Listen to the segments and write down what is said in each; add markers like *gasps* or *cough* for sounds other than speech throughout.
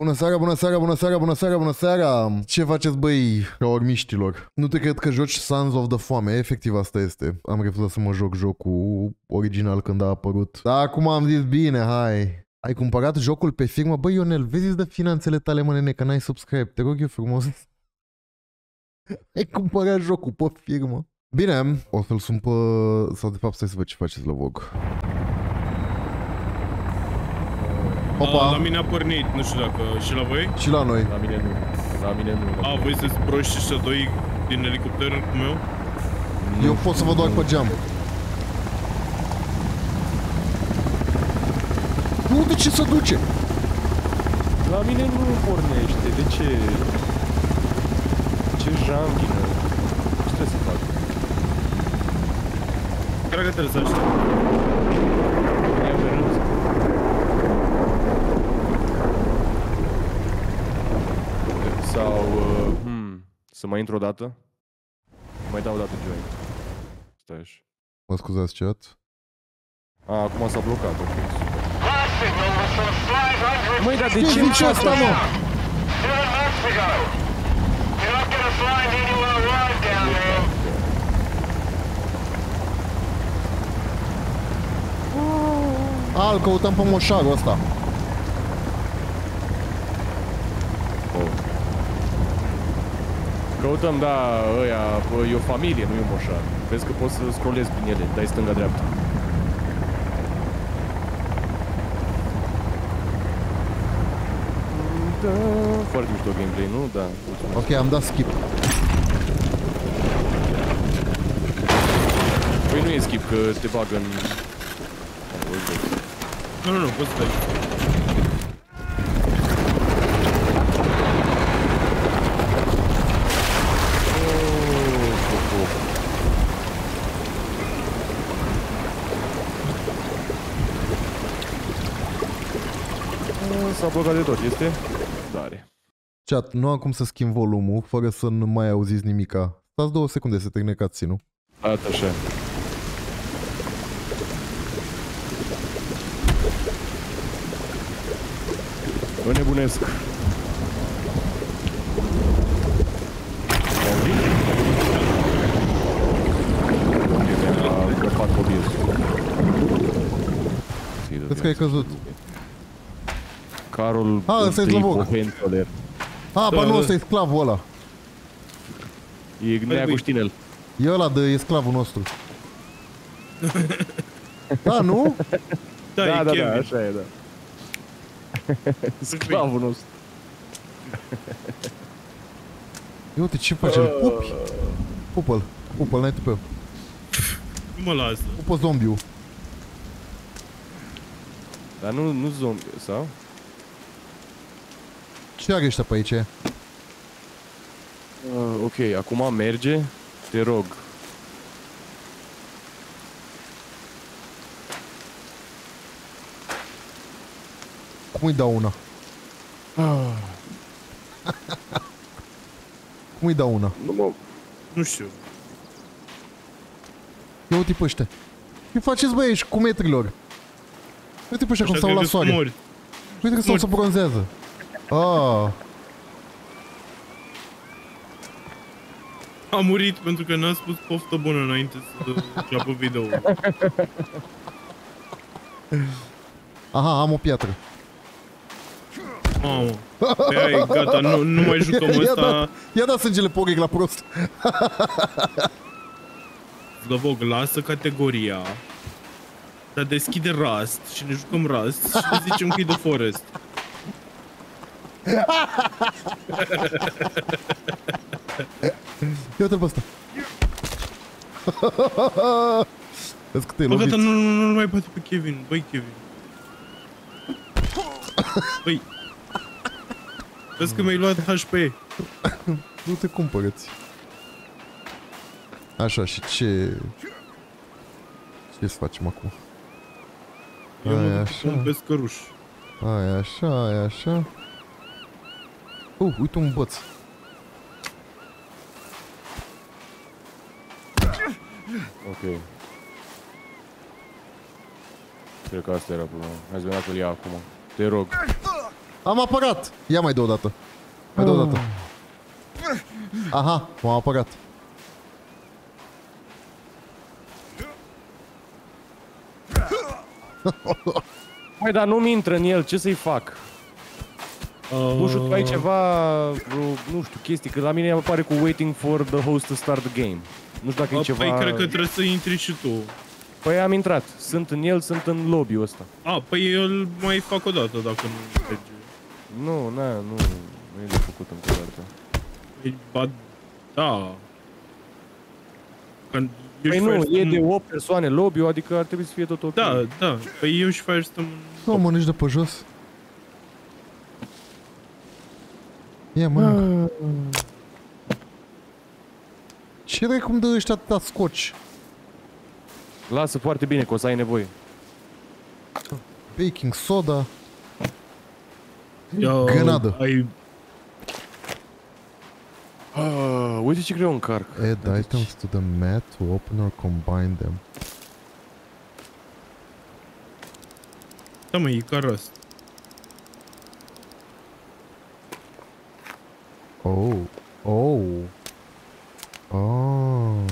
Bună seara, bună seara, bună seara, bună seara, bună seara! Ce faceți, băi, ormiștilor? Nu te cred că joci Sons of the Foame, efectiv asta este. Am refuzat să mă joc jocul original când a apărut. Dar acum am zis bine, hai. Ai cumpărat jocul pe firmă? Băi, Ionel, vezi de finanțele tale, mă, nene, că n-ai subscribe. Te rog eu frumos. *laughs* Ai cumpărat jocul pe firmă. Bine, o să-l sun pe... Sau de fapt stai să văd ce faceți la Vogue. Opa. A, la mine a pornit, nu știu dacă și la voi. Și la noi. La mine nu. La mine nu. A, voi sunteți proști ăștia doi din elicopterul meu? Eu pot să vă doar pe geam. Nu, de ce se duce? La mine nu pornește. De ce? Ce janghină? Ce trebuie să fac? Cred că trebuie să aștept. Ia pe rând. Sau... Uh, hmm, să mai intru o dată? Mai dau o dată join. Stai așa. Mă scuzați, chat. A, acum s-a blocat, ok. Last signal was from 500 Măi, dar de Ce ce zice asta, mă? seven months ago. You're not gonna find anyone alive down there. A, îl căutăm pe moșarul ăsta. Oh. Căutăm, da, ăia, bă, e o familie, nu e un moșar. Vezi că poți să scrollezi prin ele, dai stânga-dreapta. Da, foarte mișto gameplay, nu? Da, mulțumesc. Ok, am dat skip. Păi nu e skip, că te bagă în... Oh, uite. Nu, nu, nu, poți să stai. Oh, oh, oh. Ah, S-a blocat de tot, este? Tare. Chat, nu am cum să schimb volumul fără să nu mai auziți nimica. Stați două secunde să termine cutscene-ul. Arată așa. Mă nebunesc. Auzi? Mi-a scăpat OBS-ul. Crezi că ai căzut? Carol A, ăsta e întâi Slavoc. Hohenzoller. A, Da, ba nu, da. ăsta e sclavul ăla. E neagustinel. E ăla de e sclavul nostru. *laughs* Da, nu? Da, Da, e da, da, Kevin. așa e, da. Sclavul nostru. Ia uite ce face, îl pupi. Pupă-l, pupă-l, n-ai tupeu. Nu mă lasă. Pupă zombiul. Dar nu, nu zombie, sau? Ce are ăștia pe aici? Uh, ok, acum merge. Te rog. Cum îi dau una? *laughs* Cum îi dau una? Nu mă... Nu știu. Ia uite pe ăștia. Ce faceți băi ești cu metrilor? Uite pe ăștia cum Așa stau la cred că soare. morți. Uite că stau să bronzează. Ah, A murit pentru că n-a spus poftă bună înainte să înceapă video aha, am o piatră. Mamă. Pe aia, gata, nu, nu mai jucăm Ia ăsta. da, ia da sângele poric la prost. Zlăvog, lasă categoria. Dar deschide Rust și ne jucăm Rust și ne zicem că e The Forest. Ia uite-l pe ăsta. Vezi că te-ai Bă, lovit. gata, nu, nu, nu, nu mai bate pe Kevin. Băi, Kevin. Băi. Vezi că mi-ai luat HP. Nu te cumpărăți. Așa, și ce... Ce să facem acum? Eu mă Aia, duc așa. cu un pescăruș. Aia așa, aia așa. Uh, uite un băț. Ok. Cred că asta era problema. Hai să vedem dacă îl ia acum. Te rog. Am apărat! Ia mai dă o dată. Mai dă o dată. Aha, m-am apărat. Mai, dar nu-mi intră în el, ce să-i fac? Uh... Nu știu, ai ceva, vreo, nu știu, chestii, că la mine apare cu waiting for the host to start the game. Nu știu dacă A, e ceva... Păi, cred că trebuie să intri și tu. Păi am intrat. Sunt în el, sunt în lobby-ul ăsta. A, păi eu îl mai fac o dată dacă nu merge. Nu, na, nu, nu e de făcut încă o dată. Păi, ba, da. Când păi nu, e de 8 persoane lobby adică ar trebui să fie tot ok. Da, da, păi eu și Firestorm... Nu mănânci de pe jos. Ia mănâncă. Ah. Ce răi cum dă ăștia atâta scoci? Lasă foarte bine, că o să ai nevoie. Baking soda. Yo, Ai... Ah, uite ce greu încarc. Add eh, deci... items to the mat to open or combine them. Da mă, e ca. Oh. Oh. Oh.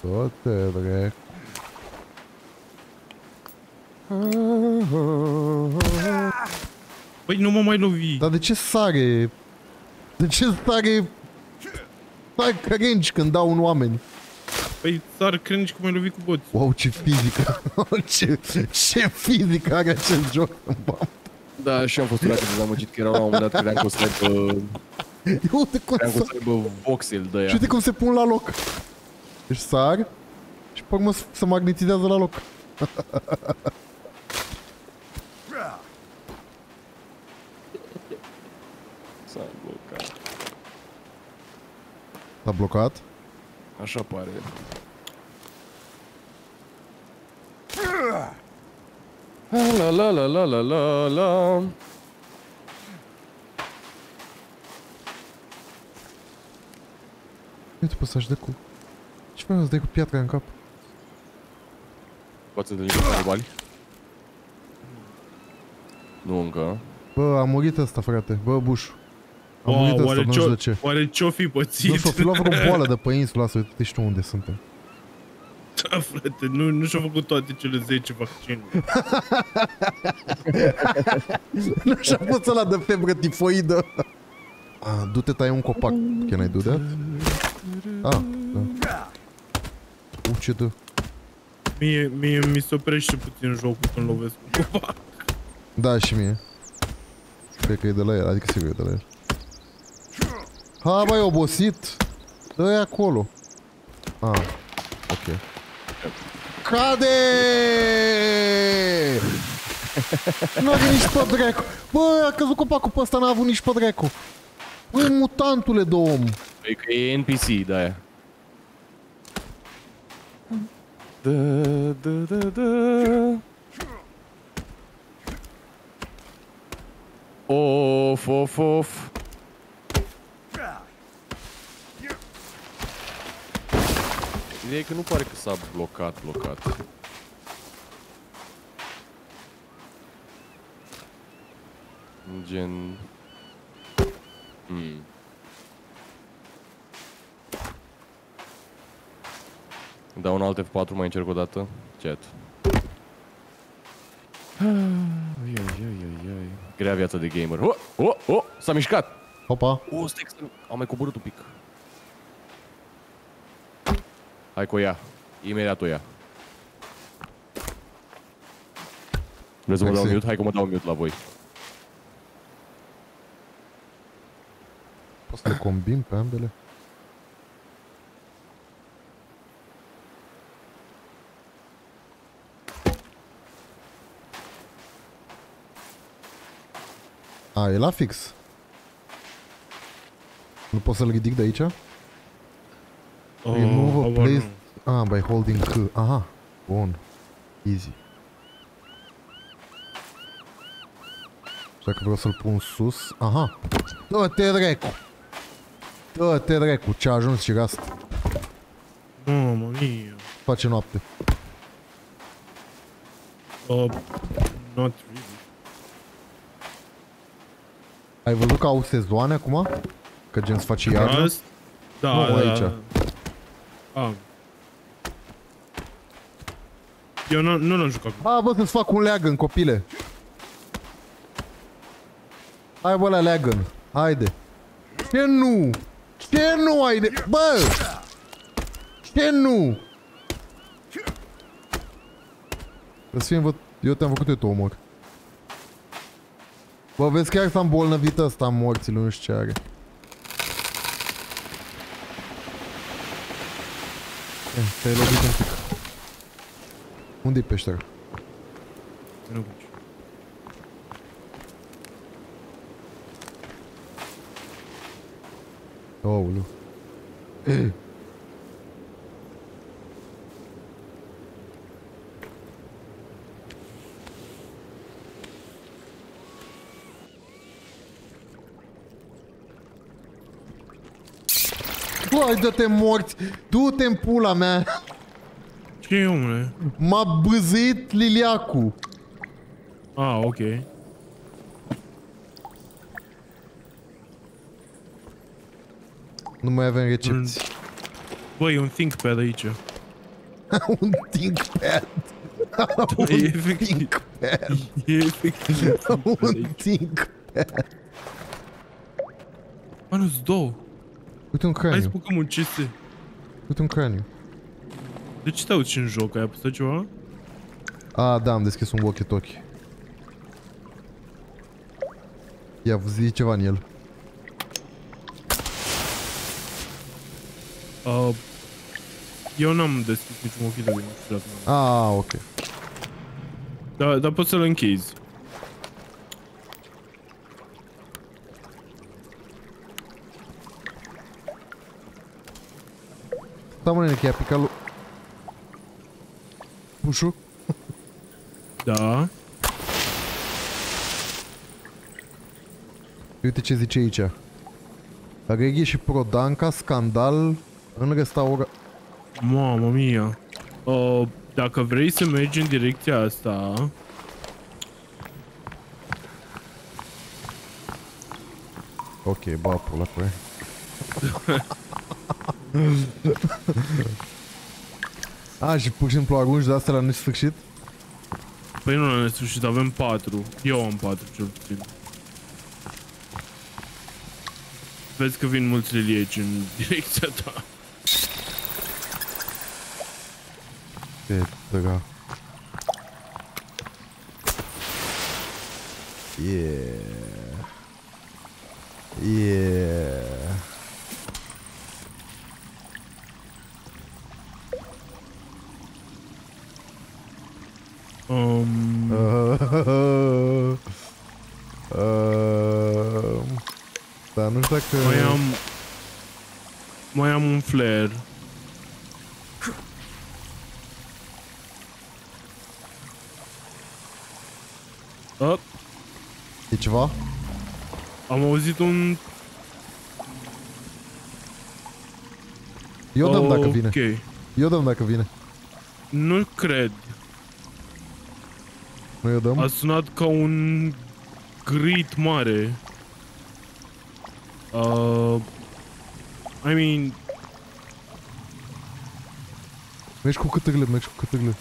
Tot vrec. Păi nu mă mai lovi. Dar de ce sare? De ce sare? Sar cringe când dau un oameni. Păi sar cringe cum ai lovit cu boți. Wow, ce fizică. *laughs* ce, ce fizică are acest joc. Da, și am fost urat de dezamăgit că era la un moment dat că o să aibă... *laughs* Uite cum credeam că o să aibă voxel de ea. Și uite cum se pun la loc. Deci sar și pe urmă se magnetizează la loc. *laughs* S-a blocat. S-a blocat? Așa pare. la la la la la la la Uite, poți să-și dă cu... Ce mai să dai cu piatra în cap? Poți să dă niște bani? Nu încă. Bă, a murit asta frate. Bă, buș. Am wow, murit ăsta, nu știu de ce. Oare ce-o fi pățit? Nu știu, fi luat vreo boală de pe insulă asta, uite-te și tu unde suntem. Da, frate, nu, nu și-au făcut toate cele 10 vaccinuri. *laughs* nu și-a pus ăla de febră tifoidă. Ah, du-te, tai un copac. Can I do that? Ah, da. Uh, ce dă? Mie, mie mi se oprește puțin jocul când lovesc un copac. Da, și mie. Cred că e de la el, adică sigur e de la el. Ha, băi, obosit! Dă-i acolo. Ah cade! Nu are nici pe dracu. Bă, a căzut copacul pe ăsta, n-a avut nici pe dracu. Băi, mutantule de om. Păi că e NPC, da aia. Da, da, da, da. Of, of, of. Ideea e că nu pare că s-a blocat, blocat. Gen... Mm. Dau un alt F4, mai încerc o dată. Chat. Ioi, ioi, ioi, ioi. Grea viața de gamer. Oh, oh, oh, s-a mișcat! Opa! Oh, stai că am mai coborât un pic. Hai cu ea. Imediat o ia. Vreți să mă dau mute? Hai că mă dau mute la voi. Poți să combin pe ambele? A, e la fix. Nu pot să-l ridic de aici? Oh, Remove a place... Ah, by holding C. Aha. Bun. Easy. Și dacă vreau să-l pun sus... Aha! Dă-te drecu! Dă-te drecu! Ce-a ajuns și rast. Mamă, mia. Face noapte. Uh, not really. Ai văzut că au sezoane acum? Că gen se face iarnă? Da, nu, da, aici. Da. A. Eu nu, nu l-am jucat. A, bă, să-ți fac un leagăn, copile. Hai, bă, la leagăn. Haide. Ce nu? Ce nu ai de... Bă! Ce nu? Să fie învăț... Eu te-am făcut eu te omor. Bă, vezi chiar s-a îmbolnăvit ăsta în morțile, nu știu ce are. Eh, te-ai lovit un pic. Unde-i peștera? Nu știu. Aoleu. Eh. Băi, dă-te morți! Du-te în pula mea! Ce e, omule? M-a bâzit liliacu! Ah, ok. Nu mai avem recepții. Băi, e un ThinkPad aici. *laughs* un ThinkPad! un e efectiv. ThinkPad! E efectiv. un ThinkPad! Mă, nu-s două. Uite un Hai craniu, să bucăm un CS. uite un craniu. De ce te auzi și în joc? Ai apăsat ceva? A, da, am deschis un walkie-talkie. Ia, zi ceva în el. Uh, eu n-am deschis niciun ochi de nu știu dacă n-am. Ah, ok. Da, dar poți să-l închizi. Stai mă, nene, că i-a picat lui... Pușu? Da. Uite ce zice aici. Reghe și Prodanca, scandal în restaurant... Mamma mia. Uh, dacă vrei să mergi în direcția asta... Ok, ba, pula cu aia. A, și pur și simplu arunci de astea la nesfârșit? Păi nu la nesfârșit, avem patru. Eu am patru cel puțin. Vezi că vin mulți lilieci în *laughs* direcția ta. Ce drac. Yeah. Yeah. Um, Uh, uh, dar nu știu dacă... mai am... Mai am un flare. Up. E ceva? Am auzit un... Eu dăm dacă vine. Ok. Eu dăm dacă vine. Nu cred. Nu eu dăm? A sunat ca un grit mare. Uh, I mean, Mergi cu câtările, mergi cu câtările.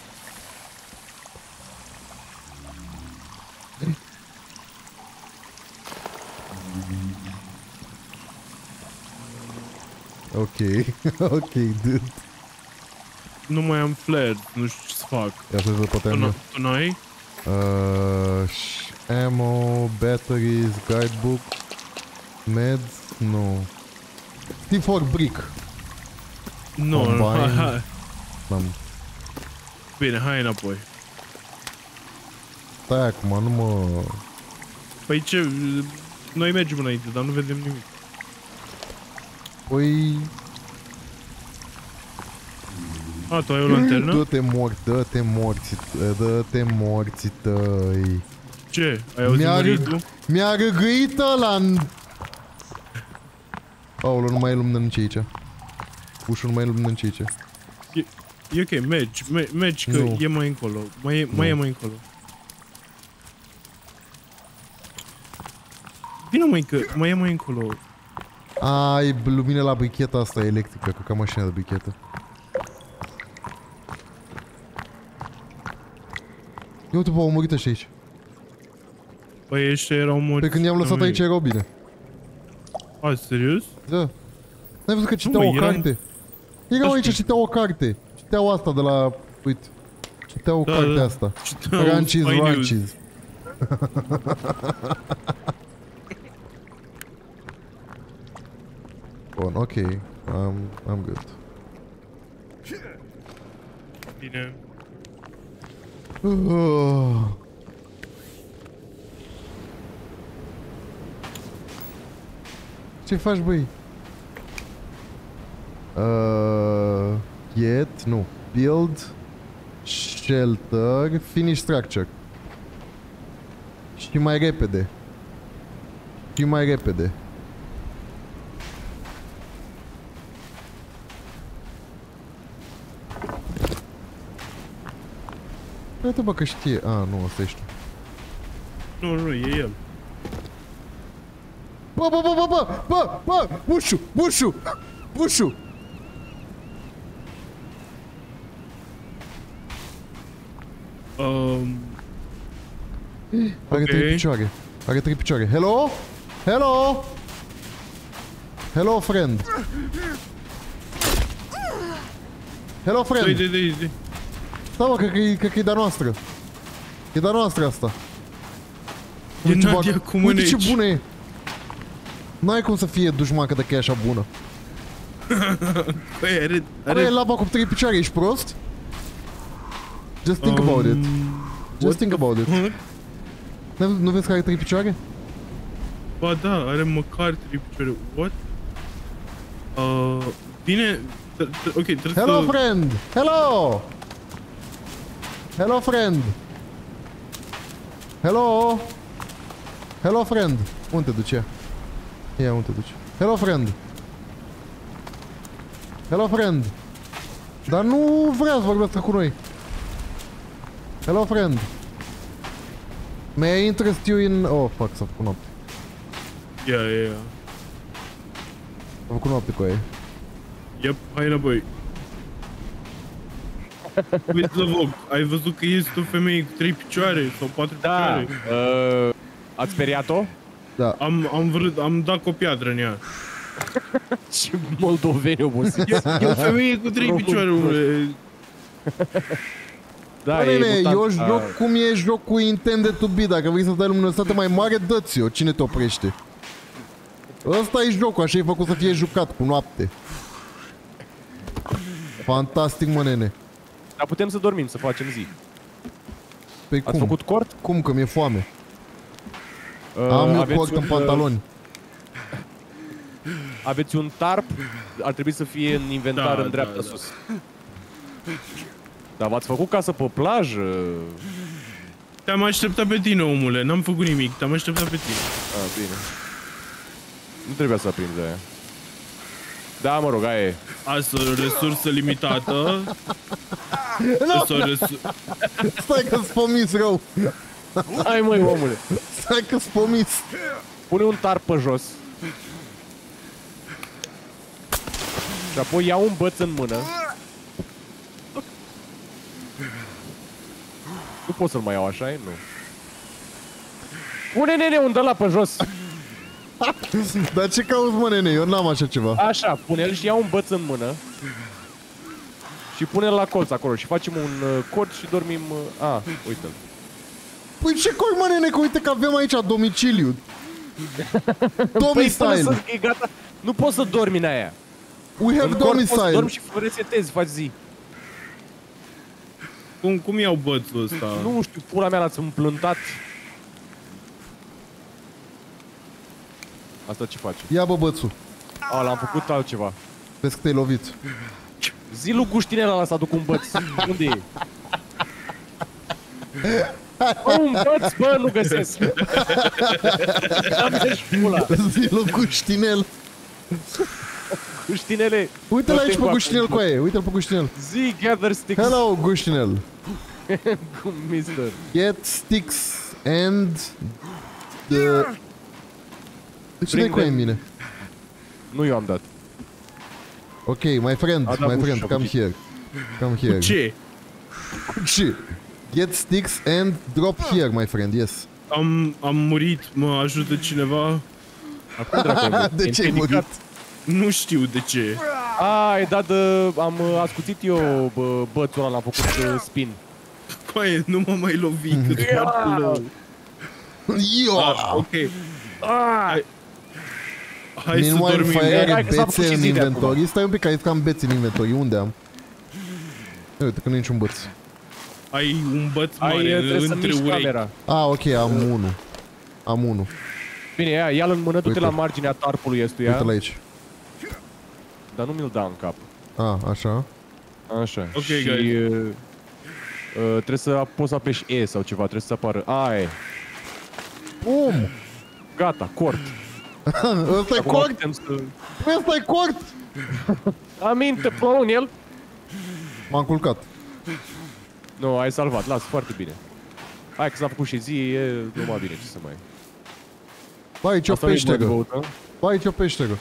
Ok, *laughs* ok, dude. nu mai am flare, nu știu ce să fac. Ia să văd poate Tu, am n- eu. tu n-ai? Uh, sh- ammo, batteries, guidebook, meds, nu. T4 brick. Nu, nu, Combine. hai, hai. Am Bine, hai înapoi. Stai acum, nu mă... Păi ce, noi mergem înainte, dar nu vedem nimic. Păi... A, tu ai o lanternă? Dă-te morți, dă-te morți, dă-te morții tăi. Ce? Ai auzit Mi-a, măritul? râg... Mi-a râgâit ăla în... Aoleu, nu mai e lumină nici aici. Ușul nu mai e lumină nici aici. E ok, mergi, me- mergi că Nu. e mai încolo. Mai e, mai Nu. e mai încolo. Vino mai că mai e mai încolo. Ai lumină la bricheta asta electrică, că ca mașina de brichetă. Ia uite, bă, au murit ăștia aici. Păi ăștia erau morți. Pe când i-am lăsat Nu, aici erau bine. A, serios? Da. N-ai văzut că citeau mă, o eram- carte? Erau aici, citeau o carte. Citeau asta de la... Uite. Citeau Da, cartea da. asta. Citeau Ranches, Spy News. ranches. *laughs* Bun, ok. I'm, I'm good. Bine. Uh. Ce faci, băi? Uh, get, nu. Build, shelter, finish structure. Și mai repede. Și mai repede. Uite bă că știe. A, nu, asta ești tu. Nu, nu, e el. Bă, bă, bă, bă, bă, bă, bă, bușu, bușu, bușu. Um, Are Ok. trei picioare. Are trei picioare. Hello? Hello? Hello, friend. Hello, dai, friend. dai, dai, dai. Da, mă, cred că e, cred că e de-a noastră. E de-a noastră asta. E Uite ce Nadia bag- cu Uite ce mâneci. bună e. N-ai cum să fie dușmancă dacă e așa bună. Băi, *laughs* are... Are are laba cu trei picioare, ești prost? Just think about it. um, Just what think the about it. fuck? Nu, nu vezi că are trei picioare? Ba da, are măcar trei picioare. What? Uh, bine... t- t- Ok, trebuie Hello, să... friend! Hello! Hello, friend! Hello! Hello, friend! Unde te duce? Ia, unde te duce? Hello, friend! Hello, friend! Dar nu vrea să vorbească cu noi. Hello, friend! May I interest you in... Oh, fuck, s-a făcut noapte. Ia, ia, ia. S-a făcut noapte cu ei. Yep, hai înapoi. Uite la vlog, ai văzut că este o femeie cu trei picioare sau patru Da. picioare? Uh, ați speriat-o? Da. Am, am vrut, am dat cu o piatră în ea. *laughs* Ce moldoveni obosiți. E o femeie cu trei Român picioare, omule. Da, Bă, nene, mutant. eu Da. joc cum e jocul intended to be. Dacă vrei să dai luminositate mai mare, dă-ți-o. Cine te oprește? Ăsta e jocul, așa e făcut să fie jucat cu noapte. Fantastic, mă, nene. Dar putem să dormim, să facem zi. Păi Ați cum? făcut cort? Cum, că mi-e foame. Uh, Am eu aveți cort în un, uh, pantaloni. *laughs* Aveți un tarp, ar trebui să fie în inventar Da, în dreapta da, da. sus. Dar v-ați făcut casă pe plajă? Te-am așteptat pe tine, omule. N-am făcut nimic, te-am așteptat pe tine. Ah, bine. Nu trebuia să aprinzi aia. Da, mă rog, aia e. Asta e o resursă limitată. Asta e o resu- Stai că-ți pomis rău. Hai măi, omule. Stai că-ți pomis. Pune un tarp pe jos. Și apoi ia un băț în mână. Nu pot să-l mai iau așa, e? Nu. Pune nene un de la pe jos. *laughs* Dar ce cauți, mă, nene? Eu n-am așa ceva. Așa, pune-l și ia un băț în mână. Și pune-l la colț acolo și facem un uh, cort și dormim... Uh, a, uite-l. Păi ce coi, mă, nene, că uite că avem aici domiciliu. *laughs* Păi până să Domicile. e gata, nu poți să dormi în aia. We have În cort poți să domicile. dormi și resetezi, faci zi. Cum, cum iau bățul ăsta? Nu știu, pula mea l-ați împlântat. Asta ce face? Ia bă, bățul. A, l-am făcut altceva. Vezi că te-ai lovit. Zi lui Guștinel ăla să aduc un băț. Unde e? Bă, un băț, bă, nu găsesc. Aveți pula. Zilul cu știnel. Guștinele. Uite-l bă, aici te pe încoacă. Guștinel cu aia. Uite-l pe Guștinel. Zi, gather sticks. Hello, Guștinel. *laughs* Cum, mister. Get sticks and the De ce dai cu aia în mine? Nu eu am dat. Ok, my friend, A dat my buș friend, și-a come fugit. here. Come here. Ce? Ce? Get sticks and drop here, my friend, yes. Am, am murit, mă ajută cineva? Acum dracu ai murit. De ce ai Împiedicat. murit? Nu știu de ce. A, ai dat de... Am uh, ascuțit eu bă, bățul ăla, l-am făcut uh, spin. Coaie, nu m-am mai lovit, cât yeah. Yo! Ah, ok. Hai, hai să Meanwhile, dormim. Fire Hai are că s-a făcut bețe și în zi de inventory. Stai un pic, ai cam bețe în inventory. Unde am? Ia Uite că nu e niciun băț. Ai un băț Ai, mare uh, trebuie să între miști urechi. camera. Ah, ok, am unul. Am unul. Bine, ia, ia-l în mână, du-te Uite. la marginea tarpului ăstuia, Uite-l aici. dar nu mi-l da în cap. Ah, așa. Așa. Ok, și, guys. uh, uh, trebuie să poți să apeși E sau ceva, trebuie să apară. A, e. Bum! Gata, cort. *laughs* Ăsta e Acum cort! putem să... Ăsta e cort! Aminte, plouă în el. M-am culcat. Nu, ai salvat, las, foarte bine. Hai că s-a făcut și zi, e numai bine, ce să mai... Ba, aici o Asta nu-i bun de peșteră. băut, hă? Ba, aici o peșteră.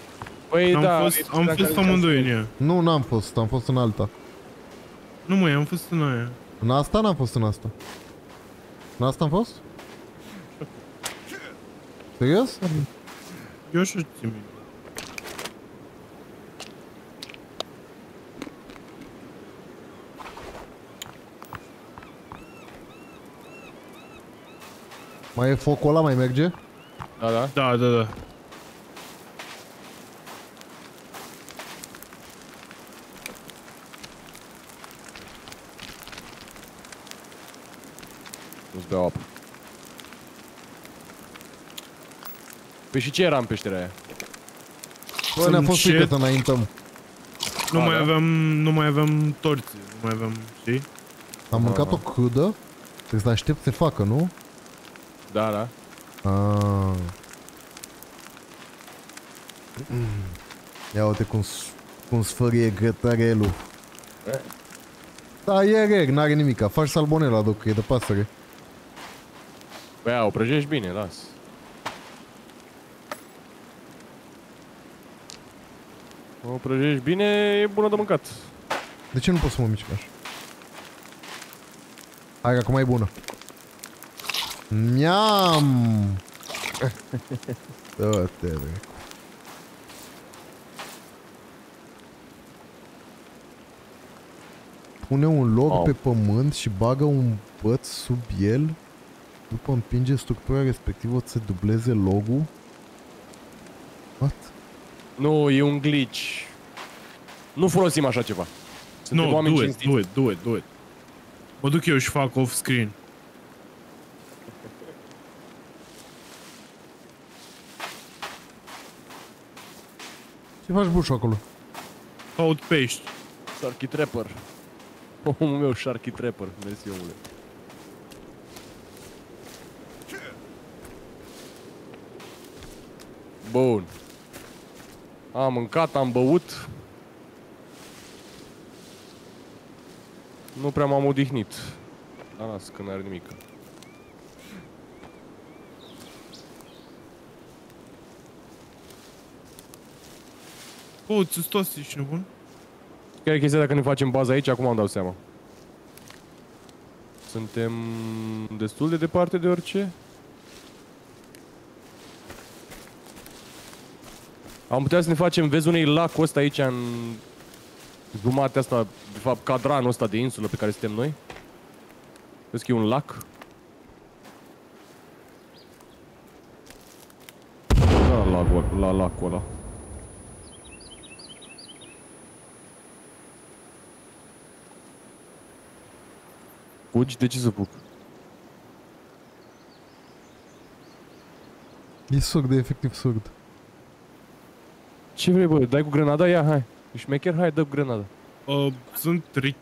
Păi Am da, fost, e am dacă fost ai amândoi în ea. Nu, n-am fost. Am fost în alta. Nu mai am fost în aia. În asta n-am fost în asta. În asta am fost? *laughs* Serios? Minte. Mai e focul ăla, mai merge? Da, da. Da, da, da. Nu-ți beau apă. Păi și ce era în peștera aia? Bă, Sunt ne-a fost frică shit. să înaintăm. Nu A, mai da? aveam, nu mai aveam torțe, nu mai aveam, știi? Am mâncat o crudă? Trebuie să aștept să se facă, nu? Da, da. Ah. Ia uite cum, s- cum sfârie grătarelul. Da, e reg, n-are nimica. Faci salmonela, doc, e de pasăre. Păi ia, o prăjești bine, las. O prăjești bine, e bună de mâncat. De ce nu pot să mă mișc așa? Hai că acum e bună. Miam! *laughs* Dă-te, bre. Pune un log Au. pe pământ și bagă un băț sub el. După împinge structura respectivă, o să se dubleze logul. What? Nu, e un glitch. Nu folosim așa ceva. Suntem No, oameni do it, cinstiți. do it, do it, do it. Mă duc eu și fac off-screen. *laughs* Ce faci bușul acolo? Caut pești. Sharky Trapper. Omul meu, Sharky Trapper. Mersi, omule. Bun. Am mâncat, am băut. Nu prea m-am odihnit. Dar las, că n-are nimic. Oh, ți-ți toți, ești nebun? Care e chestia dacă ne facem baza aici? Acum am dau seama. Suntem destul de departe de orice? Am putea să ne facem, vezi unei lacul ăsta aici în jumatea asta, de fapt cadranul ăsta de insulă pe care suntem noi? Vezi că e un lac? La lacul, la lacul ăla. Fugi? De ce să fug? E surd, e efectiv surd. Ce vrei, bă? Dai cu grenada? Ia, hai. Ești șmecher? Hai, dă cu grenada. Uh, sunt re...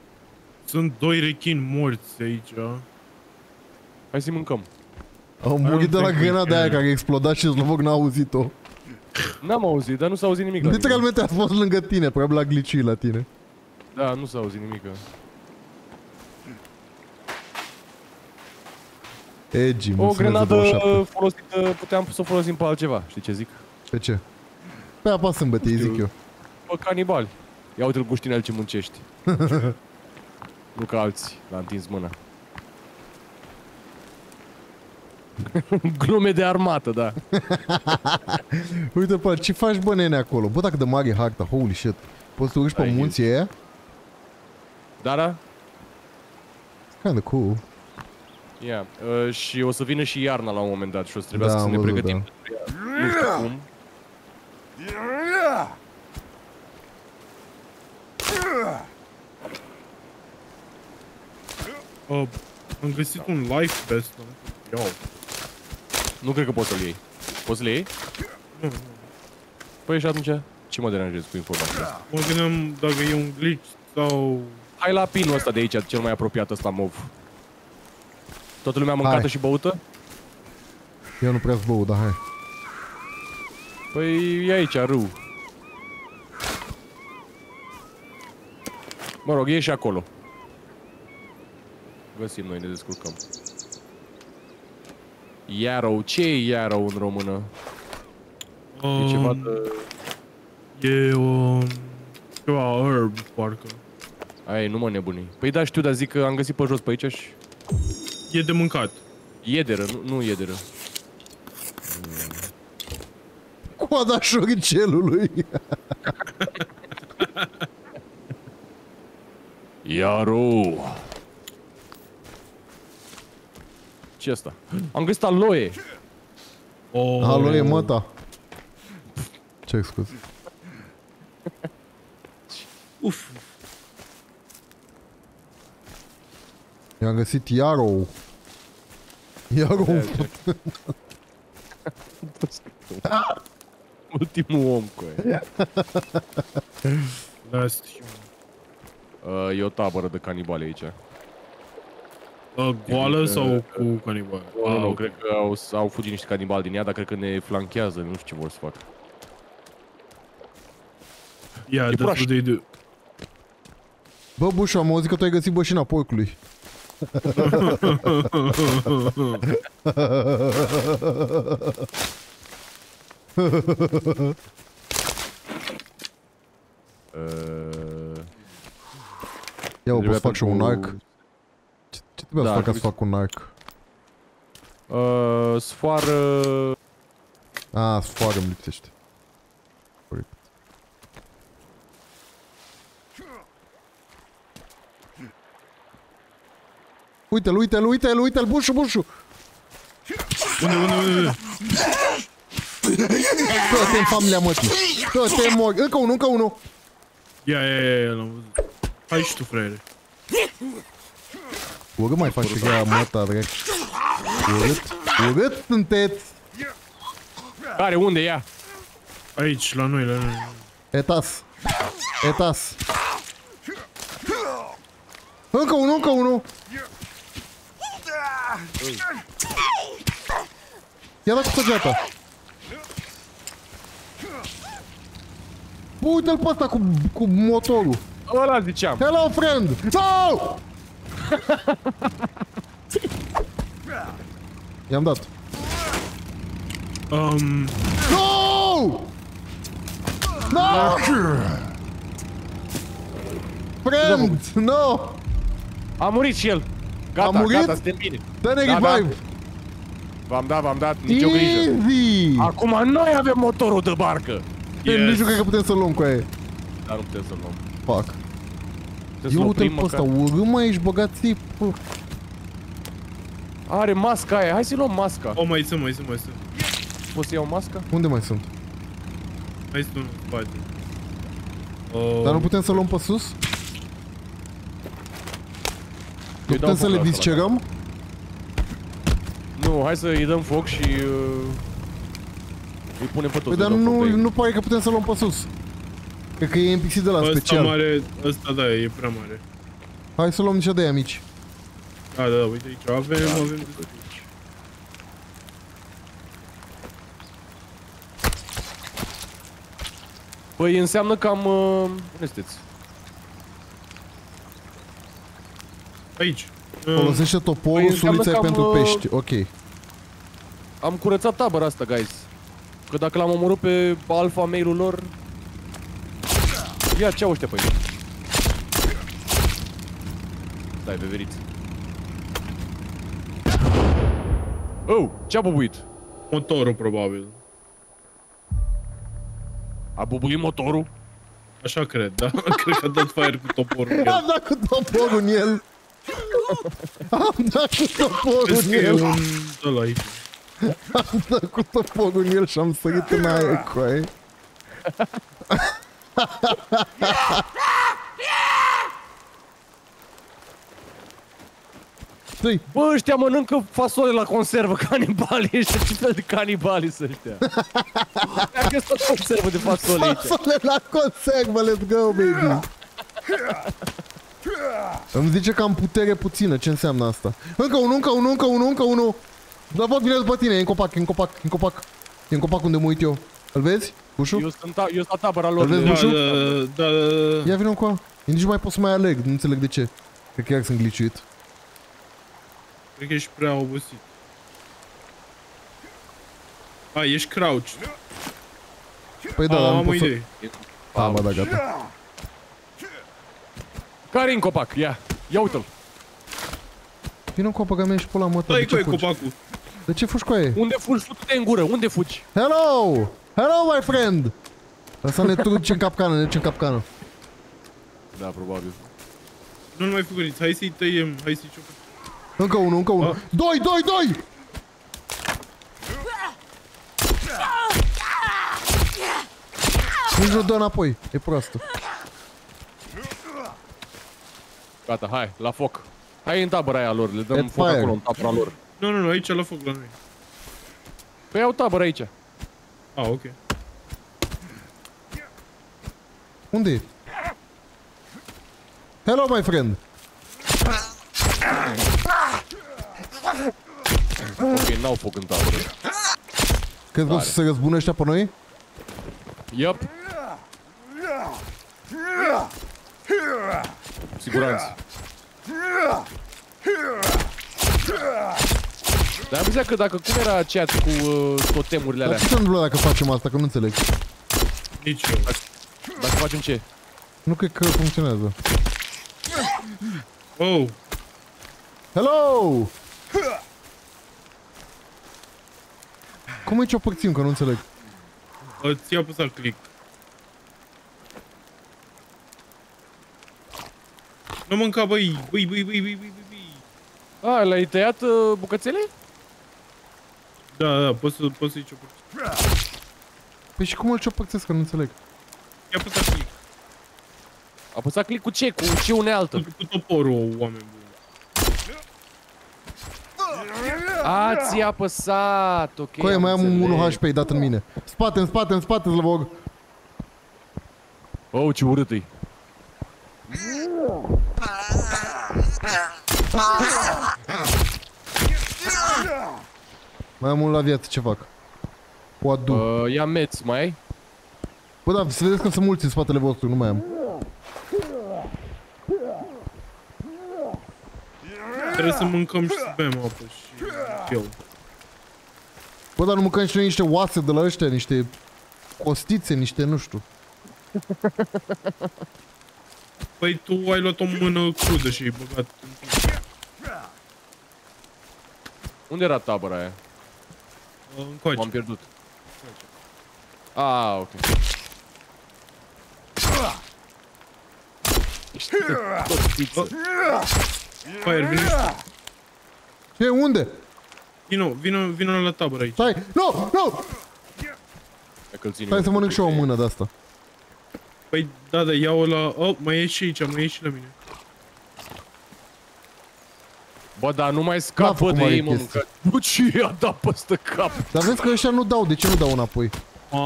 Sunt doi rechini morți aici. Hai să-i mâncăm. Am murit de la think we grenada aia can. care a explodat și Slovog n-a auzit-o. N-am auzit, dar nu s-a auzit nimic la mine. Literalmente a fost lângă tine, probabil la glicii la tine. Da, nu s-a auzit nimic. Egi, O mulțumesc de grenadă 27. folosită, puteam să o folosim pe altceva. Știi ce zic? Pe ce? Pe apa sâmbătă, îi zic eu. Bă, canibali. Ia uite-l Guștinel ce muncești. *laughs* nu ca alții, l-a întins mâna. *laughs* Glume de armată, da. *laughs* Uite, pe ce faci, bă, nene, acolo? Bă, dacă de mare e harta, holy shit. Poți să urci pe Ai munții aia? Da, da? Kinda cool. Ia. Uh, și o să vină și iarna la un moment dat și o să trebuiască Da, să am ne văzut, pregătim da. pentru ea. Nu știu cum. Uh, am găsit un life vest. Iau. Nu cred că poți să-l iei. Poți să-l iei? Nu, nu. Păi și atunci, ce mă deranjezi cu informația? Mă gândeam dacă e un glitch sau... Hai la pinul ăsta de aici, cel mai apropiat ăsta mov. Toată lumea mâncată Hai. și băută? Eu nu prea bău, dar hai. Păi e aici, râu. Mă rog, e și acolo. Găsim noi, ne descurcăm. Yarrow. Ce e Yarrow în română? E ceva Um, de... E um, ceva herb, parcă. Ai, nu mă nebuni. Păi da, știu, dar zic că am găsit pe jos pe aici și... E de mâncat. Iederă, nu, nu iederă. Coada șoricelului. Yarrow. ce asta? Am găsit aloe. Oh, Alo, e măta. Ce scuz? Uf. Eu am găsit Yarrow. Yarrow. *laughs* Ultimul om cu aia. *laughs* Last human. Uh, e o tabără de canibale aici. Uh, goală sau cu canibal? Nu, nu, nu, ok. cred că au, au fugit niște canibali din ea, dar cred că ne flanchează, nu știu ce vor să facă. Yeah, that's proaști. what they do. Bă, Bușu, am auzit că tu ai găsit bășina porcului. *laughs* *laughs* Uh, Ia, o, trebuia pot să fac și un pentru- arc. Ce, ce trebuia Da, să fac ca să trebuie fac un arc? Uh, sfoară... A, sfoară îmi lipsește. Corect. Uite-l, uite-l, uite-l, uite-l, bușu, bușu! Unde, unde, unde, Dă-te în familia mătii! Dă-te mor! Încă unul, încă unul! Ia, ia, ia, ia, l-am văzut. Hai și tu, frere. Urât mai faci ea măta, vrec. Urât, urât sunteți! Care, unde ea? Aici, la noi, la noi. Etas! Etas! Încă unul, încă unul! Ia dat cu săgeata! Bă, uite-l pe ăsta cu, cu motorul! Ăla ziceam. Hello, friend! No! I-am dat. Um, No! No! Friend! No! A murit și el. Gata, A murit? gata, suntem bine. Dă-ne Da, da. revive! V-am dat, v-am dat, nicio grijă. Easy! Acum noi avem motorul de barcă. Yes. yes. Nici nu cred că putem să luăm cu aia. Dar nu putem să-l luăm. Fuck. Putem să-l Ia uite-l oprim pe ăsta, măcar. urâm mai ești băgat țip. Are masca aia, hai să luăm masca. Oh, mai sunt, mai sunt, mai sunt. Poți să iau masca? Unde mai sunt? Mai sunt în spate. Oh, Dar nu putem să luăm pe sus? Nu Eu dau putem să foc le la ăsta, discerăm? Nu, hai să-i dăm foc și... Uh, îi punem pe toți. Păi dar îi dăm foc nu, pe ei. nu pare că putem să luăm pe sus. Cred că e NPC de la Ăsta special. mare, ăsta da, e prea mare. Hai să luăm niște de aia mici. Da, da, da, uite aici, avem, avem de tot aici. Păi înseamnă că am... Uh, unde sunteți? Aici. Um, Folosește Păi toporul, înseamnă sulița e că am, pentru uh, pești. Ok. Am curățat tabăra asta, guys. Că dacă l-am omorât pe alfa mailul lor... Ia, ce au ăștia pe aici? Stai, veveriți. Oh, ce-a bubuit? Motorul, probabil. A bubuit motorul? Așa cred, da? *laughs* cred că a dat fire cu toporul. în el. Am dat cu toporul în el. *laughs* Am dat cu toporul Crezi în că e el. un... ăla aici. Am dat cu toporul în el și am sărit în aer cu aia. Stai, Bă, ăștia mănâncă fasole la conservă, canibali ăștia, ce fel de canibali sunt ăștia? Mi-a găsit o conservă de fasole aici. fasole la conservă, let's go, baby! Îmi zice că am putere puțină, ce înseamnă asta? Încă unul, încă unul, încă unul, încă unul! Da, văd, vine după tine, e în copac, e în copac, e în copac. E în copac unde mă uit eu. Îl vezi? Ușu? Eu sunt, ta- eu sunt la tabăra lor. Îl vezi, de- Da, Bușu? da, da, da, da. Ia vină cu a. Nici nu mai pot să mai aleg, nu înțeleg de ce. Cred că chiar sunt glitchuit. Cred că ești prea obosit. A, ești crouch. Păi da, A, dar nu am o pot să... idee. Da, mă, da, gata. Care în copac? Ia, ia uite-l. Vină cu a băga mea și pe la mă, Dai de cu ce ai fugi? copacul. De ce fugi cu aia? Unde fugi? Fute în gură, unde fugi? Hello! Hello, my friend! Asta ne truci în capcană, ne duci în capcană. Da, probabil. Nu-l mai fugăriți, hai să-i tăiem, hai să-i ciocăm. Încă unul, încă unul. Ah. Doi, doi, doi! Nici nu dă înapoi, e proastă. Gata, hai, la foc. Hai în tabăra aia lor, le dăm At foc fire. acolo, în tabăra lor. Nu, nu, nu, aici la foc la noi. Păi iau tabără aici. A, ok. Unde e? Hello, my friend! Ok, n-au foc în tabără. Crezi că o să se răzbună ăștia pe noi? Yup. Cu Siguranță. Dar am zis că dacă cum era chat cu uh, totemurile Dar alea? ce se întâmplă dacă facem asta, că nu înțeleg. Nici eu. Dacă facem ce? Nu cred că funcționează. Oh, Hello! Cum aici o părțim, că nu înțeleg. ți-a apăsat click. Nu mânca, băi, băi, băi, băi, băi, băi, băi. A, le-ai tăiat uh, bucățele? Da, da, poți, să, poți să-i ciocăți. Păi și cum îl ciopărțesc, că nu înțeleg. Ți-a apăsat click. Apăsat click cu ce? Cu ce unealtă? Cu, cu toporul, oameni buni. A, ți-a apăsat, ok. Coaie, mai am un înțeles. 1 HP dat în mine. Spate, în spate, în spate, Zlăvog. Oh, ce urât -i. Mai am unul la viață, ce fac? O adu. Uh, ia meț, mai ai? Bă, da, să vedeți că sunt mulți în spatele vostru, nu mai am. Trebuie să mâncăm și să bem apă și eu. Bă, dar nu mâncăm și noi niște oase de la ăștia, niște costițe, niște, nu știu. Păi tu ai luat o mână crudă și ai băgat în tine. Unde era tabăra aia? Încoace. M-am pierdut. Ah, ok. Costiță. Fire, vino și tu. Ce, unde? Vino, vino, vino la tabără aici. Stai, nu, nu! Hai că-l țin Stai eu. să mănânc și eu o mână de asta. Păi, da, da, ia-o la... Oh, mai e și aici, mai e și la mine. Bă, dar nu mai N-a scapă făcut de mare ei, mă, chestie. mâncat. Bă, ce i-a dat peste cap? Dar vezi că ăștia nu dau, de ce nu dau înapoi? A,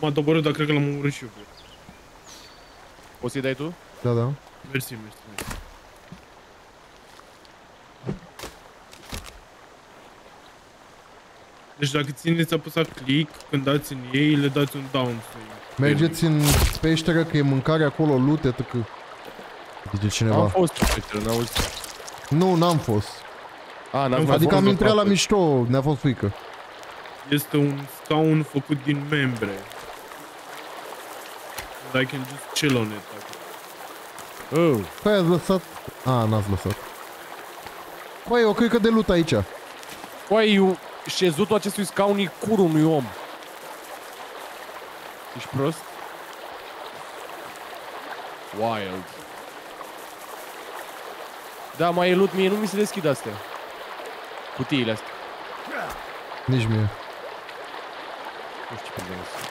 m-a doborât, dar cred că l-am omorât și eu. bă. Poți să-i dai tu? Da, da. Mersi, mersi, mersi. Deci dacă țineți apăsat click, când dați în ei, le dați un down. să-i- Mergeți în peșteră că e mâncare acolo, lute, tăcă. Zice Am cineva. fost pe peșteră, n-auzi? Nu, n-am fost. A, n-am Adică Adică am fost intrat la aproape. mișto, ne-a fost frică. Este un scaun făcut din membre. And I can just chill on it. Oh, Păi ați lăsat... A, n-ați lăsat. Păi, o căică de lut aici. Băi, eu- șezutul acestui scaun e curul unui om. Ești prost? Wild. Da, mai e loot, mie nu mi se deschid astea. Cutiile astea. Nici mie. Nu știu ce problemă sunt.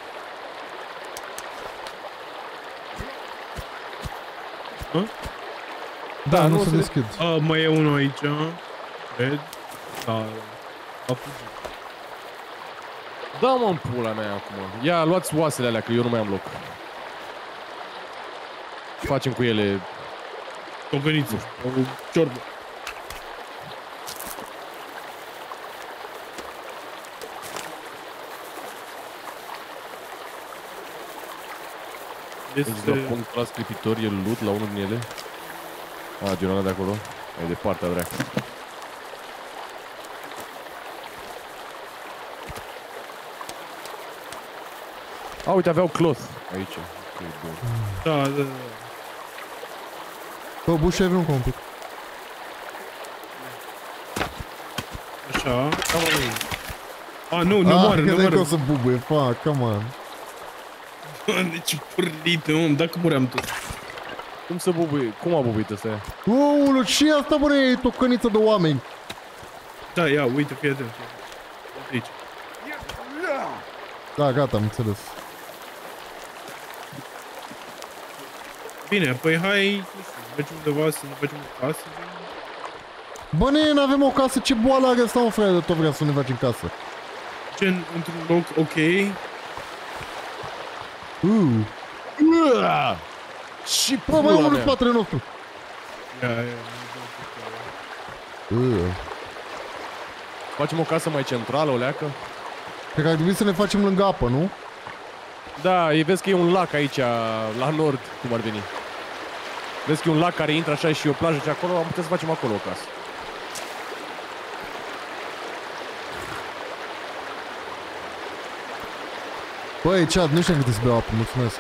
Da, nu, nu se se- deschid. A, mai e unul aici. Cred. Da, a fugit. Da, mă, în pula mea acum. Ia, luați oasele alea, că eu nu mai am loc. Facem cu ele... O găniță. O ciorbă. Este... La Este... punctul la sclipitor e loot la unul din ele? A, din ăla de acolo. E de partea dreaptă. A, uite, aveau cloth aici. Ok, bun. Da, da, da. Bă, bușe vreun un pic. Așa. A, nu, nu ah, moare, nu credeai că moare. o să bubuie. Fuck, come on. Doamne, ce pârlit, om, dacă muream tot. Cum să bubuie? Cum a bubuit ăsta? Uuu, și asta, bă, e tocăniță de oameni. Da, ia, uite, fii atent. fii atent. Uite aici. Da, gata, am înțeles. Bine, păi hai, nu știu, mergem undeva să ne facem o casă. Bă, ne, n-avem o casă, ce boală are asta, mă, frate, de tot vrea să ne facem casă. Gen, într-un loc ok. Uuu. Ua! Și Bă, mai pula unul în mea. spatele nostru. Ia, ia, ia. Uuu. Facem o casă mai centrală, o leacă? Cred că ar trebui să ne facem lângă apă, nu? Da, e, vezi că e un lac aici, la nord, cum ar veni. Vezi că e un lac care intră așa și e o plajă și acolo, am putea să facem acolo o casă. Băi, chat, nu știu cât să beau apă, mulțumesc.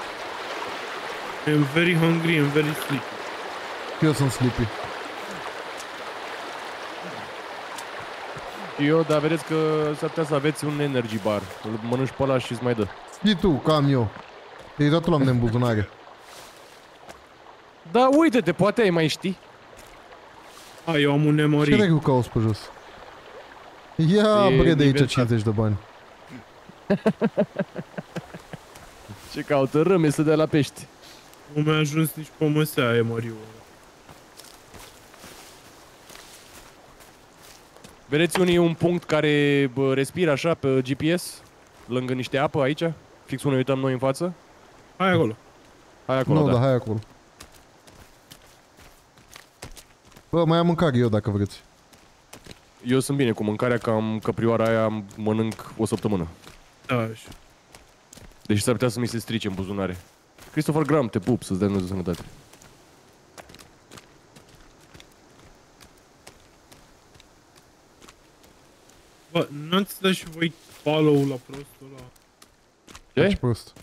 I'm very hungry and very sleepy. Eu sunt sleepy. Eu, dar vedeți că s-ar putea să aveți un energy bar. Îl mănânci pe ăla și îți mai dă. Știi tu, cam eu. Te-ai dat tu la mine în buzunare. Da, uite-te, poate ai mai ști. A, eu am un Ce memory. regu caos pe jos? Ia, E bre, de aici nivel 50 de bani. Ce caută râme să dea la pești. Nu mi-a ajuns nici pe măsea emoriul ăla. Vedeți unii un punct care bă, respiră așa pe GPS? Lângă niște apă aici? Fix unde uităm noi în față? Hai acolo. Hai acolo, Nu, da. da, hai acolo. Bă, mai am mâncare eu dacă vreți. Eu sunt bine cu mâncarea, că am căprioara aia mănânc o săptămână. Da, și Deci s-ar putea să mi se strice în buzunare. Christopher Graham, te pup, să-ți dea Dumnezeu sănătate. Bă, n-ați dat și voi follow la prostul ăla? Ce? Ce prost.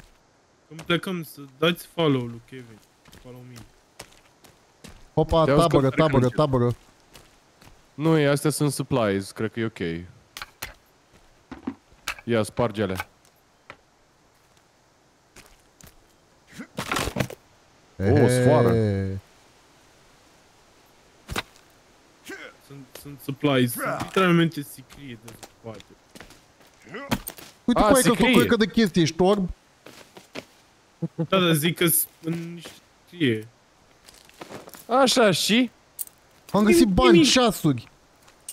Când plecăm să dați follow lui Kevin. Follow me. Hopa, Te-auzi că tabără, cred că tabără, încep. tabără. Nu, e, astea sunt supplies, cred că e ok. Ia, sparge alea. O, sfoară. Ehe. Sunt, sunt supplies. Sunt literalmente sicrie de spate. Uite A, cum ai se că tu crie. cred că de chestii ești orb. Da, dar zic că sunt în niște scrie. Așa, și? Am găsit bani, nimic. ceasuri,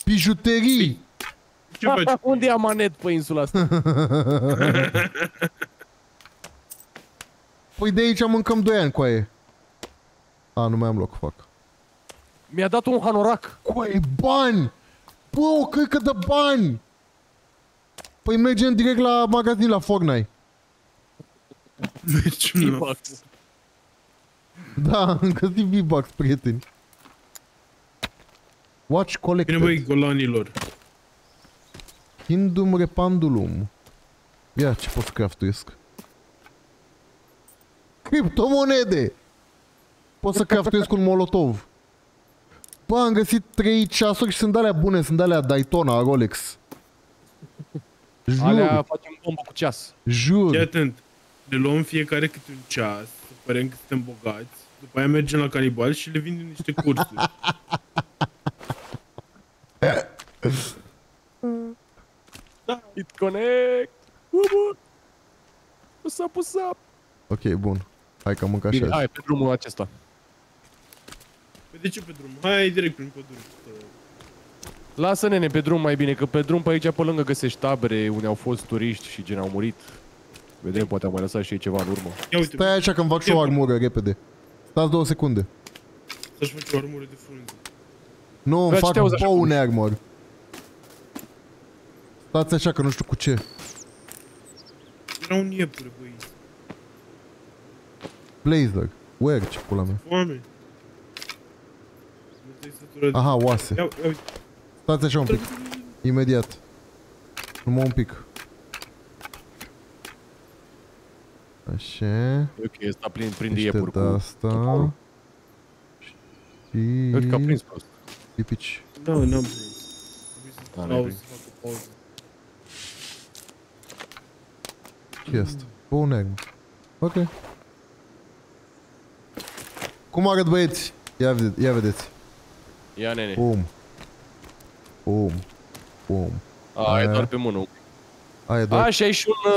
bijuterii. *laughs* Ce faci? Unde e amanet pe insula asta? *laughs* Păi de aici mâncăm 2 ani, coaie. A, nu mai am loc, fac. Mi-a dat un hanorac. Coaie, bani! Bă, o căcă de bani! Păi mergem direct la magazin, la Fortnite. Mergem la... Bucks. Da, *laughs* am găsit V-Bucks, prieteni. Watch collected. Bine, băi, golanilor. Hindum repandulum. Ia, ce pot să craftuiesc? Criptomonede! Pot să craftuiesc un molotov. Bă, am găsit 3 ceasuri și sunt alea bune, sunt alea Daytona, Rolex. Jur, Alea facem bombă cu ceas. Fii jur. atent. Ne luăm fiecare câte un ceas, să părem că suntem bogați, după aia mergem la canibal și le vindem niște cursuri. *laughs* It connect! Whoop, What's up, what's up? Ok, bun. Hai că am mâncat Bine, așa. hai, pe drumul acesta. Păi de ce pe drum? Hai direct prin pădure. Lasă nene pe drum mai bine, că pe drum pe aici pe lângă găsești tabere unde au fost turiști și gen au murit. Vedem, poate au mai lăsat și ei ceva în urmă. Ia uite, Stai așa că îmi fac și o armură, repede. Stați două secunde. să-și faci o armură de frunze. Nu, îmi Bă, fac ce te auzi așa bone armor. Stați așa că nu știu cu ce. Era un iepure, băi. Blazer. Where? Ce pula mea? Foame. Nu te-ai săturat de- Aha, oase. Ia, ia uite. Stați așa un pic. Imediat. Numai un pic. Așa. E ok, ăsta plin, plin de Niște iepuri de cu... asta. Și... Uite că a prins prost. Pipici. Da, n-am prins. Trebuie să A, n-ai pauză, prins. să fac o pauză. ce este? Bone armor. Ok. Cum arăt băieți? Ia, vede- ia vedeți. Ia nene. Bum. Bum. Bum. A, e Aia. doar pe mână. Aia e doar... A, și ai și un...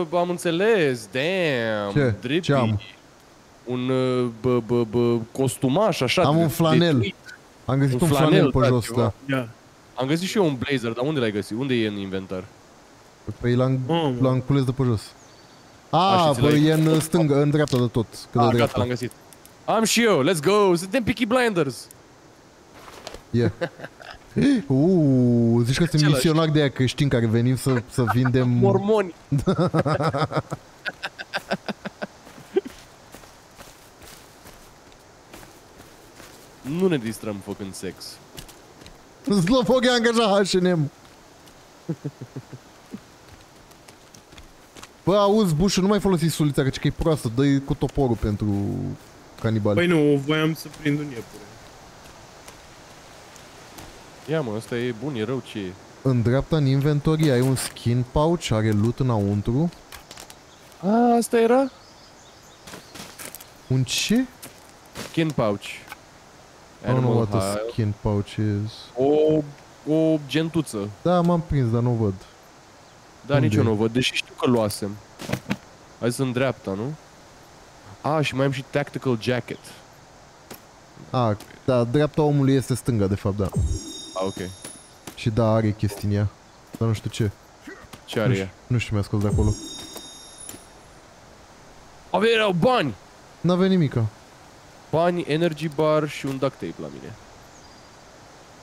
Uh, am înțeles, damn. Ce? Drippy. Ce am? Un uh, bă, bă, bă, costumaș, așa. Am de- un flanel. de- Am găsit un un flanel, flanel pe da, jos, ceva. da. Ia. Am găsit și eu un blazer, dar unde l-ai găsit? Unde e în inventar? Păi l-am, Mamă. l-am cules de pe jos. A, A, și ți l-ai- păi e în stânga, în dreapta de tot. Cât de Ah, gata, dreapta. l-am găsit. Am și eu, let's go, suntem Peaky Blinders. Yeah. *laughs* *laughs* Uuu, zici că sunt Același. misionar de aia creștin care venim să, să vindem... *laughs* Mormoni. *laughs* nu ne distrăm făcând sex. Slofog e angajat H&M. Bă, auzi, Bușu, nu mai folosi sulița, că e proastă, dă cu toporul pentru canibali. Păi nu, voiam să prind un iepure. Ia mă, ăsta e bun, e rău, ce e? În dreapta, în inventory, ai un skin pouch, are loot înăuntru. A, asta era? Un ce? Skin pouch. I don't know what a hide. skin pouch is. O, o gentuță. Da, m-am prins, dar nu văd. Da, Unde nici eu e? nu o văd, deși știu că luasem. Hai sunt dreapta, nu? A, și mai am și tactical jacket. A, da, dreapta omului este stânga, de fapt, da. A, ok. Și da, are chestii în ea. Dar nu știu ce. Ce Nu are știu, ea? nu știu, mi-a scos de acolo. Aveau bani! N-avea nimica. Bani, energy bar și un duct tape la mine.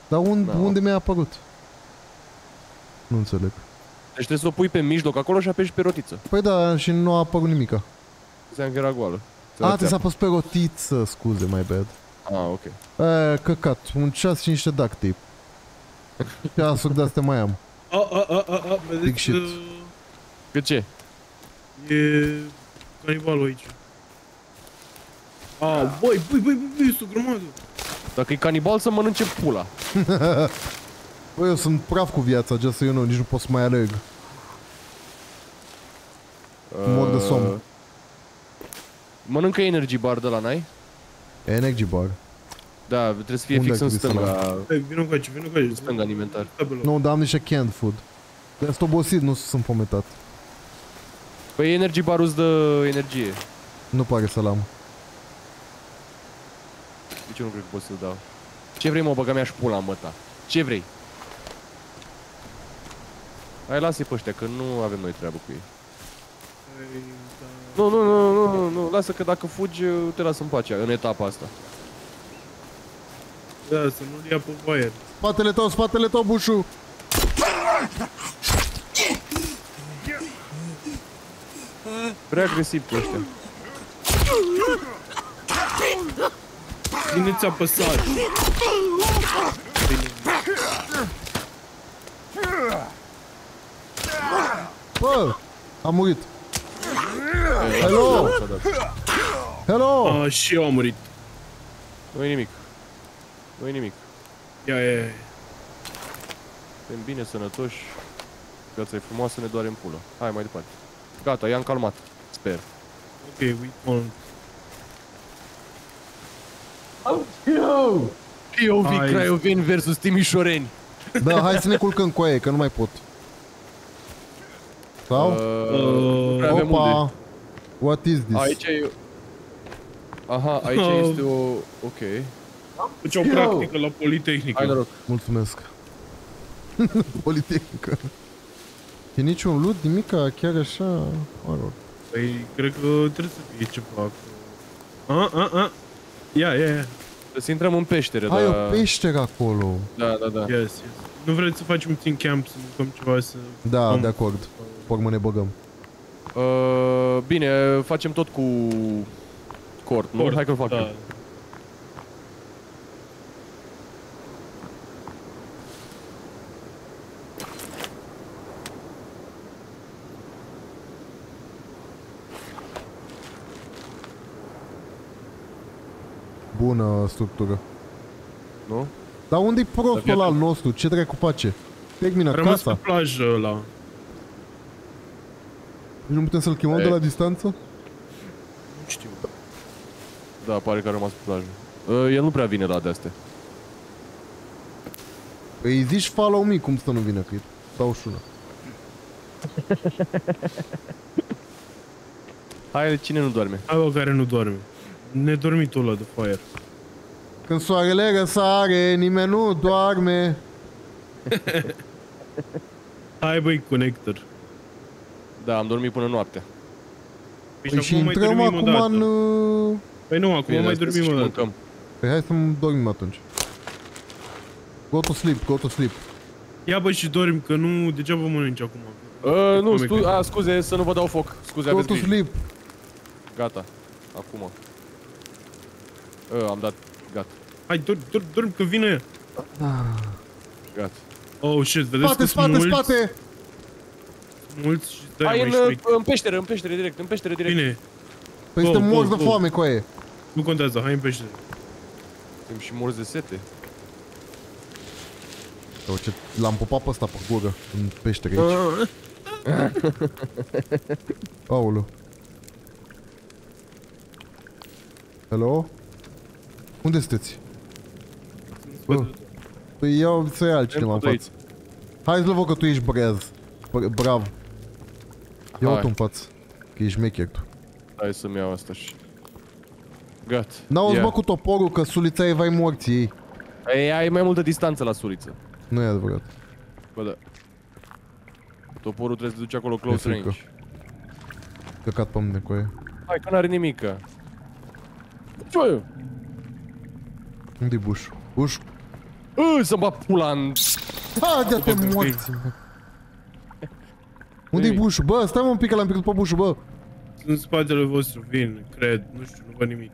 Dar un, Da. unde mi-a apărut? Nu înțeleg. Deci trebuie să o pui pe mijloc acolo și apeși pe rotiță. Păi da, și nu a apărut nimica. Înseamnă că era goală. A, te s-a pus pe rotiță, scuze, my bad. Ah, ok. E, căcat, un ceas și niște duct tape. Ceasuri de-astea mai am. A, a, a, a, a, Big vedeți shit. că Că ce? e canibalul aici. A, băi, băi, băi, băi, băi, este o grămadă. Dacă e canibal să mănânce pula. *laughs* Băi, eu sunt praf cu viața, just so you know, nici nu pot să mai alerg. Mor de somn. Uh, Mănâncă energy bar de la n-ai? Energy bar. Da, trebuie să fie Unde fix ar în trebui să stânga, Hai, vină cu aici, vină cu aici. stânga în inventar. Tabelă. Nu, dar am niște canned food. Dar sunt obosit, nu sunt fometat. Păi energy barul îți dă energie. Nu pare să-l am. Deci eu nu cred că pot să-l dau. Ce vrei mă, băga mea și pula în măta? Ce vrei? Hai, lasă-i pe ăștia, că nu avem noi treabă cu ei. Hai, da. Nu, nu, nu, nu, nu, nu, lasă că dacă fugi, te las în pace în etapa asta. Da, să nu-l ia pe wire. Spatele tău, spatele tău, bușu! Prea agresiv cu ăștia. Bine ți-a apăsat. Bă! Am murit. Hello! Hello! Ah, și eu am murit. Nu e nimic. Nu e nimic. Ia, ia, ia. Suntem bine, sănătoși. Viața e frumoasă, ne doare în pulă. Hai mai departe. Gata, i-am calmat. Sper. Ok, we won. POV Hai. Craioveni versus Timișoreni. Da, hai să ne culcăm cu aia, că nu mai pot. Sau? Uh, nu prea avem unde. Opa! What is this? Aici e... Aha, aici Oh. este o... Ok. Deci o practică la Politehnică. Hai noroc. Mulțumesc. *laughs* Politehnică. E niciun loot, nimica, chiar așa, mă rog. Păi, cred că trebuie să fie ceva acolo. A, a, a. Ia, ia, ia. Trebuie să intrăm în peștere, Ai dar... o peșteră acolo. Da, da, da. Yes, yes. Nu vreți să facem team camp, să mâncăm ceva, să... Da, Am- de acord. Pormă ne băgăm. Uh, bine, facem tot cu... Cort, nu? Cort, Hai că-l fac da. eu. Bună structură. Nu? Dar unde-i prostul Dar ăla al viața- nostru? Ce dracu face? Termină A rămas pe casa. plajă ăla. Deci nu putem să-l chemăm E. de la distanță? Nu știu. Da, pare că a rămas pe plajă. Uh, el nu prea vine la de-astea. Păi zici follow me, cum să nu vină, că dau și una. Hai, cine nu doarme? Hai, bă, care nu doarme. Nedormitul ăla de fire. Când soarele răsare, nimeni nu doarme. *laughs* Hai, băi, connector. Da, am dormit până noaptea. Păi, Păi și acum mai intrăm dormim acum odată. în... uh, Păi nu, acum Bine, mai stai dormim și o dată. mâncăm. Păi hai să dormim atunci. Go to sleep, go to sleep. Ia, bă, și dormi, că nu... Degeaba mănânci acum. Uh, nu, Foame stu- că- a, scuze, să nu vă dau foc. Scuze, Go aveți to grijă. sleep. Gata. Acum. Uh, am dat. Gata. Hai, dormi, dormi, dormi, că vine. Gata. Oh, shit, vedeți Spate, că spate, sunt mulți, spate! mulți și stai Hai mai în, șmec. în peșteră, în peșteră direct, în peșteră direct. Bine, Păi Go, suntem go, morți de go. foame cu aia. nu contează, hai în peștere. Suntem și morți de sete. Sau ce l-am pupat pe ăsta pe gură, în peștere aici. Ah, *laughs* Aoleu. Hello? Unde sunteți? Bă, Păi iau să ia altcineva în Suntem față. Hai să-l văd că tu ești breaz. Br- Brav. Ia Hai. o în față. Că ești mecher tu. Hai să-mi iau asta și... Gata. N-auzi Ia. bă cu toporul că sulița e vai morții ei. Ei, ai mai multă distanță la suriță. Nu e adevărat. Bă, da. Toporul trebuie să te duci acolo close frică. range. Căcat pe mine cu aia. Hai că n-are nimică. Ce bă? Unde-i buș? Buș? Ui, să-mi bat pula în... Haide-te După morți, mă. Unde-i Nimic. bușul? Bă, stai mă un pic că l-am pierdut pe bușul, bă. Sunt în spatele vostru, vin, cred, nu știu, nu văd nimic.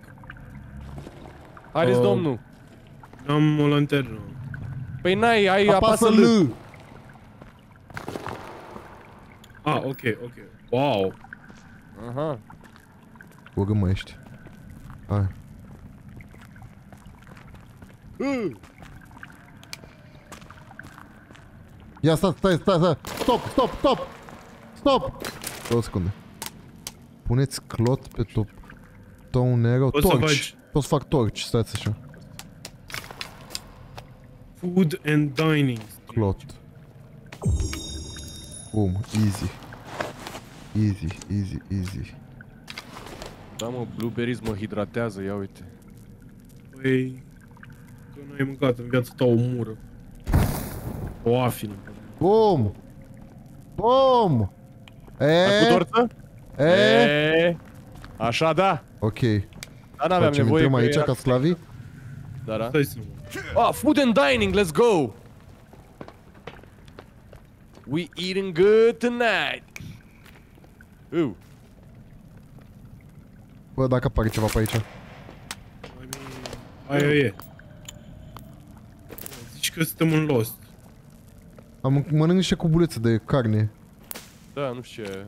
Haideți, Oh. domnul. Am o lanternă. Păi n-ai, ai Apasă apasă L. L. Ah, ok, ok. Wow. Aha. Ură mă ești. Hai. Ia stai, stai, stai, stai. Stop, stop, stop. Stop. Două secunde. Puneți clot pe top. Stone arrow. Poți să Torch. faci- Pot să fac torch, stați așa. Food and dining. Clot. Boom, easy. Easy, easy, easy. Da, mă, blueberries mă hidratează, ia uite. Păi... Tu nu ai mâncat în viața ta o mură. O afină. Boom! Boom! Ai cu E? torță? E? E? Așa da. Ok. Da, n-aveam Facem, nevoie intrăm că aici era- ca sclavii? Da, da. Stai să Ah, food and dining, let's go! We eating good tonight. Ooh. Bă, dacă apare ceva pe aici. Aia e. Zici că suntem în Lost. Am mănânc niște cubulețe de carne. Da, nu știu ce...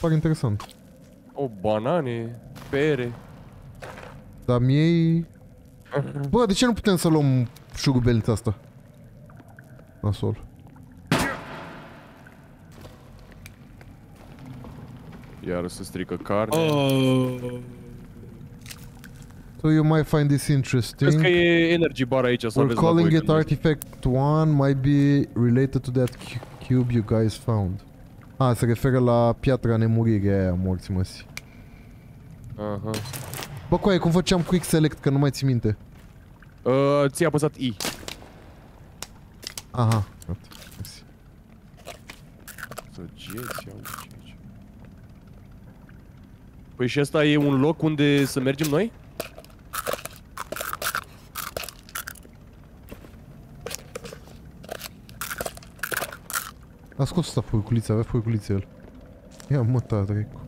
pare interesant. O, banane, pere. Dar mie Bă, de ce nu putem să luăm șurubelnița asta? Nasol. Iar se strică carne. Oh, So you might find this Crezi interesting. că e energy bar aici să We're vezi la calling voi it când- Artifact 1 might be related to that cu- cube you guys found. Ah, se referă la piatra nemuririi aia a morții măsii. Aha. Bă, coaie, cum făceam quick select, că nu mai ții minte. Uh, ți-a apăsat I. Aha, gata. Mersi. Săgeți, iau ce aici. Păi și ăsta e un loc unde să mergem noi? A scos asta furculița, avea furculiță el. Ia mă, ta, dracu.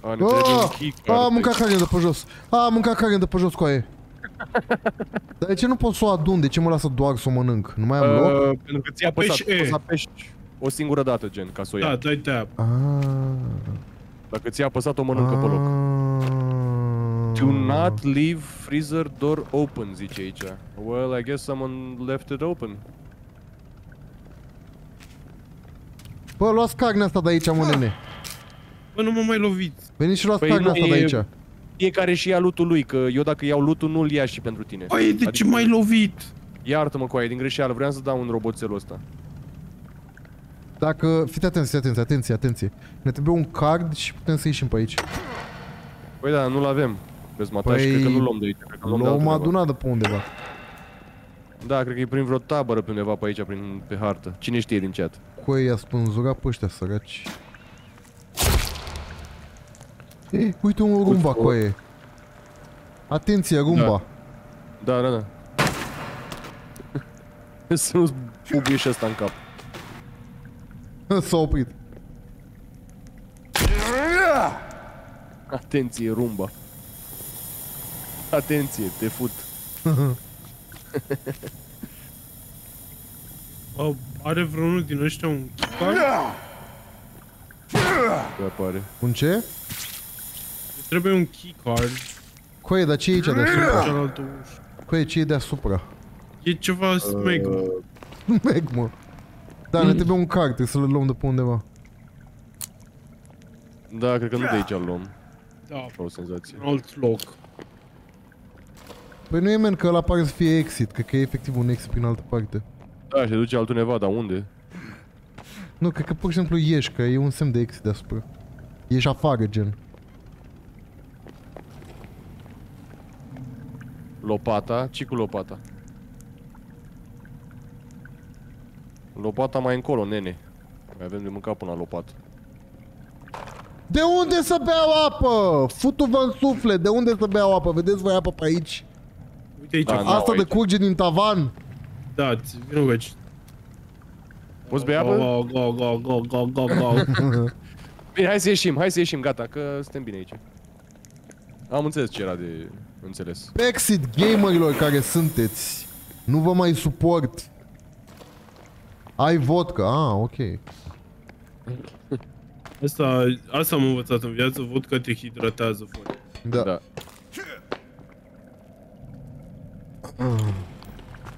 A, ne trebuie un Ah, key a, card. am mâncat carne de pe jos. A, am mâncat carne de pe jos, coaie. *laughs* Dar de ce nu pot să o adun? De ce mă lasă doar să o mănânc? Nu mai am loc? Uh, pentru că ți-a apăsat, Apeși E. poți să apeși o singură dată, gen, ca să o da, ia. dai tab. Ah. Dacă ți-a apăsat, o mănâncă pe loc. Ah. Do not leave freezer door open, zice aici. Well, I guess someone left it open. Bă, luați carnea asta de aici, mă, nene. Bă, nu mă mai loviți. Veniți și luați Păi carnea nu asta de e- aici. Fiecare și ia lutul lui, că eu dacă iau lutul, nu-l ia și pentru tine. Băi, de ce Adică- mai lovit? Iartă-mă, coaie, din greșeală, vreau să dau un roboțelul ăsta. Dacă... Fiți atenți, fiți atenți, atenție, atenție. Ne trebuie un card și putem să ieșim pe aici. Păi da, nu-l avem. Vezi, mă Păi, și cred că nu luăm de aici, cred că luăm de Luăm altundeva. adunat de pe undeva. Da, cred că e prin vreo tabără pe undeva pe aici, prin, pe hartă. Cine știe din chat? Cu ei a spânzurat pe ăștia săraci. Ei, uite un rumba cu ei. Atenție, rumba. Da, da, da. *laughs* să nu-ți bubuie și ăsta în cap. *laughs* S-a oprit. Atenție, rumba. Atenție, te fut. *laughs* Bă, are vreunul din ăștia un keycard? Că apare. Un ce? Îți trebuie un keycard. Cu ei, dar ce e aici deasupra? Cealaltă ușă. Cu ei, ce e deasupra? E ceva smeg, mă. Meg, mă. Da, ne trebuie un card, trebuie să le luăm de pe undeva. Da, cred că nu de aici îl luăm. Da, Așa o senzație. în alt loc. Păi nu e men că ăla pare să fie exit, cred că e efectiv un exit prin altă parte. Da, și te duce altundeva, dar unde? Nu, cred că pur și simplu ieși, că e un semn de exit deasupra. Ieși afară, gen. Lopata? ce cu lopata? Lopata mai încolo, nene. Mai avem de mâncat până la lopată. De unde să beau apă? Futu-vă în suflet, de unde să beau apă? Vedeți voi apă pe aici? Uite aici. Da, Da, nu. Asta de aici. curge din tavan? da ți- vină cu aici. Poți bea apă? Go, go, go, go, go, go, go. *laughs* Bine, hai să ieșim, hai să ieșim, gata, că suntem bine aici. Am înțeles ce era de înțeles. Exit gamerilor care sunteți. Nu vă mai suport. Ai vodka, ah, ok. Asta, asta am învățat în viață, văd că te hidratează foarte. Da. Da.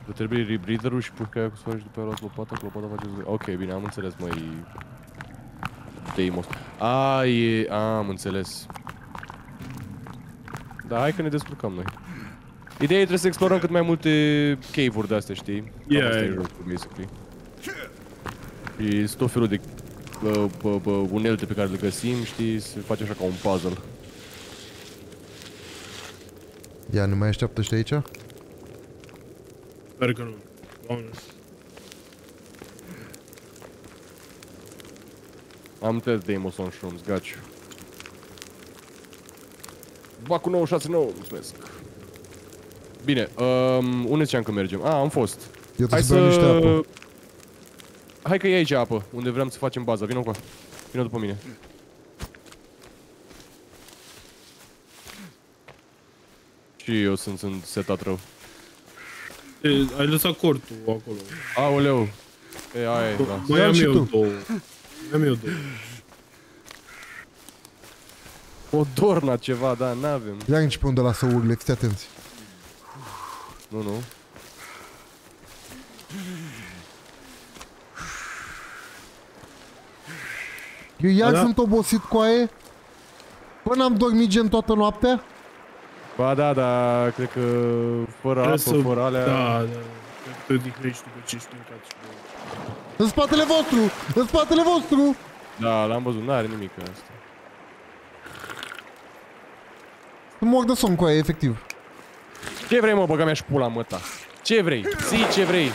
Vă trebuie rebreather-ul și pușca aia cu soare și după aia luați lopata, cu lopata faceți... Ok, bine, am înțeles, măi... Deimos. A, e... A, am înțeles. Da, hai că ne descurcăm noi. Ideea e trebuie să explorăm cât mai multe cave-uri de-astea, știi? Cam Yeah, asta e yeah. jocul, basically. Și sunt tot felul de bă, bă, bă, unelte pe care le găsim, știi? Se face așa ca un puzzle. Ia, ne mai așteaptă și aici? Sper că nu. Doamne. Am înțeles Deimos on Shrooms, got you. Ba cu 969, mulțumesc. Bine, um, unde ziceam că mergem? Ah, am fost. Eu Hai trebuie să beau niște să... apă. Hai că e aici apă, unde vrem să facem baza. Vino cu Vino după mine. Și eu sunt, sunt setat rău. E, ai lăsat cortul acolo. Aoleu. E, aia e, da. Mai Ia-l am și eu tu. două. Mai am eu două. O dorna ceva, da, n-avem. Ia nici pe unde lasă urle, fiți atenți. Nu, nu. Eu iar Da, da. sunt obosit cu aie. Până am dormit gen toată noaptea. Ba da, da, cred că fără apă, Trebuie să- fără alea... Da, da. Cred că te odihnești după ce ești mâncat și băut. În spatele vostru! În spatele vostru! Da, l-am văzut, n-are nimic asta. Mor de somn cu aia, efectiv. Ce vrei, mă, băga mea și pula, mă, ta? Ce vrei? Zi ce vrei.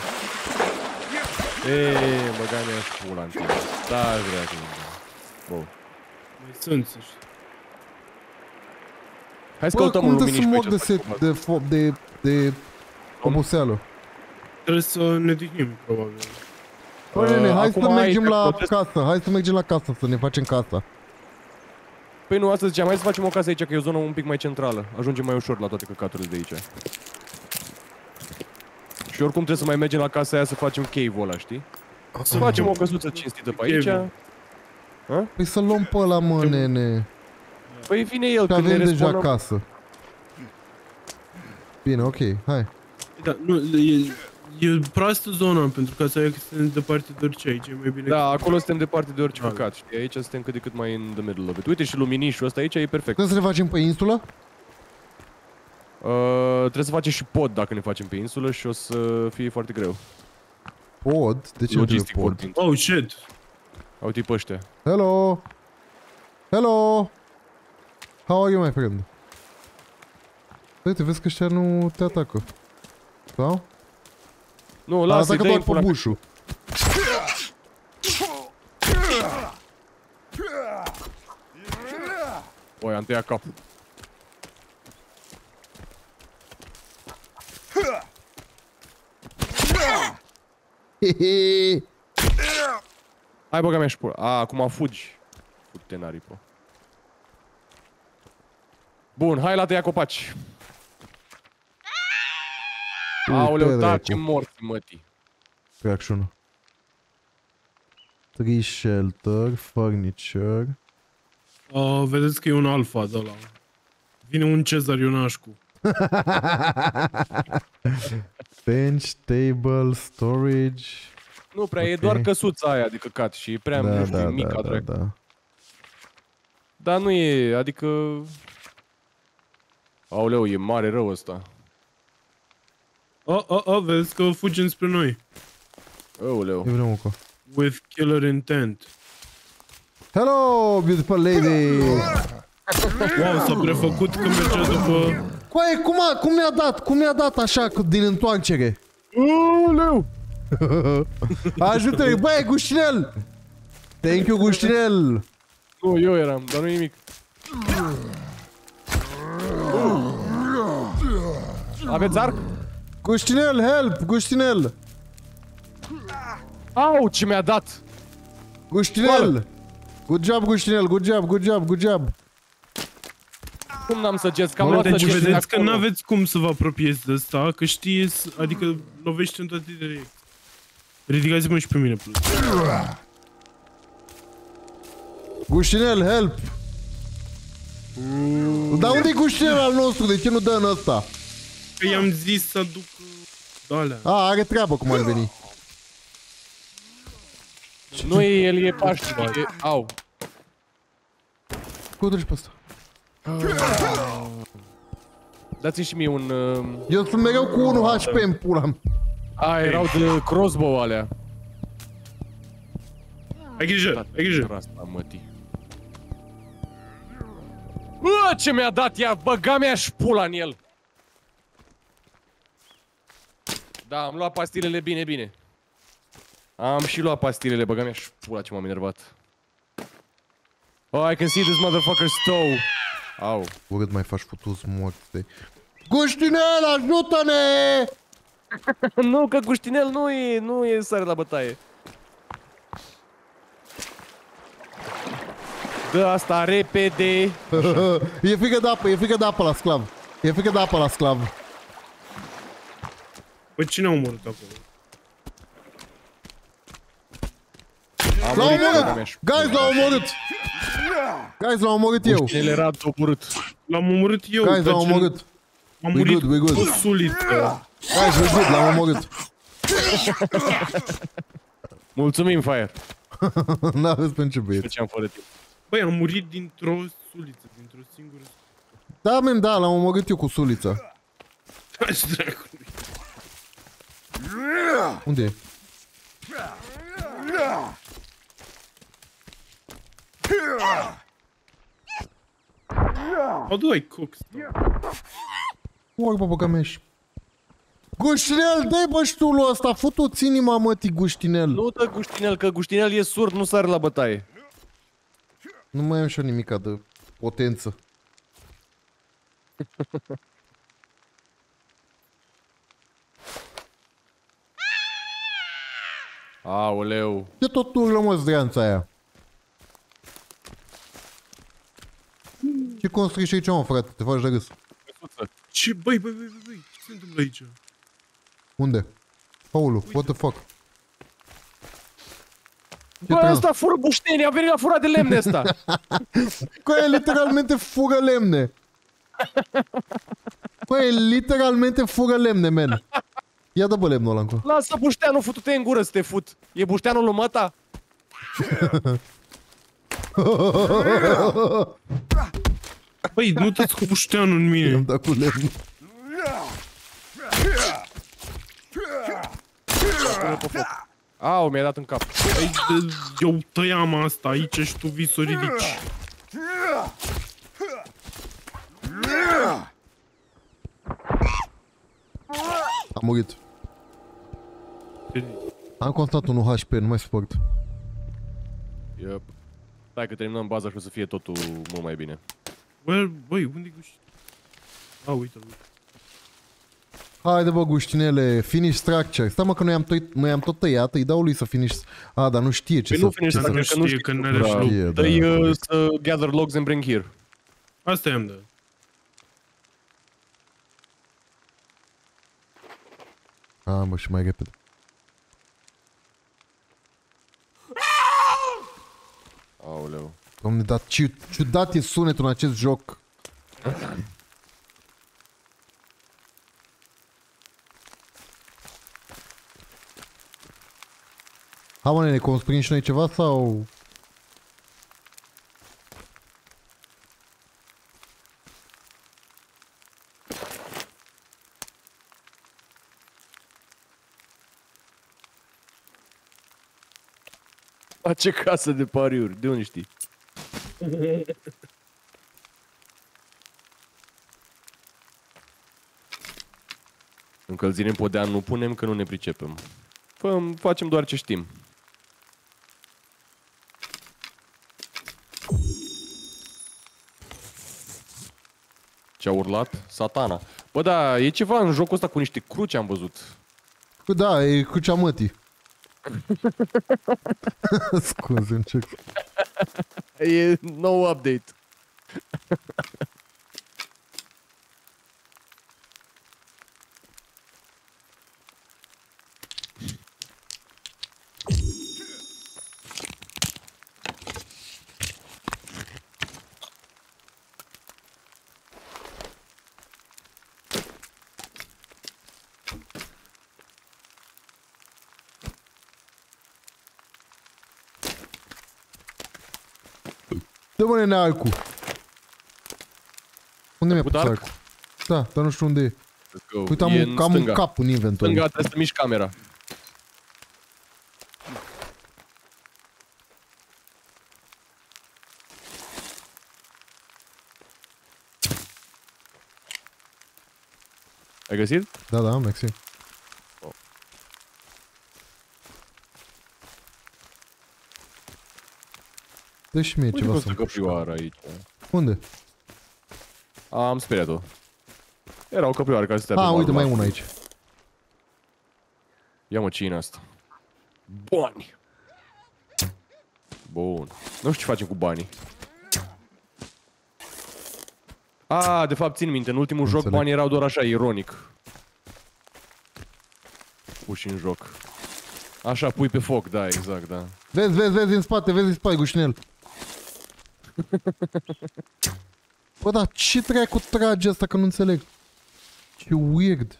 Eee, băga mea și pula în tine. Da, aș vrea că Bă. Mai sunt, să știi. Hai să Bă, căutăm cum un de luminiș să pe mor aici. de, set, de, fo- de, de oboseală? Trebuie să ne odihnim, probabil. Bă, nene, Uh, hai acum să mergem aici la protest- casă, hai să mergem la casă, să ne facem casa. Păi nu, asta ziceam, hai să facem o casă aici, că e o zonă un pic mai centrală. Ajungem mai ușor la toate căcaturile de aici. Și oricum trebuie să mai mergem la casa aia să facem cave-ul ăla, știi? Să facem o căsuță cinstită pe aici. Cave-ul. Păi să luăm pe ăla, mă, nene. Păi vine el Că când ne avem deja respawnăm. casă. Bine, ok, hai. Da, nu, e, e proastă zona pentru că aia că suntem departe de orice aici, e mai bine. Da, acolo suntem departe de orice Da. căcat, știi? Aici suntem cât de cât mai in the middle of it. Uite și luminișul ăsta aici e perfect. Trebuie să ne facem pe insulă? Uh, trebuie să facem și pod dacă ne facem pe insulă și o să fie foarte greu. Pod? De ce nu trebuie Logistic pod? vorbind. Oh, shit! Uite pe ăștia. Hello! Hello! How are you, my friend? Uite, vezi că ăștia nu te atacă. Sau? Nu, Lasă lasă-i, dă-i în pe bușul. Oi, am tăiat capul. Hai băga mea și pula. A, acum fugi. Fute naripă. Bun, hai la tăia copaci. Aoleu, da, dracu. ce morți, mătii. Reaction. Tree shelter, furniture. Oh, vedeți că e un alfa de ăla. Vine un Cezar Ionașcu. *laughs* Bench, table, storage. Nu prea, e Ok. doar căsuța aia de căcat și e prea, Da, nu știu, da, mica, da, dracu. da, da. Dar nu e, adică... Aoleu, e mare rău ăsta. Oh, oh, oh, vezi că fugem spre noi. Aoleu. E vrem încă. With killer intent. Hello, beautiful lady! Wow, s-a prefăcut că mergea după... Coaie, cum, a, cum mi-a dat? Cum mi-a dat așa cu- din întoarcere? Aoleu! *laughs* Ajută-i, băi, Guștinel! Thank you, Guștinel! Nu, eu eram, dar nu nimic. Aveți arc? Guștinel, help! Guștinel! Au, ce mi-a dat! Guștinel! Good job, Guștinel, good job, good job, good job! Cum n-am săgeți? Că am Bă, luat Deci săgeți de vedeți că acolo. n-aveți cum să vă apropiați de asta, că știți, adică lovește în toate direcții. Ridicați-mă și pe mine, plus. Guștinel, help! Dar unde e Guștinel al nostru? De ce nu dă în ăsta? Că i-am zis să aduc uh, alea. A, are treabă cum ar veni. Nu e el, e Paști. E... Au. Cum o treci pe ăsta? Dați-mi și mie un... Uh... Eu sunt mereu cu 1 HP în pula mea. A, erau de crossbow alea. Ai grijă, ai grijă. Asta, mătii. Bă, ce mi-a dat ea? Băga mea și pula în el. Da, am luat pastilele bine, bine. Am și luat pastilele, băga mea și pula ce m-am enervat. Oh, I can see this motherfucker's toe. Au. Urât mai faci futus morți de... Guștinel, ajută-ne! *laughs* nu, că Guștinel nu e, nu e sare la bătaie. Dă asta repede. *laughs* e frică de apă, e frică de apă la sclav. E frică de apă la sclav. Păi cine a omorât acolo? A L-au murit, băga mea omorât! și- Guys, l-au omorât! Guys, l-au omorât eu! Guștinele era doborât. L-am omorât eu. Guys, dar l-au cel- omorât! Am We murit good, we good. cu suliță. Guys, we good, l-am omorât! *laughs* Mulțumim, Fire. *laughs* N-aveți pe ce băieți. Făceam fără timp. Băi, am murit dintr-o suliță, dintr-o singură Da, men, da, l-am omorât eu cu sulița. Așa dracului. Unde e? How do I cook stuff? Mor, bă, băga mea și... Guștinel, dai bă ștulul ăsta, fut-o-ți inima, mătii, Guștinel. Nu dă Guștinel, că Guștinel e surd, nu sare la bătaie. Nu mai am și nimica de potență. *laughs* Aoleu. De tot urlă mă zdreanța aia. Ce construiești aici, mă, frate? Te faci de râs. Ce? Băi, băi, băi, băi, băi, ce se întâmplă aici? Unde? Paulu, what the fuck? Bă, trans- ăsta fură buștenii, a venit la furat de lemne ăsta. *laughs* Cu aia literalmente fură lemne. *laughs* Cu aia literalmente fură lemne, man. Ia dă bă lemnul ăla încolo. Lasă bușteanul, futu-te în gură să te fut. E bușteanul lui măta? *laughs* Băi, nu te-ți cu bușteanul în mine. I-am dat cu lemnul. Au, mi-a dat în cap. Băi, de- eu tăiam asta aici și tu vii să o ridici. Am murit. Ce- Am constat un HP, nu mai suport. Yep. Stai că terminăm baza și o să fie totul mult mai bine. Bă, băi, unde-i guști? A, uite, uite. Haide bă, guștinele, finish structure. Stai mă că noi am, tot, noi am tot tăiat, îi dau lui să finish... A, dar nu știe ce Păi să... nu finish ce Dacă să... structure, nu că nu știe, știi că n-are structura. știe, da. Dă-i uh, să gather logs and bring here. Asta i-am dat. A, mă, și mai repede. Aoleu. Doamne, dar ce ciudat e sunetul în acest joc. Ha, mă, ne construim și noi ceva sau... *laughs* Face casă de pariuri, de unde știi? *laughs* Încălzire în podea nu punem că nu ne pricepem. Fă, facem doar ce știm. Ce-a urlat? Satana. Bă, da, e ceva în jocul ăsta cu niște cruci am văzut. Cu Da, e cu cea mătii. Scuze, încerc. E nou update. Dă-mă nene arcu. Unde mi-a Cu pus arc? arcu? Da, dar nu știu unde e. Let's go. Uite, am, E un, în cam un stânga. cap în inventory. Stânga trebuie să miști camera. Ai găsit? Da, da, mersi. Dă și mie Uite ceva cum să stă căprioară aici. Unde? Am speriat-o. Era o căprioară care stătea A, pe uite, mai malul e una aici. Ia mă, cine asta? Bani! Bun. Nu știu ce facem cu banii. A, de fapt, țin minte, în ultimul joc Înțeleg. banii erau doar așa, ironic. Puși în joc. Așa, pui pe foc, da, exact, da. Vezi, vezi, vezi în spate, vezi în spate, gușinel. Bă, dar ce dracu trage asta că nu înțeleg? Ce weird.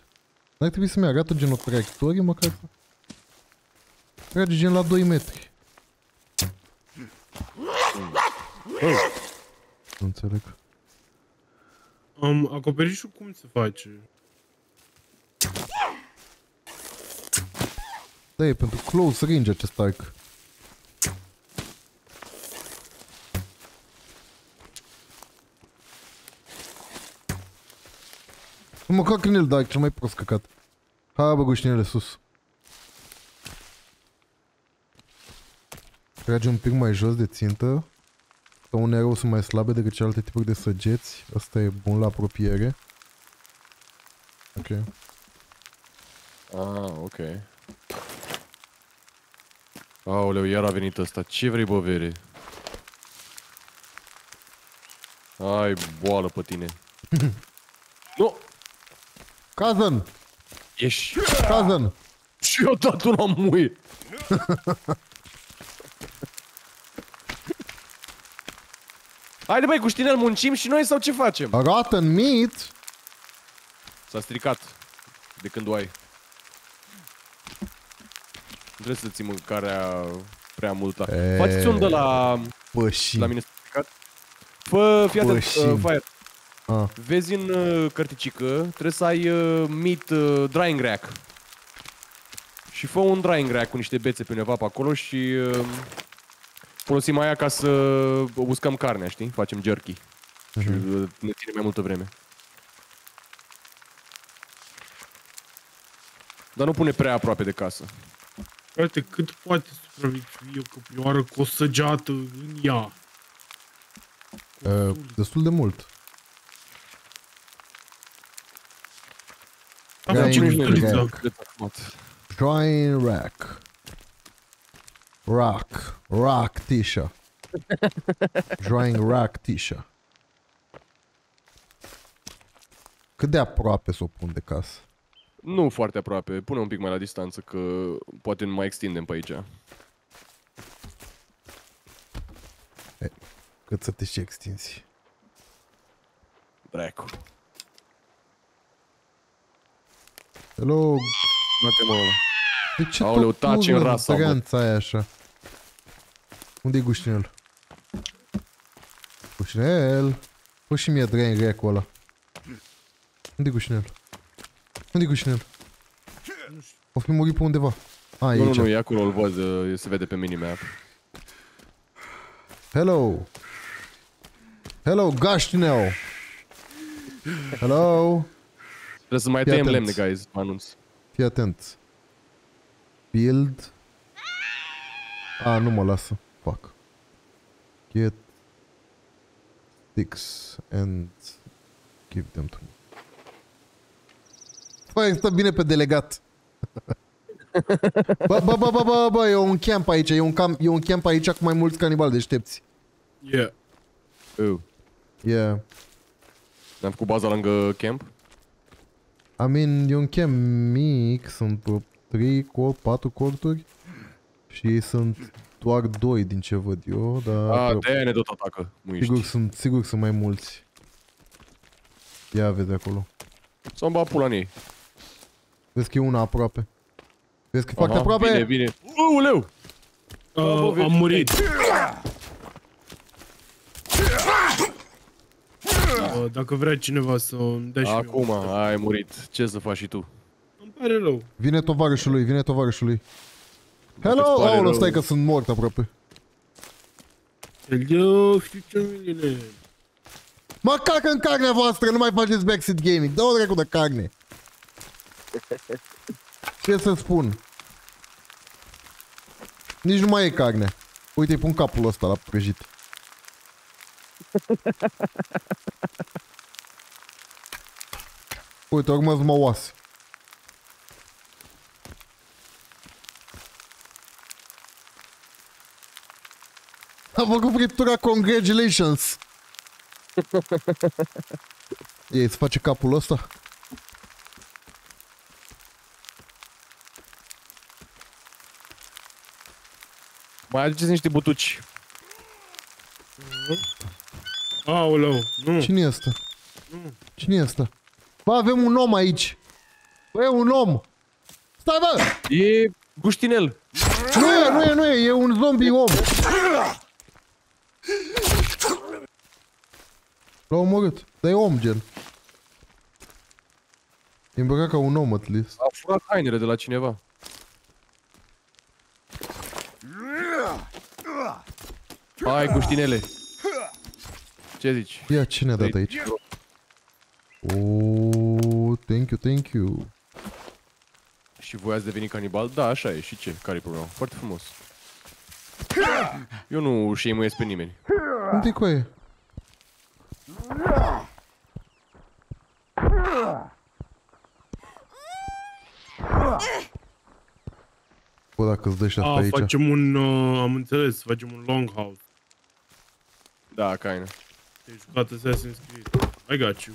N-ar trebui să-mi arată gen o traiectorie măcar? Trage gen la 2 metri. Nu înțeleg. Am acoperișul cum se face? Da, e pentru close range acest arc. Mă cac în el, dar cel mai prost căcat. Hai bă, gușinele sus. Trage un pic mai jos de țintă. Că unele erou sunt mai slabe decât celelalte tipuri de săgeți. Asta e bun la apropiere. Ok. Ah, ok. Aoleu, iar a venit ăsta. Ce vrei, bă, vere? Ai boală pe tine. *laughs* nu! Cousin! Ești... Cousin! Și eu dat una muie. Haide băi, cu știnel muncim și noi sau ce facem? Rotten meat! S-a stricat de când o ai. Nu trebuie să ții mâncarea prea multă. E. Faceți un de la, Bă, și... la mine s-a stricat. Fă, fii Bă, atent, și- uh, Fire. Ah. Vezi în uh, cărticică, trebuie să ai uh, meat uh, drying rack. Și fă un drying rack cu niște bețe pe undeva pe acolo și uh, folosim aia ca să uscăm carnea, știi? Facem jerky. Și uh, ne ține mai multă vreme. Dar nu pune prea aproape de casă. Frate, cât poate supraviețui o căprioară cu o săgeată în ea? Uh, destul de mult. Da, Drying ce rack. culiță. Drying rack. Rock. Rock Tisha. *laughs* Drying rack Tisha. Cât de aproape să o pun de casă? Nu foarte aproape, pune un pic mai la distanță, că poate nu mai extindem pe aici. Cât să te și extinzi? Dracu. Hello? Bate mă ăla. De ce Aoleu, tot taci nu în văd rasa, mă. stranța aia așa? Unde e guștinel? Guștinel? Fă și mie drain rack-ul ăla. unde e guștinel? unde e guștinel? O fi murit pe undeva. A, e Nu, nu, aici. nu, e acolo, îl văd, uh, se vede pe minimap. Hello. Hello, Gaștinel. Hello. Trebuie să mai Fii tăiem atent. lemne, guys, mă anunț. Fii atent. Build. A, nu mă lasă. Fuck. Get sticks and give them to me. Păi, stă bine pe delegat. bă, bă, bă, bă, bă, bă, e un camp aici, e un, camp, e un camp aici cu mai mulți canibali deștepți. Yeah. Uh, Yeah. ne-am făcut baza lângă camp. I mean, e un camp mic, sunt vreo 3 cor, 4 corturi și ei sunt doar 2 din ce văd eu, dar A, pro- de-aia ne tot atacă, muiști. sigur sunt, sigur sunt mai mulți. Ia vezi acolo. Să-mi bat pula în ei. Vezi că e una aproape. Vezi că e foarte Aha, aproape? Bine, bine. Uleu! Uh, vezi- am murit. Dacă vrea cineva să îmi dea și Acum mie. ai murit. Ce să faci și tu? Îmi pare rău. Vine tovarășul lui, vine tovarășul lui. Dacă Hello! îți pare Aoleu, rău- stai că sunt mort aproape. Hello, știu ce mine. Mă cac în carnea voastră, nu mai faceți backseat gaming. Dă-o dracu de carne. *laughs* Ce să spun? Nici nu mai e carne. Uite, îi pun capul ăsta la prăjit. Uite, au rămas numai oase. Am făcut friptura, congratulations! Ei, îți face capul ăsta? Mai aduceți niște butuci. Aoleu, nu. Cine e ăsta? Cine e ăsta? Bă, avem un om aici. Bă, e un om. Stai, bă! E guștinel. Nu e, nu e, nu e, e un zombie om. L-a omorât. Dar e om, gen. E îmbrăcat ca un om, at least. A furat hainele de la cineva. Hai, guștinele. Ce zici? Ia, cine a dat aici? Oh, thank you, thank you. Și voi ați devenit canibal? Da, așa e. Și ce? Care e problema? Foarte frumos. Eu nu șeimuiesc pe nimeni. Unde cu aia? Bă, dacă îți dă și asta A, aici. facem un, uh, am înțeles, facem un long house. Da, caine. Te-ai jucat Assassin's Creed. I got you.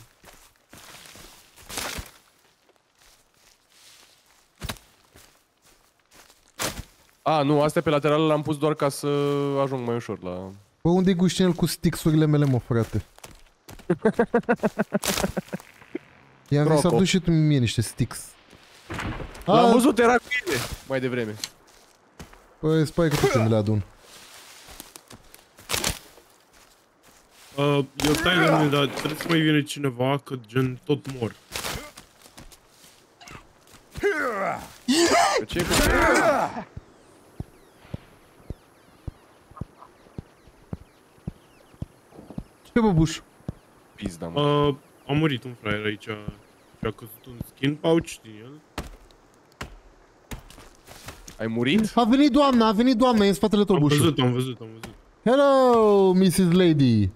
A, nu, astea pe lateral l-am pus doar ca să ajung mai ușor la... Bă, unde e guștinel cu stixurile mele, mă, frate? *laughs* I-am zis să Croco. aduci și tu mie niște sticks. L-am A, văzut, era cu ele mai devreme. Păi, spai că tot ce mi le adun. Uh, eu stai la mine, dar trebuie să mai vină cineva, că gen tot mor. Că ce e cu Ce, bă, buș? pizda, mă? Uh, a murit un fraier aici și a căzut un skin pouch din el. Ai murit? A venit doamna, a venit doamna, e în spatele tău, Am bușul. văzut, am văzut, am văzut. Hello, Mrs. Lady.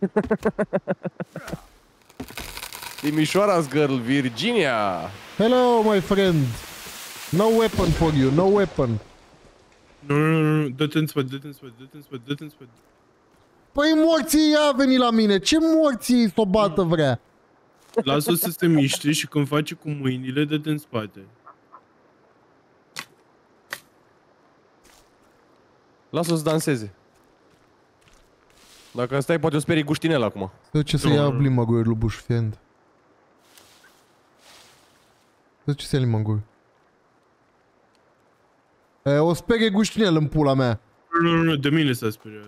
*laughs* Timișoara's girl, Virginia! Hello, my friend. No weapon for you, no weapon. Nu, nu, nu, nu, dă-te în spate, dă-te în spate, dă-te în spate, dă-te în spate. Păi morții ea a venit la mine. Ce morții să o bată vrea? Lasă-o să se miște și când face cu mâinile, dă-te în spate. Lasă-o să danseze. Dacă stai, poate o sperii guștinel acum. Să ce să Nu, ia nu, nu. limba gură lui Bush, fiind. Să ce să ia limba în gură. E, o sperie guștinel în pula mea. Nu, nu, nu, de mine s-a speriat.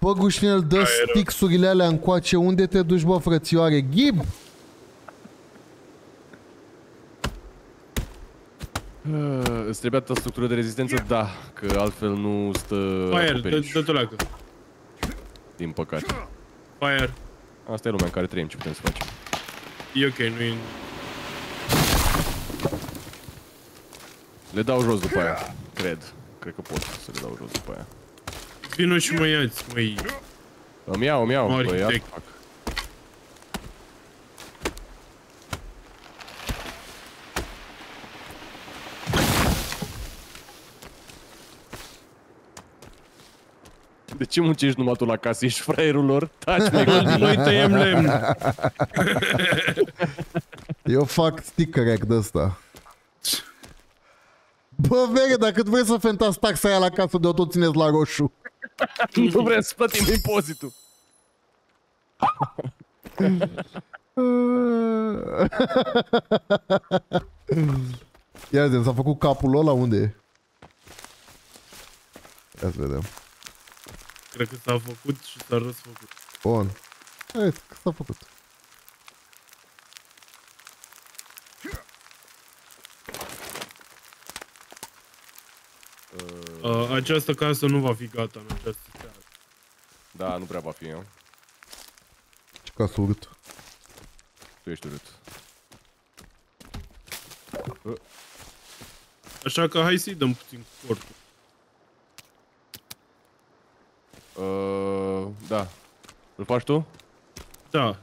Bă, guștinel, dă era. stixurile alea încoace. Unde te duci, bă, frățioare? Ghib! Îți trebuia ta structură de rezistență? Da, că altfel nu stă Fire, acoperiș, dă- dă-te leacă. din păcate. Fire. Asta e lumea în care trăim, ce putem să facem. E ok, nu e... Le dau jos după aia, cred. Cred că pot să le dau jos după aia. Vino și mă iați, măi. Îmi iau, îmi iau, Mă, băi, arhitect. asta fac. De ce muncești numai tu la casă? Ești fraierul lor? Taci, mă, *laughs* Noi tăiem lemn. *laughs* Eu fac sticker rack de ăsta. Bă, vere, dacă vrei să fentați taxa aia la casă, de-o tot țineți la roșu. *laughs* nu vrem să plătim impozitul. Ia vedem, s-a făcut capul ăla unde e? Ia să vedem. Cred că s-a făcut și s-a răsfăcut. Bun. Hai, că s-a făcut. Uh, această casă nu va fi gata în această seară. Da, nu prea va fi eu. Ce casă urât. Tu ești urât. Așa că hai să-i dăm puțin cu corpul. Uh, da. Îl faci tu? Da.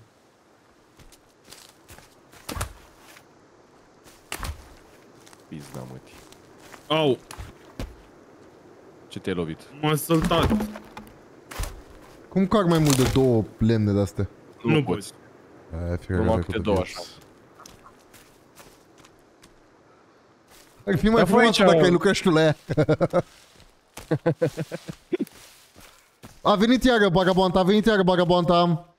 Pizda, măti. Au, Ce te-ai lovit? m-a săltat. Cum car mai mult de două lemne de-astea? Nu poți. Aia, fiecare Numai are câte cu două, vieți. așa. Ar fi mai Dar fă frumos aici- dacă ai lucrat și tu la ea. *laughs* A venit iară bagabonta, a venit iară bagabonta.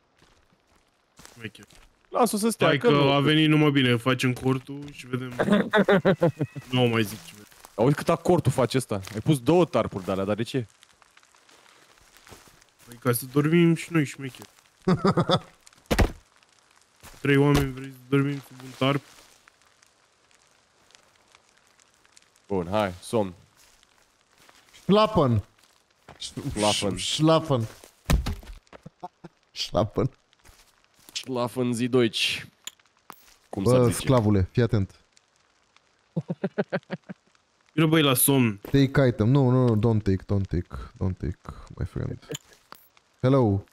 Șmecher. Lasă-o să stea, Hai că că nu. a venit numai bine, facem cortul și vedem. *laughs* nu mai zic ce. Auzi cât acortul face ăsta. Ai pus două tarpuri de alea, dar de ce? Păi ca să dormim și noi șmecher. *laughs* Trei oameni vrei să dormim sub un tarp? Bun, hai, somn. Schlafen. Schlafen. Schlafen. Schlafen. Schlaf în zi Deutsch. Cum s-ar Bă, zice? sclavule, fii atent. *laughs* Vino băi la somn. Take item. Nu, nu, nu, don't take, don't take, don't take, my friend. Hello.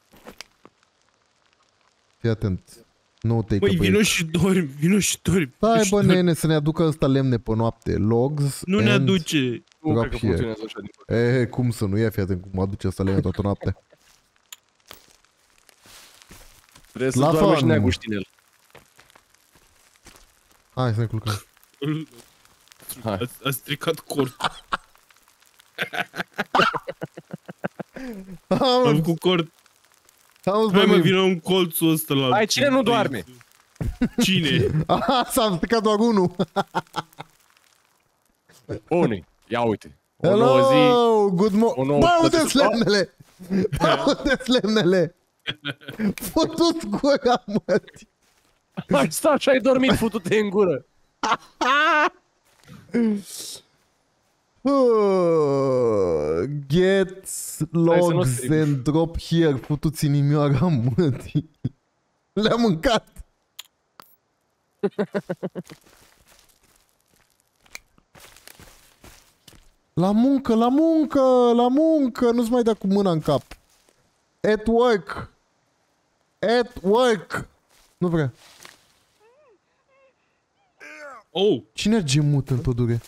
Fii atent. No take Băi, a vino break. și dormi, vino și dormi. Stai Vino și bă, dormi. nene, să ne aducă ăsta lemne pe noapte. Logs Nu ne and- aduce. Nu drop cred că here. funcționează așa din păcate. E, e, cum să nu? Ia fii atent cum aduce ăsta lemne toată noaptea. Trebuie să La doarmă și fan. neaguștinel. Hai să ne culcăm. Hai. A, a stricat cortul. *laughs* Am Auzi, făcut cort. auzi, Hai bă, mă, mim. vină un colțul ăsta la... Hai, cine nu doarme? Cine? *laughs* Aha, s-a stricat doar unul. Bune, ia uite. O nouă zi. Hello, good o morning. nouă Bă, plăcută. unde lemnele? *laughs* Bă, unde lemnele? Futu-ți gura, mă. Hai, sta și ai dormit, futu-te în gură. Uh, *laughs* Get nu logs strici. and drop here. Futu-ți inimioara, mătii. *laughs* Le-am mâncat. La muncă, la muncă, la muncă, nu-ți mai da cu mâna în cap. At work. At work. Nu vrea. Oh! Cine a gemut în pădure?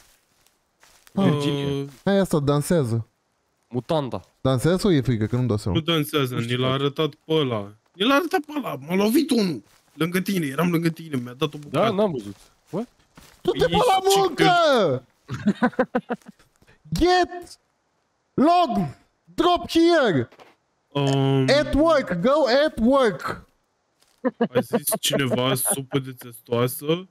Virginie. Uh, Hai asta, dansează. Mutanta. Dansează sau e frică? Că nu-mi dau seama. nu dansează, ni l-a arătat pe ăla. Ni l-a arătat pe ăla, m-a lovit unul. Lângă tine, eram lângă tine, mi-a dat o bucată. Da, n-am văzut. What? Du-te pe Ești la muncă! *laughs* Get log drop here Um, at work go at work a zis cineva supă de testoasă.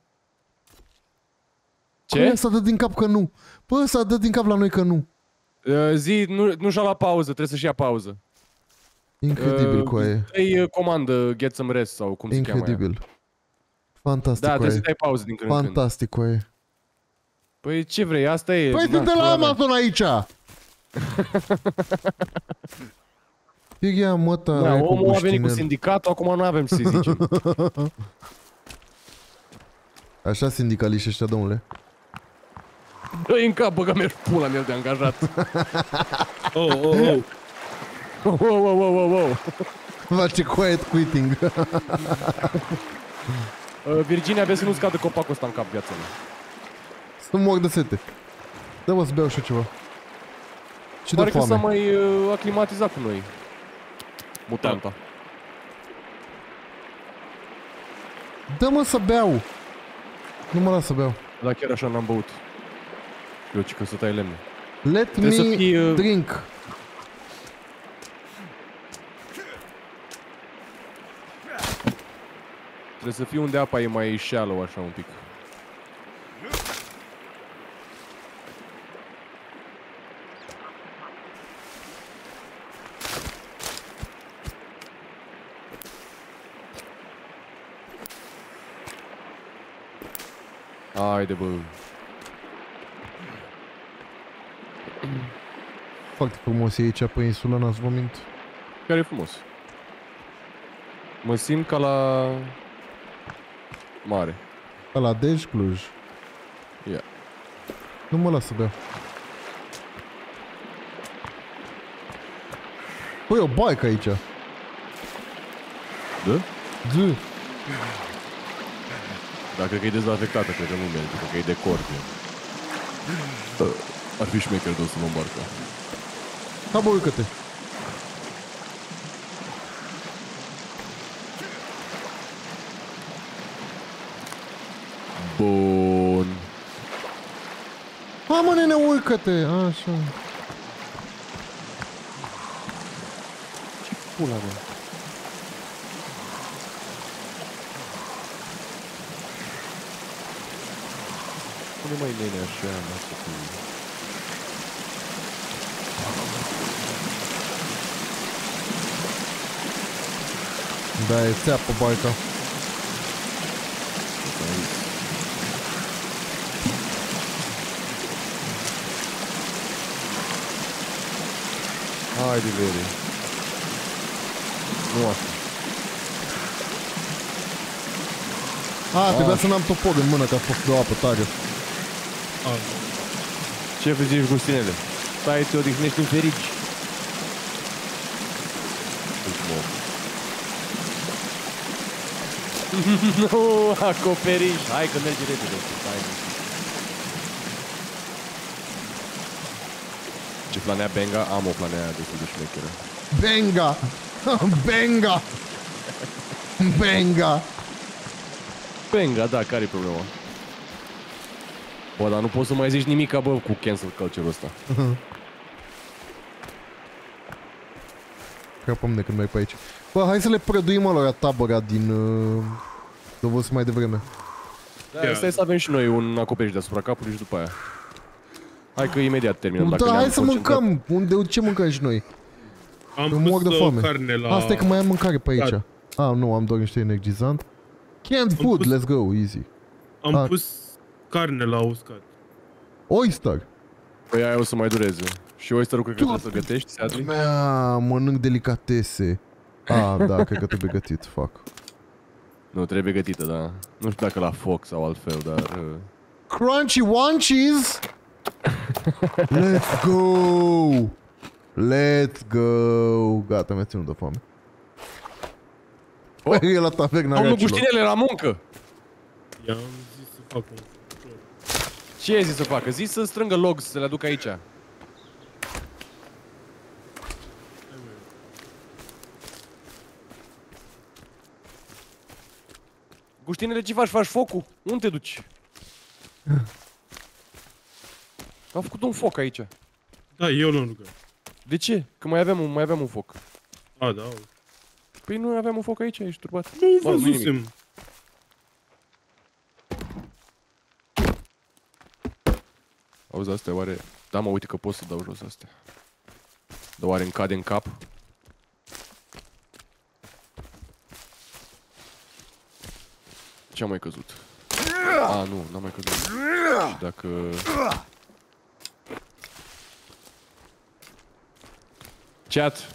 Ce? Bă, s-a dat din cap că nu Bă, s-a dat din cap la noi că nu Uh, zi, nu, nu și-a luat pauză, trebuie să-și ia pauză. Incredibil Uh, cu aia Îi uh, comandă Get Some Rest sau cum se cheamă aia. Incredibil Fantastic Da, cu trebuie să aia dai pauză din când în când. Fantastic cu aia Păi ce vrei, asta e. Păi na, sunt de la pula mea. Amazon aici Ia măta Da, aia cu omul a venit cu buștinel. sindicatul, acum nu avem să zicem. *laughs* Așa sindicaliști ăștia, domnule Dă-i în cap, băga mi pula mea de angajat. *laughs* Oh, oh, oh. *laughs* Wow, wow, wow, wow, wow. Face quiet quitting Uh, Virginia, vezi să nu scadă copacul ăsta în cap viața mea. Să mor de sete Dă-mă să beau și eu ceva Și de Pare că s-a foame mai uh, aclimatizat cu noi. Mutanta. Dă-mă să beau Nu mă las să beau Dar chiar așa n-am băut. Eu ci că să tai lemne. Let Trebuie să me fii, uh, drink Trebuie să fii unde apa e mai shallow așa un pic. Haide bă. Foarte frumos e aici pe insula Nazvomint Chiar e frumos. Mă simt ca la mare. Ca la Dej Cluj Ia. Nu mă las să beau Păi o baică aici Da? Z. Dacă că e dezafectată, cred că nu merge, cred că e de corpie. Ar fi șmecher de o să mă îmbarcă. Ha bă, uite-te Bun. Mamă, nene, urcă-te! Așa. Pula mea. Pune mai nene așa, lasă cu... Da, e țeapă barca. Haide, vere. Nu asta. A, trebuia să n-am topor în mână, că a fost de o apă tare. A, Ce vă zici, Gustinele? Stai, te odihnești în ferici. *laughs* nu, acoperiș. Hai că merge repede. Hai. Ce planea Benga? Am o planea destul de șmecheră. Benga! Benga! Benga! Benga, da, care e problema? Bă, dar nu poți să mai zici nimic, bă, cu cancel culture-ul ăsta. Crapăm de când merg pe aici. Bă, hai să le prăduim alora tabăra din... Uh, Dovos mai devreme. Da, stai să avem și noi un acoperiș deasupra capului și după aia. Hai că imediat terminăm. dacă Da, ne-am hai să concentrat. mâncăm! Unde, ce mâncăm și noi? am Eu mor pus de uh, foame. carne la... Asta e că mai am mâncare pe aici. Da. Ah, nu, am doar niște energizant. Canned food, pus- let's go, easy. Am Ah. pus carne la uscat. Oyster! Păi aia o să mai dureze. Și oyster cred că trebuie să gătești, Sadly? Mea, mănânc delicatese. Ah, da, *laughs* cred că trebuie gătit, fuck. Nu, trebuie gătită, da. Nu știu dacă la foc sau altfel, dar... Uh... Crunchy Wanchies! Let's go! Let's go! Gata, mi-a ținut de foame. Oh. Băi, *laughs* e la taverna Domnul racilor. Guștinele la muncă! I-am zis să fac un furnitor. Ce ai zis să facă? Zis să strângă logs, să le aduc aici. Guștinele, ce faci? Faci focul? Unde te duci? Am făcut un foc aici. Da, eu l-am rugat. De ce? Că mai aveam un, mai aveam un foc. A, da. Păi nu aveam un foc aici, ești turbat. Nu Bă, nu-i nimic. văzusem. Auzi, astea oare... Da, mă, uite că pot să dau jos astea. Dar oare îmi cade în cap? Ce a mai căzut? A, nu, n-a mai căzut. Și dacă... Chat!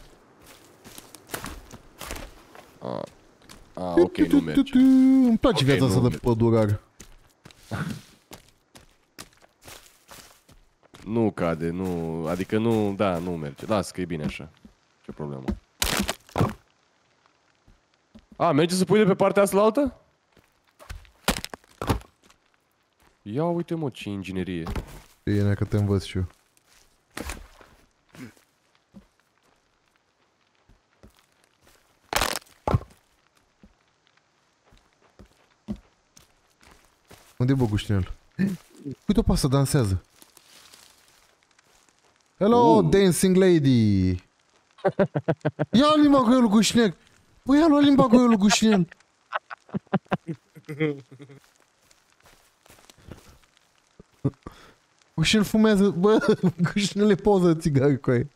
A, a ok, nu merge. Îmi place Ok, viața nu asta de merge. pădurar. *laughs* Nu cade, nu... Adică nu... Da, nu merge. Las că e bine așa. Ce problemă. A, merge să pui de pe partea asta la altă? Ia uite mă ce inginerie. Bine că te învăț și eu. Unde e bă Guștinel? Uite-o pe asta, dansează. Hello, Uh. dancing lady! Ia limba cu el, Guștinel! Băi, ia lua limba cu el, Guștinel! Guștinel fumează, bă, *laughs* Guștinel e poză de țigară cu ei.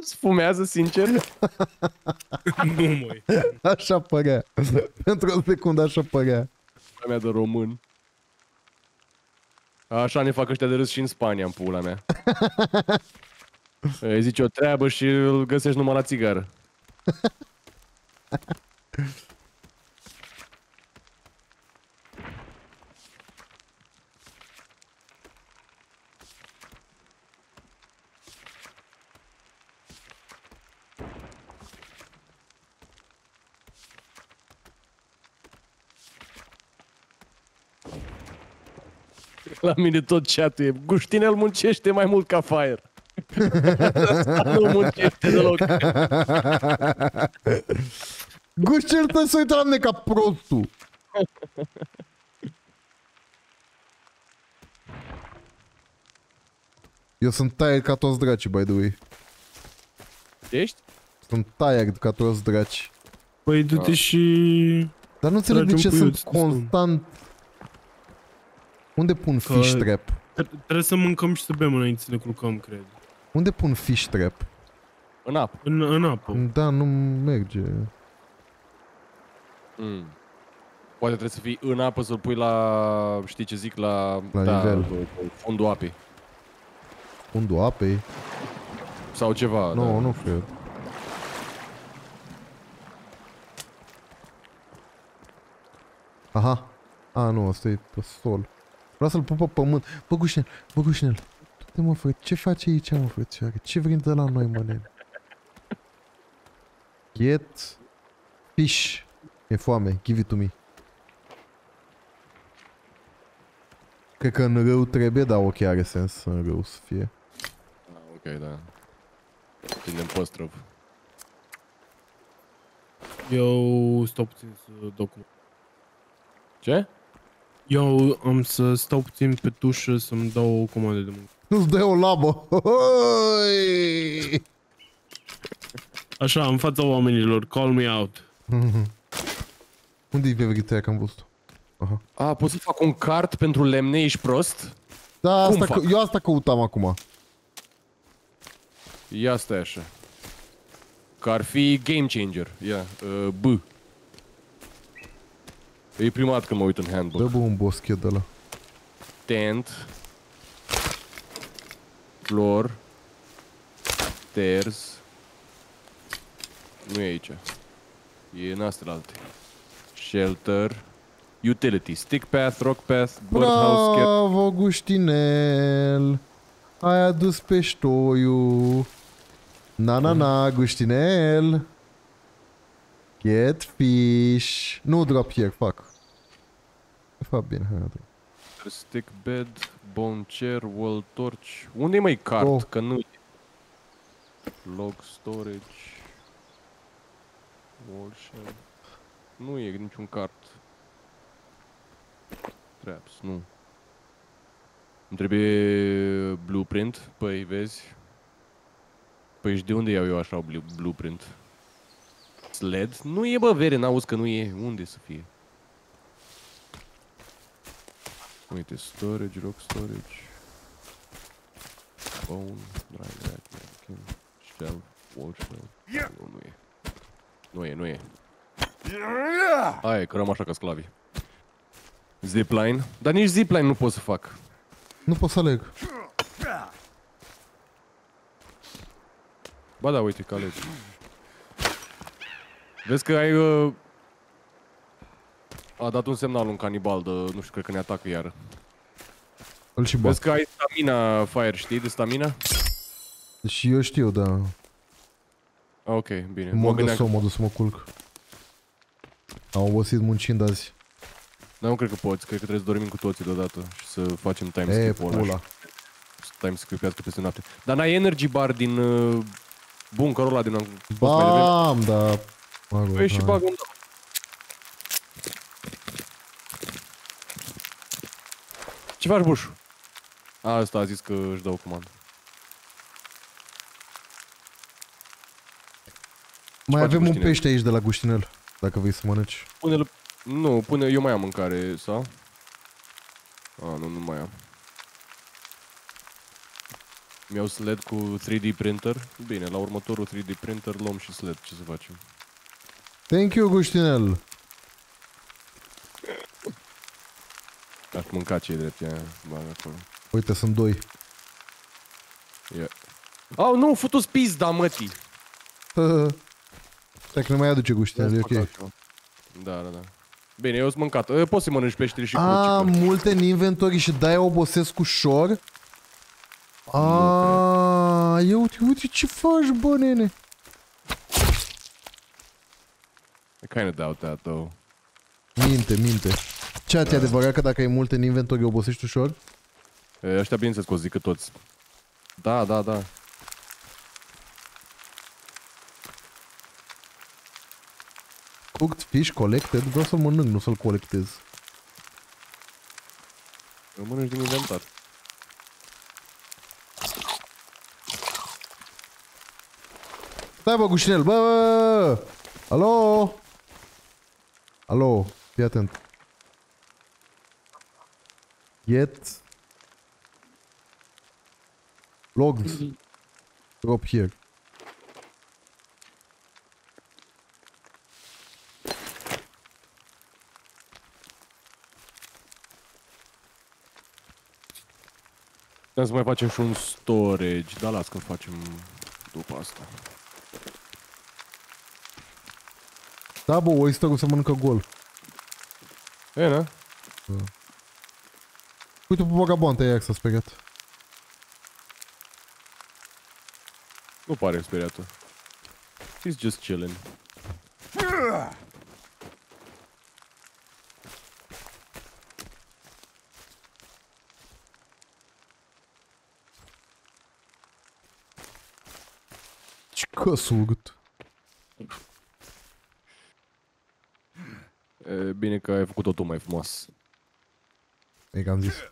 Sfumează, sincer? nu, măi. Așa părea. Pentru o secundă așa părea. mea de român. Așa ne fac ăștia de râs și în Spania, în pula mea. *laughs* Îi zici o treabă și îl găsești numai la țigară. *laughs* La mine tot chat e Guștinel muncește mai mult ca Fire. *laughs* nu muncește deloc. *laughs* Guștinel stă să uită la mine ca prostul. Eu sunt tired ca toți dracii, by the way. Ești? Sunt tired ca toți draci. Păi du-te Ah. și... Dar nu înțeleg de Tragi ce un sunt puiuț, constant... Unde pun Că- fish trap? Tre- Trebuie să mâncăm și să bem înainte să ne culcăm, cred. Unde pun fish trap? În apă. În, în apă. Da, nu merge. Mm. Poate trebuie să fii în apă să-l pui la, știi ce zic, la, La da, nivel. fundul apei. Fundul apei? Sau ceva. Nu, da. nu cred. Aha. A, nu, asta e pe sol. Vreau să-l pun pe pământ. Bă, Gușnel, bă, Gușnel. Du-te, mă, frate, ce faci aici, mă, frățioare? Ce vrei de la noi, mă, nene? Get fish. E foame, give it to me. Cred că în râu trebuie, dar ok, are sens în râu să fie. Ah, ok, da. Tindem păstrăv. Eu stau puțin să document. Ce? Eu am să stau puțin pe tușă să-mi dau o comandă de muncă. Nu-ți dai o labă. Hoi! Așa, în fața oamenilor, call me out. Unde-i pe vegetarea că am văzut Aha. A, pot să fac un cart pentru lemne, ești prost? Da, Cum asta, fac? că, eu asta căutam acum. Ia stai așa. Că ar fi game changer. Ia, uh, B. E prima dată când mă uit în Dă handbook. bă un boschet de la. Tent. Floor. Stairs. Nu e aici. E în astea alte. Shelter. Utility. Stick path, rock path, birdhouse, cat. Bravo, Gustinel! Ai adus peștoiul. Na, na, na, Gustinel! Get fish. Nu drop here, fuck. De fapt, bine, hai, drop. Stick bed, bone chair, wall torch. Unde e mai cart? Oh. Că nu e. Log storage. Wall shelf. Nu e niciun cart. Traps, nu. Îmi trebuie blueprint. Păi, vezi? Păi și de unde iau eu așa o blu- blueprint? Sled? Nu e, bă, vere, n-auzi că nu e. Unde să fie? Uite, storage, rock storage. Bone, dry rack, napkin, shelf, wall shelf. Nu, nu e. Nu e, nu e. Hai, că rămân așa ca sclavi. Zipline? Dar nici zipline nu pot să fac. Nu pot să aleg. Ba da, uite că alegi. Vezi că ai... Uh... A dat un semnal un canibal de... Nu știu, cred că ne atacă iar. Îl și Vezi bat. că ai stamina fire, știi de stamina? Și eu știu, da. Ah, Ok, bine. Mă Mă gândesc gândeam să că... mă duc să mă culc. Am obosit muncind azi. Dar nu cred că poți, cred că trebuie să dormim cu toții deodată și să facem time E, skip-ul ăla. pula. și Să time skip-uiască peste noapte. Dar n-ai energy bar din uh, bunkerul ăla din am spus mai devreme? Bam, da. Mă rog, Păi și hai. bag un Ce faci, Buș? A, asta a zis că își dă o comandă. Mai face avem un Gustinel? pește aici de la Guștinel. Dacă vrei să mănânci. Pune-l... Nu, pune... Eu mai am mâncare, sau? A, nu, nu mai am. Mi-au sled cu 3D printer. Bine, la următorul 3D printer luăm și sled. Ce să facem? Thank you, Guștinel. Aș mânca ce drept, ia, bag acolo. Uite, sunt doi. Ia. Au, nu, futu-ți pizda, mătii! Stai că ne mai aduce Guștinel, e ok. Da, da, da. Bine, eu sunt mâncat. E, Poți să mănânci peștele și Am crucică. multe în inventory și de-aia obosesc ușor. A, ia uite, uite ce faci, bă, nene. I kind of doubt that, though. Minte, minte. Ceea ce e adevărat că dacă e multe în inventory obosești ușor? E, ăștia bineînțeles că o zică toți. Da, da, da. Cooked fish collected? Vreau să mănânc, nu să-l colectez. Eu mănânci din inventar. Stai bă, gușinel, bă! Alo! Alo, fii atent. Get logs. Drop here. Putem să mai facem și un storage, dar las că facem după asta. Da, bă, oysterul se mănâncă gol. E, na? Uite pe vagabond, aia s-a speriat. Nu pare speriată. He's just chilling. Ce căsut. E, bine că ai făcut totul mai frumos. E că am zis.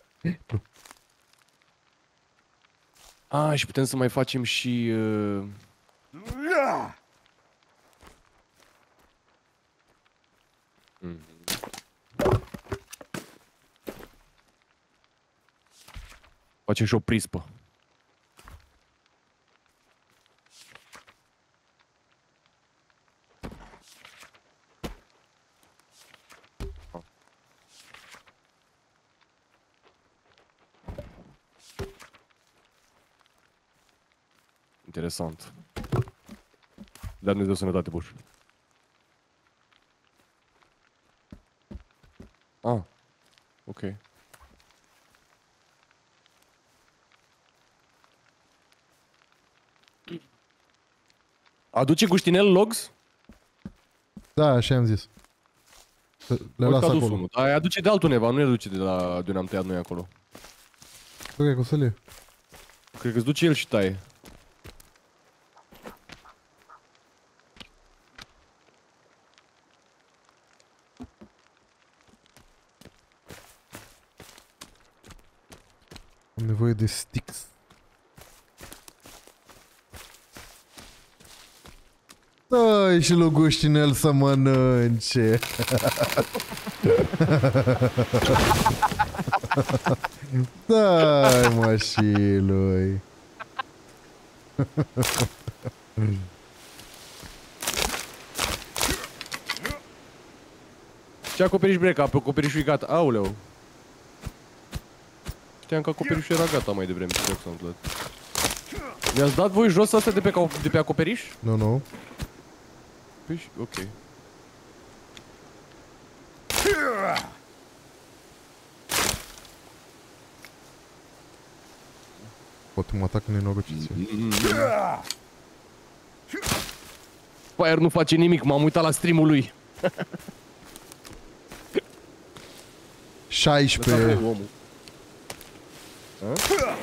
A, și putem să mai facem și... Uh... Mhm. Facem și o prispă. Interesant. Dar Dumnezeu sănătate, buș. Ah. Ok. Aduce Guștinel logs? Da, așa am zis. Le Uite las că a adus acolo. unul. Dar îi aduce de altundeva, nu îi aduce de la de unde am tăiat noi acolo. Ok, că o să le iau. Cred că îți duce el și taie. Am nevoie de sticks. Dai și lui Guștinel să mănânce. *laughs* Dai mă și lui. Ce acoperiș breca? Pe acoperișul e gata. Auleu. Știam că acoperișul era gata mai devreme. Ce s-a întâmplat? Mi-ați dat voi jos astea de pe, ca- de pe acoperiș? Nu, nu. Păi, și- ok. Poate mă atacă nenorociți. Fire nu face nimic, m-am uitat la streamul lui. 16. Omul.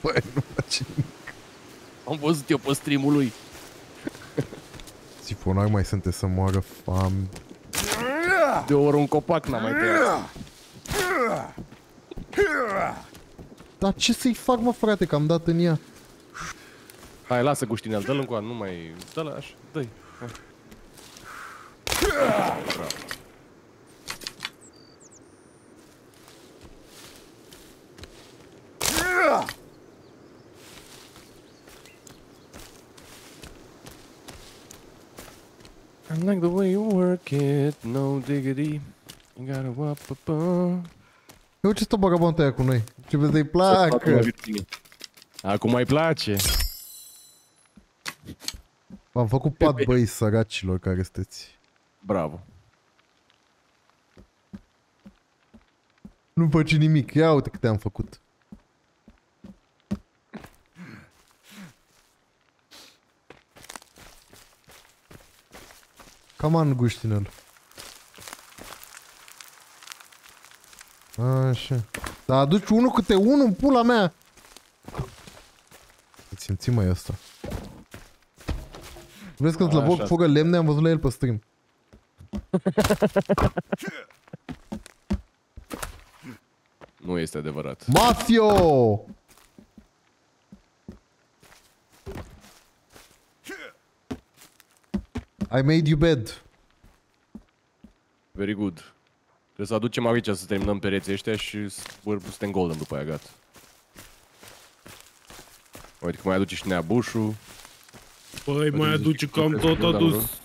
Băi, nu face nimic. Am văzut eu pe streamul lui. Sifonar mai sunte să moară fam. De ori un copac n-am mai tăiat. Dar ce să-i fac, mă, frate, că am dat în ea? Hai, lasă Guștinel, dă-l încoa, nu mai... Dă-l așa, dă-i. Hai. Bravo. I like the way you work it, no diggity. You gotta wap up Eu ce stă vagabond aia cu noi? Ce vezi să-ți placă? Acum mai place. Am făcut pat, băi, săracilor care sunteți. Bravo. Nu faci nimic. Ia uite câte am făcut. Come on, Guștinel. Așa. Dar aduci unul câte unul în pula mea. Îți simți mai ăsta. Vezi că-ți Așa. lăboc fugă lemne, am văzut la el pe stream. *laughs* Nu este adevărat. Mafio! I made you bed. Very good. Trebuie să aducem aici să terminăm pereții ăștia și să suntem golden după aia, gata. Uite că mai aduce și neabușul. Băi, mai aduce cam tot Da, adus.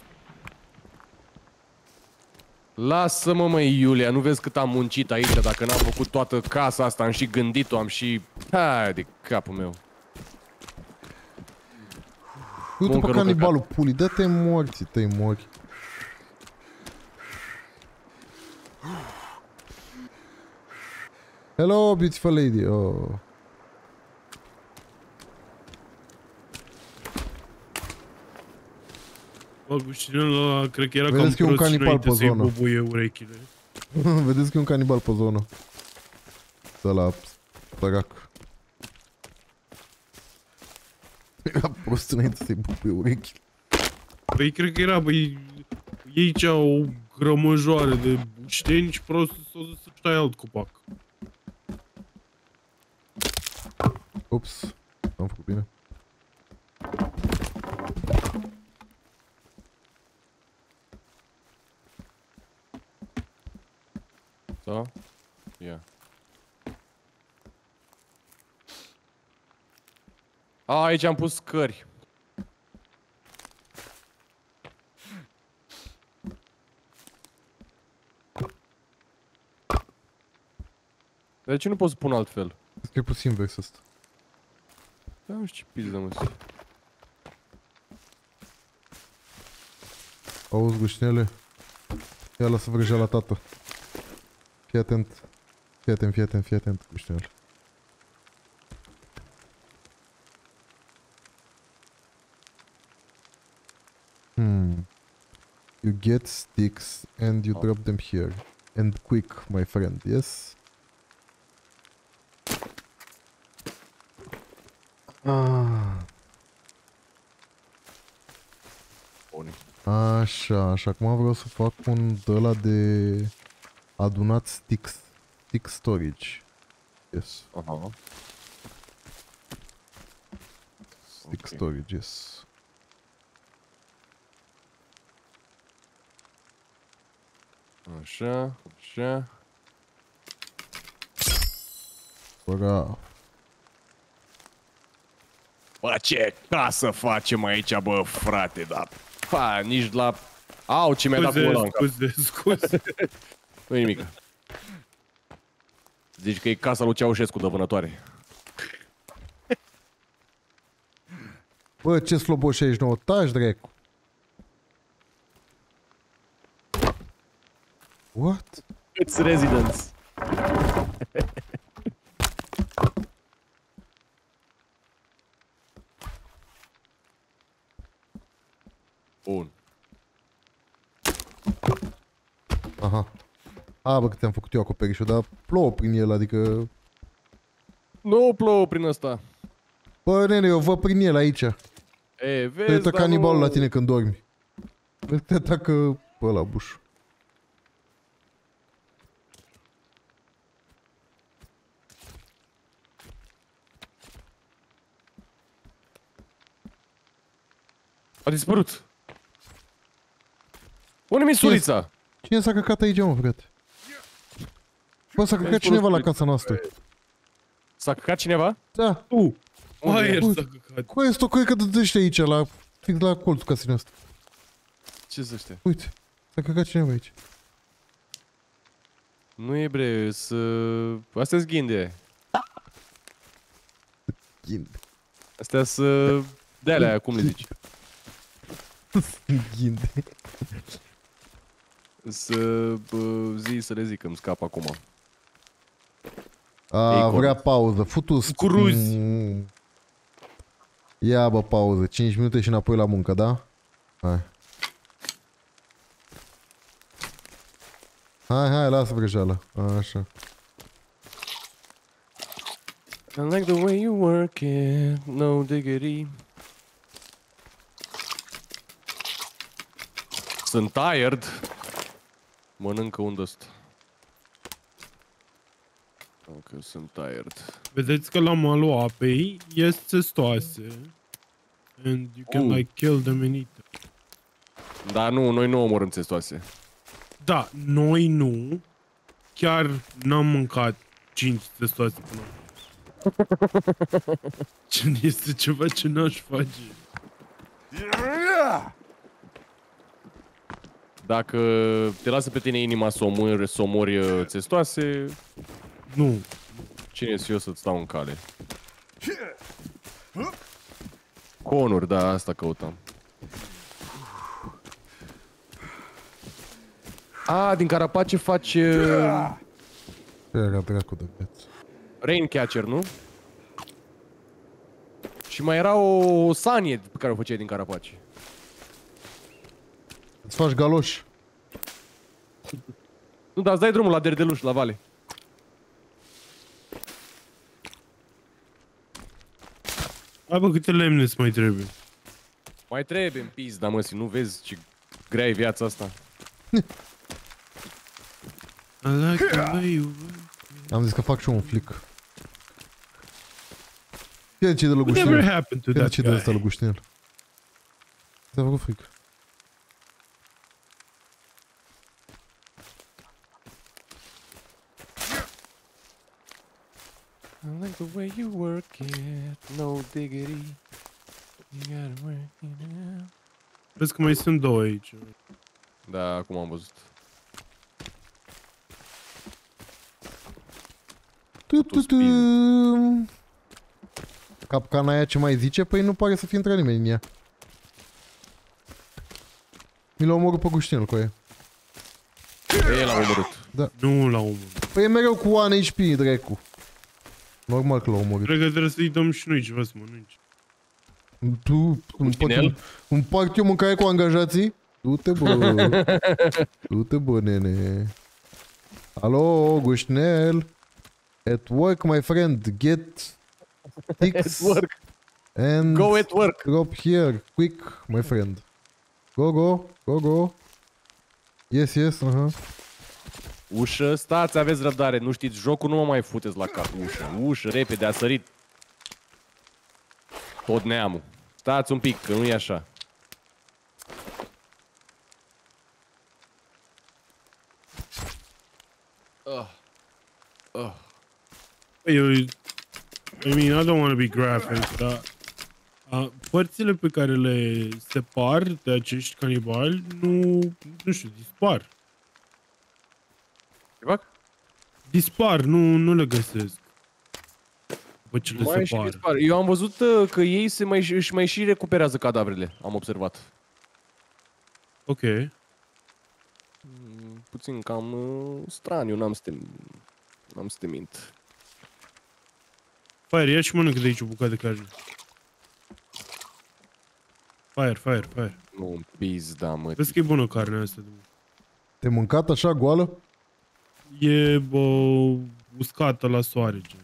Lasă-mă, măi, Iulia, nu vezi cât am muncit aici, dacă n-am făcut toată casa asta, am și gândit-o, am și... Hai de capul meu. Uite Muncă pe nu canibalul puli, dă-te morți, te mori. Hello, beautiful lady. Oh. Bă, Guștinul ăla, cred că era Vedeți cam că e un prost și canibal înainte pe să-i zonă. bubuie urechile. *laughs* Vedeți că e un canibal pe zonă. Stă la sărac. Era prost înainte să-i bubuie urechile. Păi cred că era, băi, ei ce o grămăjoare de bușteni și prost s-o zis să tai alt copac. Ups, am făcut bine. Da? Ia. A, aici am pus scări. De ce nu pot să pun altfel? Cred că e puțin invers ăsta. Da, nu știu ce piză, mă. Auzi, gușnele? Ia lasă vrăjeala tată. Fii atent. Fii atent, fii atent, fii atent, gușnele. You get sticks and you Oh. drop them here. And quick, my friend, yes? Ah. Bun. Așa, și acum vreau să fac un de ăla de adunat sticks. Stick storage. Yes, Aha. stick Ok. storage, yes. Așa, așa. Băga, Bă, ce casă facem aici, bă, frate, da. Pa, nici la... Au, ce mi-a dat cu Scuze, ăla în cap. scuze, scuze. *laughs* nu e nimic. Zici că e casa lui Ceaușescu de vânătoare. Bă, ce slobo 69, taci dracu. What? It's residence. Bun. Aha. A, bă, că te-am făcut eu acoperișul, dar plouă prin el, adică... Nu plouă prin ăsta. Bă, nene, eu văd prin el aici. E, Te vezi, uită dar canibalul nu- la tine când dormi. Vezi că te atacă pe ăla, buș. A dispărut. Unde mi surița? Cine s-a căcat aici, mă, frate? Bă, s-a căcat Vezi, cineva la prost, casa noastră. S-a căcat cineva? Da. Tu, Unde? aer Uite. s-a căcat. Cu aia stocoie că dădește aici, la, fix la colțul casinei ăsta. Ce sunt ăștia? Uite, s-a căcat cineva aici. Nu e bre, să... Astea-s ghinde. Ghinde. Astea să... De alea, cum le zici? Ghinde. Să... Bă, zi să le zic, îmi scap acum. A, Icon. vrea pauză. Futus. Cruzi. Mm. Ia, bă, pauză. 5 minute și înapoi la muncă, da? Hai. Hai, hai, lasă vrăjeala. Așa. I like the way you work it, no diggity. Sunt tired. Mănâncă un ăsta. Ok. că sunt tired. Vedeți că la malul apei ies țestoase. And you can Uh. like kill them and eat them. Dar nu, noi nu omorâm țestoase. Da, noi nu. Chiar n-am mâncat 5 testoase până acum. *laughs* Ce este ceva ce n-aș face. Dacă te lasă pe tine inima să omori, să omori uh, țestoase, Nu. cine sunt eu să-ți stau în cale? Conuri, da, asta căutam. A, din carapace faci uh, Era dracu de viață. rain catcher, nu? Și mai era o sanie pe care o făceai din carapace. Îți faci galoși. Nu, dar îți dai drumul la derdeluș, la vale. Hai bă, câte lemne îți mai trebuie? Mai trebuie în pizda, mă, si nu vezi ce grea e viața asta. I like the way you Am zis că fac și eu un flick. Fie ce de Whatever lăguștinel. happened to Fie that ce de ăsta guy? lăguștinel. Ți-a făcut fric. Like the way you work it, no diggity. You gotta work it out. Vezi că mai sunt două aici. Da, acum am văzut. Tu, tu, tu. Capcana aia ce mai zice? Păi nu pare să fie intrat nimeni în ea. Mi l-a omorât pe Guștinel cu aia. E l-am omorât. Nu la omul. Păi e mereu cu 1 HP, dracu. Normal că l-a omorât. Cred că trebuie să-i dăm și noi ceva să mănânci. Tu, îmi, pot, Guștinel? împart eu mâncare cu angajații? Du-te, bă. *laughs* Du-te, bă, nene. Alo, Gușnel. At work, my friend. Get *laughs* sticks At work. and Go at work. drop here. Quick, my friend. Go, go, go, go. Yes, yes, uh-huh. Ușă, stați, aveți răbdare, nu știți jocul, nu mă mai futeți la cap. Ușă, ușă, repede, a sărit. Tot neamul. Stați un pic, că nu e așa. Uh. Uh. Păi, eu, I mean, I don't want to be graphic, dar a, părțile pe care le separ de acești canibali nu, nu știu, dispar. Ce fac? Dispar, nu, nu le găsesc. După ce le Mai și separ. dispar. Eu am văzut uh, că ei se mai, își mai și recuperează cadavrele, am observat. Ok. Mm, Puțin cam uh, straniu, n-am să te, n-am să te mint. Fire, ia și mănâncă de aici o bucată de carne. Fire, fire, fire. Nu, în pizda, mă. Vezi că e bună carnea asta. De Te-ai mâncat așa goală? E bă, uscată la soare, gen.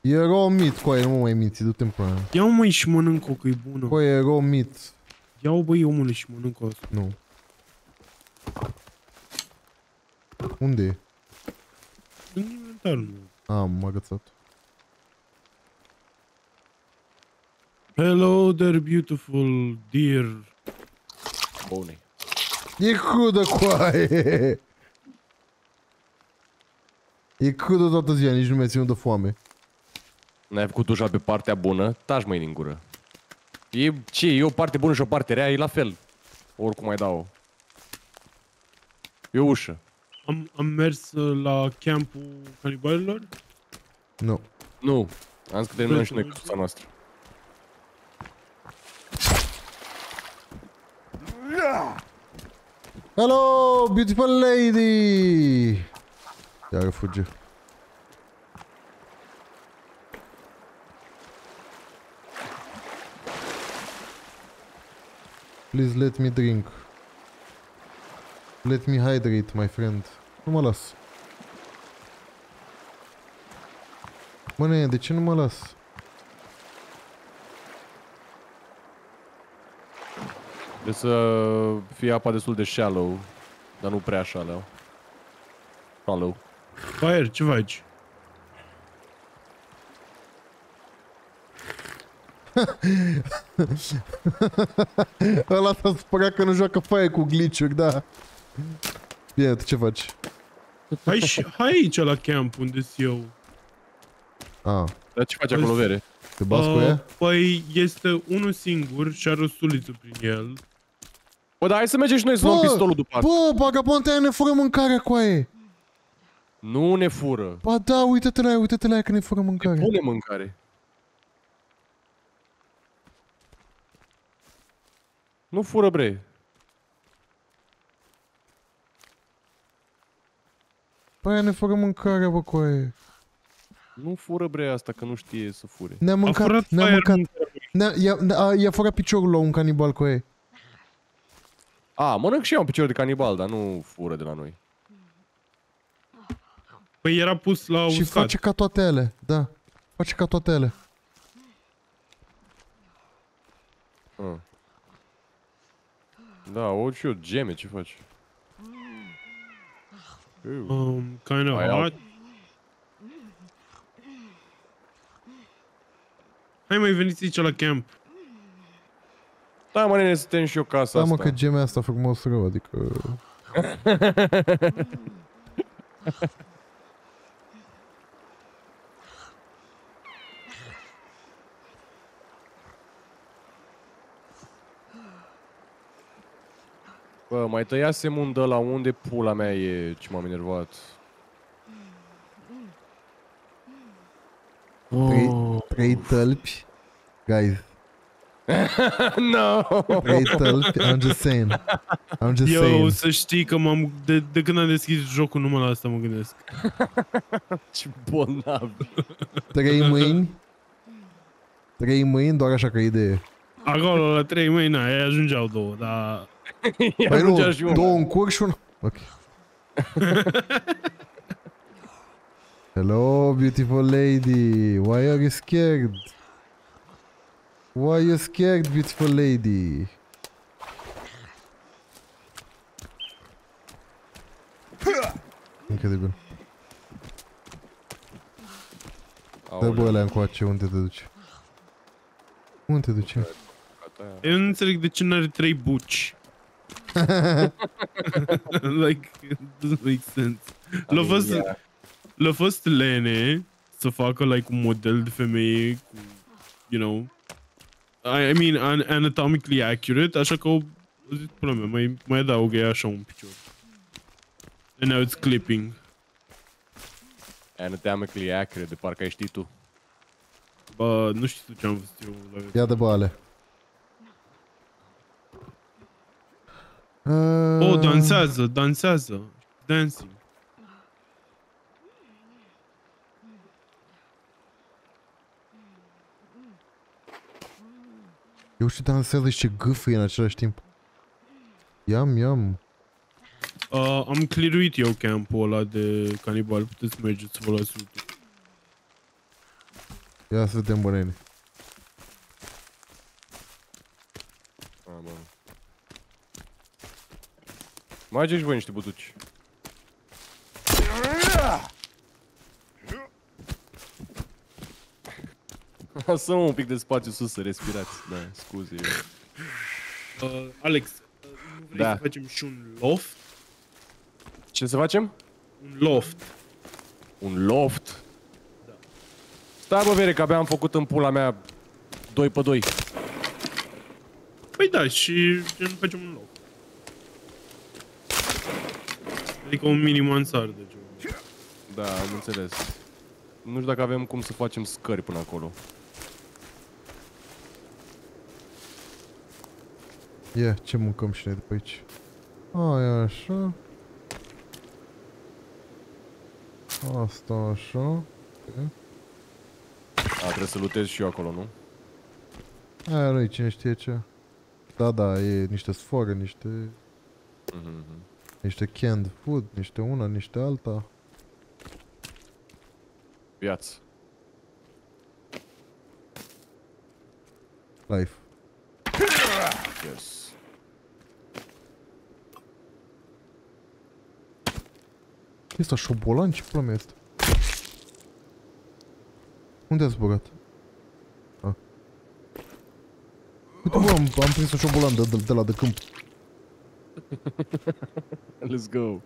E raw meat, coaie, nu mă mai minți, du-te în până. Ia-o măi și mănâncă-o, că e bună. Coaie, e raw meat. Ia-o băi omule și mănâncă-o asta. Nu. Unde e? În inventar nu. Am, m-a agățat. Hello there, beautiful dear. Bune. E crudă, coaie! E crudă toată ziua, nici nu mi-a ținut de foame. N-ai făcut ușa pe partea bună, taci mai din gură. E, ce, e o parte bună și o parte rea, e la fel. Oricum mai dau. E o ușă. Am, am mers uh, la campul canibalilor. Nu. Nu. Am zis că terminăm și noi căsuța noastră. Hello, beautiful lady! Iar fuge. Please let me drink. Let me hydrate, my friend. Nu mă las. Mă, nene, de ce nu mă las? Trebuie să fie apa destul de shallow, dar nu prea shallow. Shallow. Baier, ce faci? *laughs* Ăla s-a spăgat că nu joacă foaie cu glitch da. Bine, tu ce faci? Hai, și, hai aici la camp unde sunt eu. Ah. Dar ce faci acolo, vere? Te bați uh, cu ea? Păi este unul singur și are sulitul prin el. Bă, dar hai să mergem și noi să luăm pistolul după asta. Bă, bagaponte aia ne fură mâncarea cu aia. Nu ne fură. Ba da, uite-te la ea, uite-te la ea că ne fură mâncare. Pune mâncare. Nu fură, bre. Păi aia ne fură mâncarea, bă, cu aia. Nu fură, bre, asta, că nu știe să fure. Ne-a A mâncat, furat ne-a fire mâncat. mâncarea. Ne-a, i-a, a, i-a furat piciorul la un canibal cu aia. A, mănânc și eu un picior de canibal, dar nu fură de la noi. Păi era pus la Și uscat. face ca toate ele, da. Face ca toate ele. Ah. Da, o și eu geme, ce faci? Iu. Um, kind of Mai au- hot. Hai mai veniți aici la camp. Da, mă, nene, suntem și eu casa Da, mă, asta. că gemea asta frumos rău, adică... *laughs* Bă, mai tăiasem un de la unde pula mea e ce m-am enervat. Trei, Oh. trei tălpi. Guys, *laughs* no! trei tălpi, I'm just saying. I'm just Eu saying. să știi că m-am, de, de când am deschis jocul numai la asta mă gândesc. *laughs* Ce bolnav. Trei mâini. Trei mâini, doar așa ca idee. Acolo la 3 mâini, na, ei ajungeau două, dar... Păi nu, și un... două în cur și una. Ok. Hello, beautiful lady. Why are you scared? Why are you scared, beautiful lady? Incredibil. Dă bă Aoleu, alea încoace, unde te duci? Unde te duci? gata aia. Eu nu înțeleg de ce n-are trei buci. *laughs* like, it doesn't make sense. L-a fost, Ia. l-a fost lene să facă like un model de femeie cu, you know, I, I mean, an anatomically accurate, așa că o o zis, pula mea, mai, mai adaugă ea așa un picior. And now it's clipping. Anatomically accurate, de parcă ai ști tu. Bă, nu știu ce am văzut eu la Ia de bă alea. Oh, dansează, dansează. Dancing. Eu și dansează și ce gâfâie în același timp. Iam, iam. Uh, am clearuit eu campul ăla de canibal, puteți să mergeți să vă luați loot Ia să vedem bă nene. Ah, bă. Mai ageți voi niște butuci. Lasă *laughs* un pic de spațiu sus să respirați. Da, scuze. Uh, Alex, uh, nu vrei Da. să facem și un loft? Ce să facem? Un loft. Un loft? Da. Stai bă, vere, că abia am făcut în pula mea 2 pe 2. Păi da, și gen facem un loft. Adică un mini mansardă. ceva. Da, am înțeles. Nu știu dacă avem cum să facem scări până acolo. Ia, ce mâncăm și noi de pe aici? Aia așa. Asta așa. A, trebuie să lutez și eu acolo, nu? Aia nu cine știe ce. Da, da, e niște sfoare, niște... Mhm. Niște canned food, niște una, niște alta. Viață. Life. Yes. Este șobolan? Ce pula mea este? Unde a zburat? Ah. Uite bă, am, am prins o șobolan de, de, de la de câmp. *laughs* Let's go.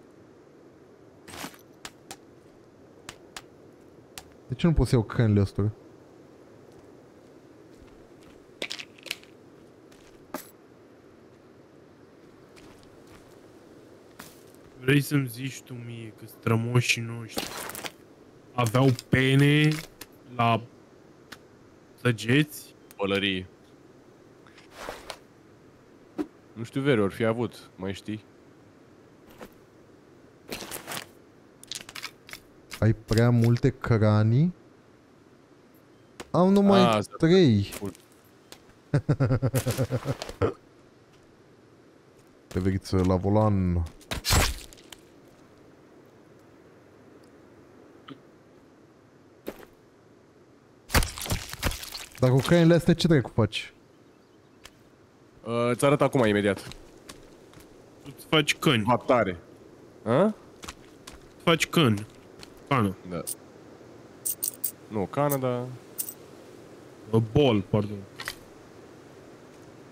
De ce nu pot să iau cănile astea? Vrei să-mi zici tu mie că strămoșii noștri aveau pene la săgeți? Pălărie. Nu știu, Veri, ori fi avut, mai știi? Ai prea multe cranii? Am numai A, asta- trei. Reveriță *laughs* la volan. Dar cu căinile astea ce trebuie faci? Uh, îți arăt acum imediat. Îți faci căni, Batare. A? faci cân. Cană. Da. Nu, Canada. A bol, pardon.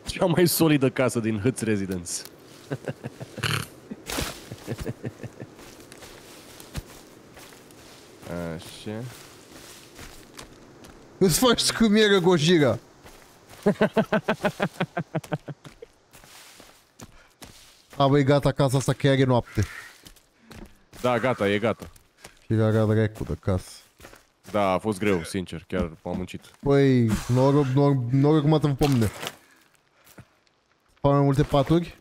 Cea mai solidă casă din Hâț Residence. Așa. Îți faci scumieră Gojira. *laughs* A, băi, gata, casa asta chiar e noapte. Da, gata, e gata. Și era dracu de casă. Da, a fost greu, sincer, chiar am muncit. Păi, noroc, noroc, noroc cum atât pe mine. Fac mai multe paturi?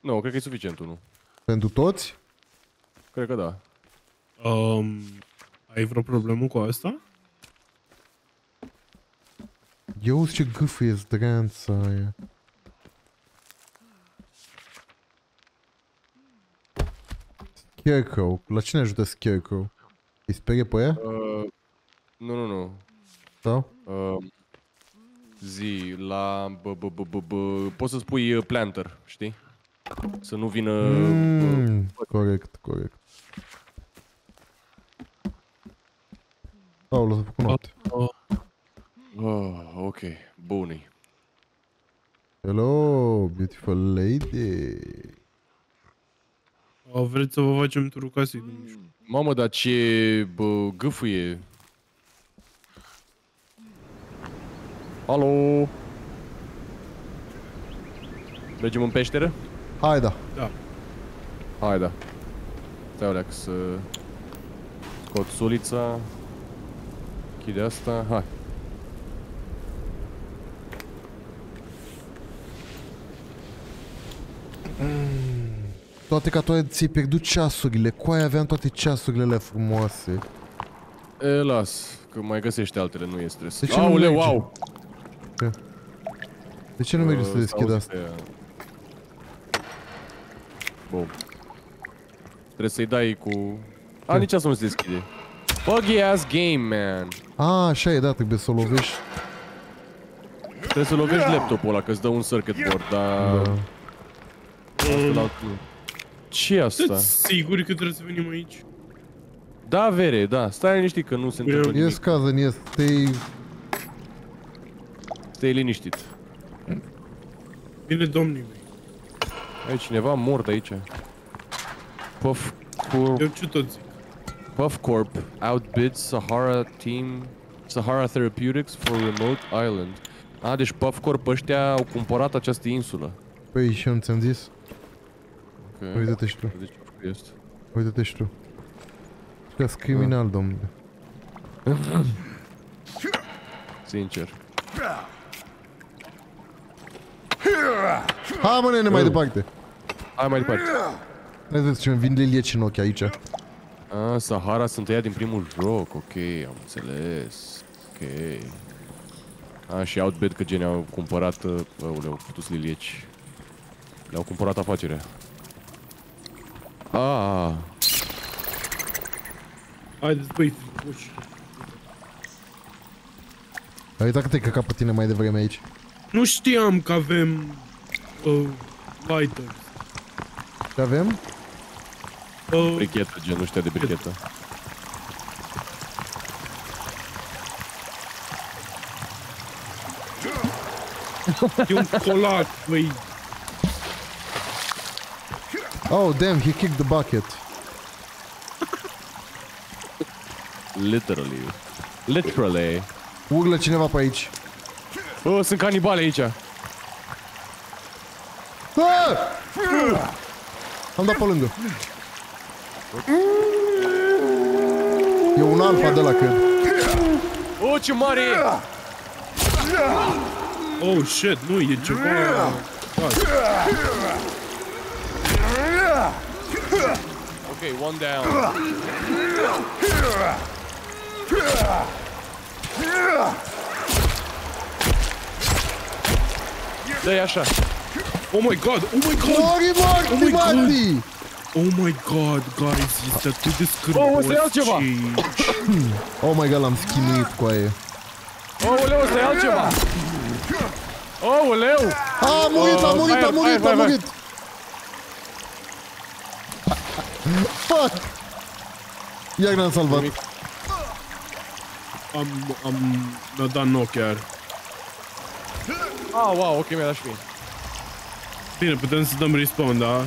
Nu, cred că e suficient unul. Pentru toți? Cred că da. Um, ai vreo problemă cu asta? Eu uzi ce gâfă e zdreanța aia. Scarecrow. La cine ajută Scarecrow? Îi sperie pe ea? Uh, nu, nu, nu. Sau? Uh, zi, la... B, b, b, b, b, poți să spui uh, planter, știi? Să nu vină... Mm. Mm, corect, corect. Aoleu, s-a făcut noapte. Uh, Oh, ok, bunii. Hello, beautiful lady. uh, vreți să vă facem turul casei, domnișor? Mamă, dar ce bă, gâfâie. Alo? Mergem în peșteră? Hai da. Da. Hai, da. Stai o leac să scot sulița. Închide asta. Hai. Toate ca toate ți-ai pierdut ceasurile. Cu aia aveam toate ceasurile alea frumoase. E, las, că mai găsești altele, nu e stres. De ce nu Aoleu, merge? wow! De ce nu mergi să Uh, deschid s-auzi asta? pe ea. Bun. Trebuie să-i dai cu... A, nici asta nu se deschide. Buggy ass game, man. A, așa e, da, trebuie să o lovești. Trebuie să lovești laptopul ăla, că-ți dă un circuit board, dar... Da. Asta la nu. ce e asta? Sunteți siguri că trebuie să venim aici? Da, vere, da. Stai liniștit că nu se întâmplă Eu- Ies nimic. cază, ies, te Stai liniștit. Bine, domnii mei. Ai cineva mort aici. Puff Corp, Eu ce tot zic? Puff Corp outbids Sahara Team Sahara Therapeutics for remote island. A, deci Puff Corp ăștia au cumpărat această insulă. Păi, și eu nu ți-am zis? Ok. Uite-te și tu, Deci ce făcut este? uite-te și tu. Că criminal, domnule. Sincer. Hai mă, nene, mai departe. Hai mai departe. Hai să vezi ce-mi vin lilieci în ochi aici. A, Sahara sunt ăia din primul joc, ok, am înțeles. Ok. A, și Outbid că genii au cumpărat, uh, le-au putut lilieci. Le-au cumpărat afacerea. A, Haideți, băi, fricoși. Ai uitat că te căca pe tine mai devreme aici. Nu știam că avem uh, lighters. Ce avem? Uh, brichetă, gen, nu știa de brichetă. E un colac, băi. Oh, damn, he kicked the bucket. Literally. Literally. Urlă cineva pe aici. Bă, sunt canibale aici. Ah! Am dat pe lângă. E un alfa de la cred. O, ce mare e! Oh, shit, nu, e ceva... Ok, one down. Dă-i așa. Oh my god, oh my god! Mori, Oh my morti, God. Mati! Oh my god, guys, este atât de scârbos Oh, ăsta e altceva. ce- Oh my god, l-am schinuit cu aia. Aoleu, ăsta e altceva. Aoleu! A, a murit, a Uh, murit, a hai, murit, hai, a hai, murit! Fuck! Iar ne-am salvat. Nimic. Am, am, mi-a dat no chiar. Ah, wow, ok, mi-a dat și mie. Bine, putem să dăm respawn, da?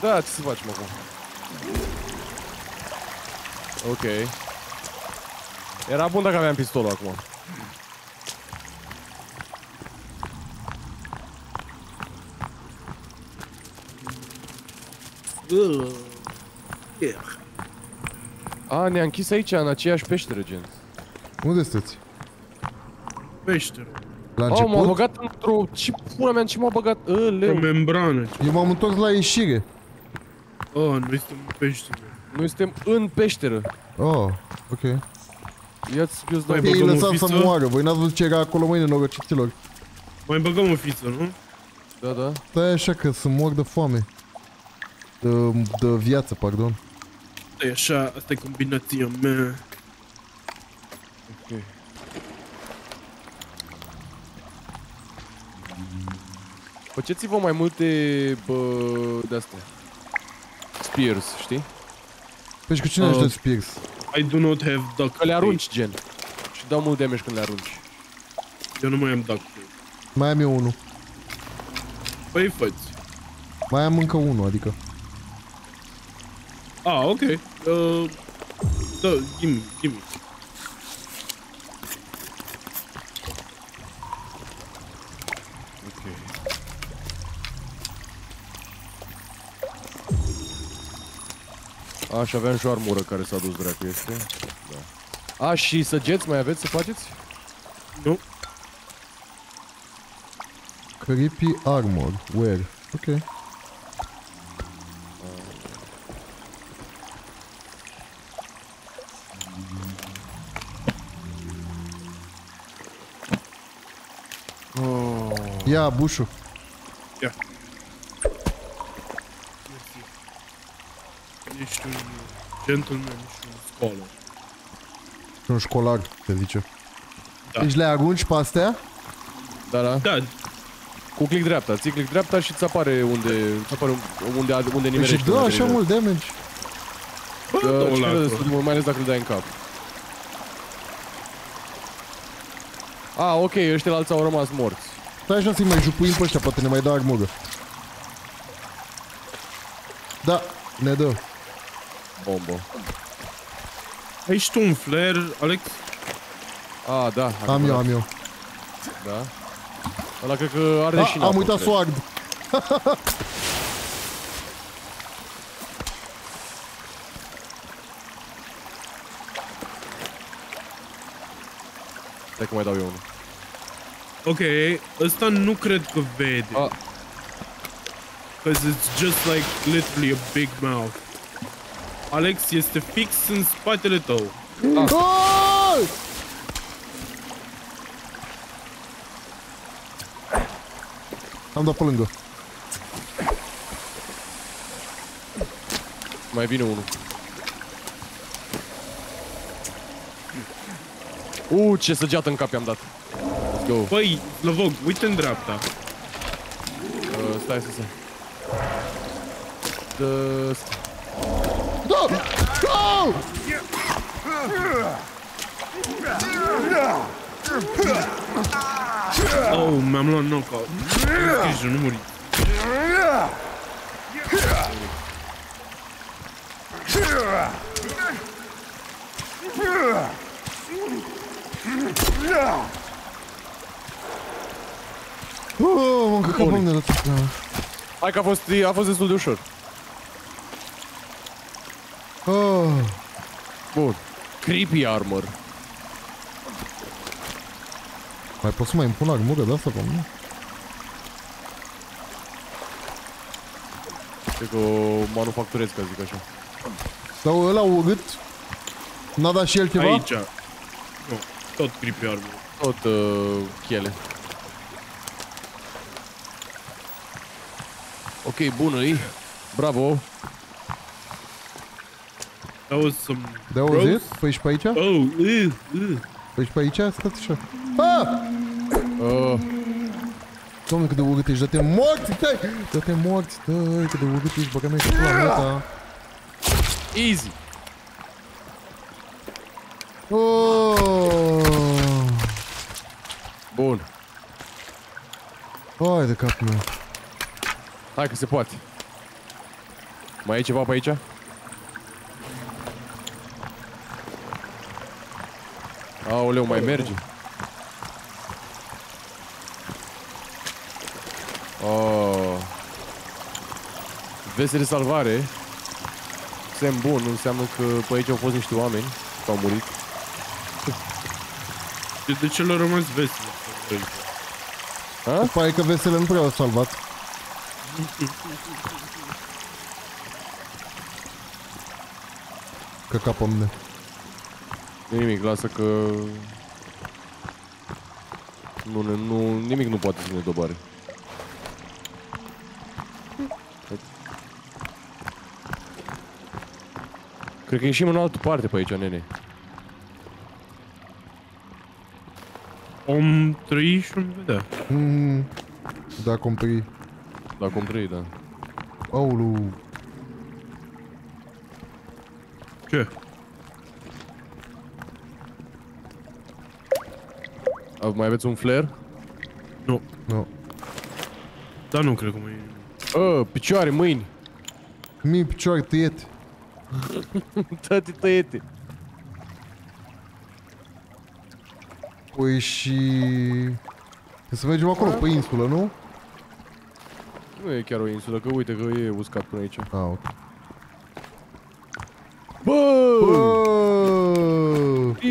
Da, ce să facem acum? Ok. Era bun dacă aveam pistolul acum. A, ne-a închis aici, în aceeași peșteră, gen. Unde sunteți? Peșteră. La Oh, m-a început? băgat într-o... Ce pula mea, ce m-a băgat? O Leu. membrană. Eu m-am întors la ieșire. Oh, noi suntem în peșteră. Noi suntem în peșteră. Oh, ok. Ia-ți, eu Mai Ei băgăm o lăsat să fiță? moară. Voi n-ați văzut ce era acolo, mâine, norociților. Mai băgăm o fiță, nu? Da, da. Stai așa că să mor de foame. De, de viață, pardon. E așa, asta e combinația mea. Ok. Faceți-vă mai multe, bă, de-astea. Spears, știi? Deci cu cine Uh, uh, de Spears? I do not have duct Că le arunci, gen. Și dau mult damage când le arunci. Eu nu mai am duct tape. Mai am eu unul. Păi făți. Mai am încă unul, adică. Ah, ok. Uh, da, gimme, gimme. Ok. Aș, și aveam și o armură care s-a dus dracu, este? Da. A, și săgeți mai aveți să faceți? Nu? Creepy armor. Where? Ok. Oh. Ia, bușul. Ia. Ești un gentleman și un scholar. Și un școlar, se zice. Da. Deci le arunci pe astea? Da, da. Da, Cu click dreapta, ții click dreapta și ți apare unde, îți apare unde, unde Deci nimerești. dă unde așa nimerești. mult damage. bă, Da, dă-o și la cred acolo. destul de mult, mai ales dacă îl dai în cap. A, ok, ăștia alții au rămas morți. Stai așa să-i mai jupuim pe ăștia, poate ne mai dă armură. Da, ne dă. Bombă. Ai și tu un flare, Alex? A, da. Am adevărat. eu, am eu. Da. Ăla cred că are A, și am napă, uitat cred. *laughs* să o ard. Stai că mai dau eu unul. Ok, ăsta nu cred că vede. A, Cause it's just like literally a big mouth. Alex este fix în spatele tău. Oh! Am dat pe lângă. mai vine unul. Uh, ce săgeată în cap i-am dat. Let's go. Băi, Lovog, uite în dreapta. Uh, stai, stai, stai. Dă... Da! Oh! Oh, mi-am luat knockout. Am grijă, nu muri. Oh, m-am căcat pe mine de tot. Hai că a fost, a fost destul de ușor. Oh, Bun. Creepy armor. mai pot să mai impun armură de asta pe mine? Cred că o manufacturez, ca zic așa. Sau ăla urât? N-a dat și el ceva? Aici. Nu, tot creepy armor. Tot uh, chele. Ok, bună -i. Bravo. That was some... De auzit? Păi și pe aici? Oh, uh, uh. Păi și pe aici? Stați așa. Ah! Uh, Doamne, cât de urât ești, dă-te morți, stai! Dă-te morți, stai, cât de urât ești, băga mea și pula mea ta. easy. Oh! Bun. Hai de capul meu. Hai că se poate. Mai e ceva pe aici? Aoleu, mai merge. Oh. Vese de salvare. Semn bun, înseamnă că pe aici au fost niște oameni care au murit. De, de ce le-au rămas vesele? Ha? Pare că vesele nu prea au salvat. Căca pe mine. Nu nimic, lasă că... Nu, ne- nu, nimic nu poate să ne doboare. Cred că ieșim în altă parte pe aici, nene. Om trăi și om vedea. Mm, da, compri. La comprei, da. Aulu. Ce? A, mai aveți un flare? Nu. Nu. Dar nu cred că mai e. A, picioare, mâini. Mi picioare *laughs* tăiete. Tăti tăiete. Păi și... Să mergem acolo, pe insulă, nu? Nu e chiar o insulă, că uite că e uscat până aici. Ah, ok. Bă! Bă,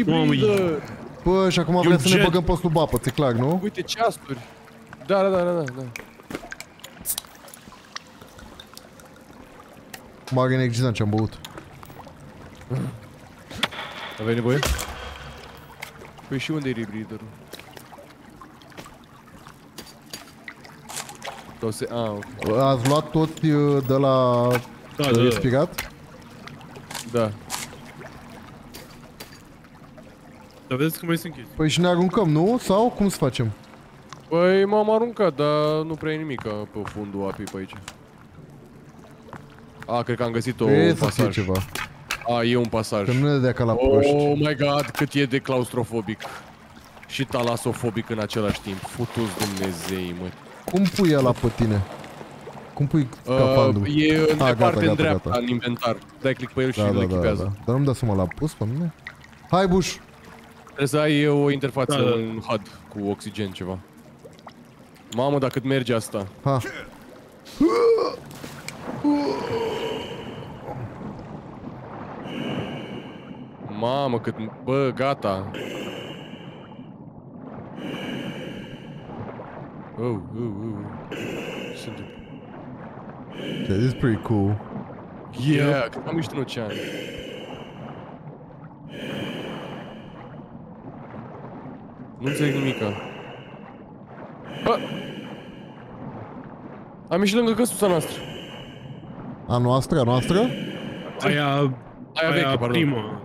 Mamă, Hibridă! bă, și acum E vrea un să ne jet. băgăm pe sub apă, ți clar, nu? Uite ceasuri. Da, da, da, da, da. Mare energizant ce am băut. Aveai nevoie? Păi și unde e rebreather-ul? Sau se... A, ok. Ați luat tot uh, de la Da, de da, da. respirat? Da. Dar vedeți că mai sunt chestii. Păi și ne aruncăm, nu? Sau cum să facem? Păi m-am aruncat, dar nu prea e nimic pe fundul apei pe aici. A, cred că am găsit o Trebuie să fie pasaj. ceva. A, e un pasaj. Că nu ne dea ca la proști. Oh my god, cât e de claustrofobic. Și talasofobic în același timp. Futus Dumnezei, măi. Cum pui ăla pe tine? Cum pui scafandul? Uh, e în Ah, gata, departe gata, în dreapta, gata. în inventar. Dai click pe el și da, îl da, da, da. echipează. Dar nu-mi dau seama, l-a pus pe mine? Hai, Buș! Trebuie să ai o interfață, Da, da. un HUD cu oxigen ceva. Mamă, dar cât merge asta. Ha! Mamă, cât... Bă, gata. Oh, oh, oh. Sunt... That is pretty cool. Yeah, cât am ieșit în ocean. Nu înțeleg nimica. Bă! Am ieșit lângă căsuța noastră. A noastră, a noastră? Aia, Aia veche, pardon. prima.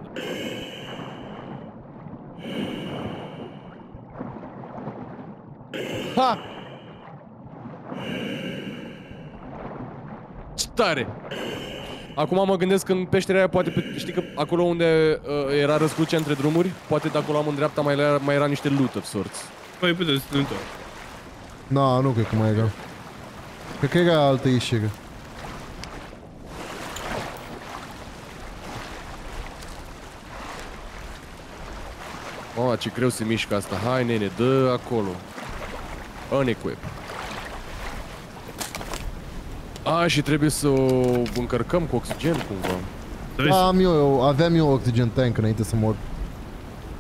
Ha! Ce tare! Acum mă gândesc că în peșterea aia poate, pe- știi că acolo unde uh, era răscrucea între drumuri, poate de acolo am în dreapta mai era, mai era niște loot of sorts. Păi puteți să ne întoarcem. Na, nu cred că mai era. Cred că era altă ieșire. Mama, ce greu se mișcă asta. Hai, nene, dă acolo. Unequip. A, și trebuie să o încărcăm cu oxigen cumva. Stai Da, să... am eu, eu, aveam eu oxygen tank înainte să mor.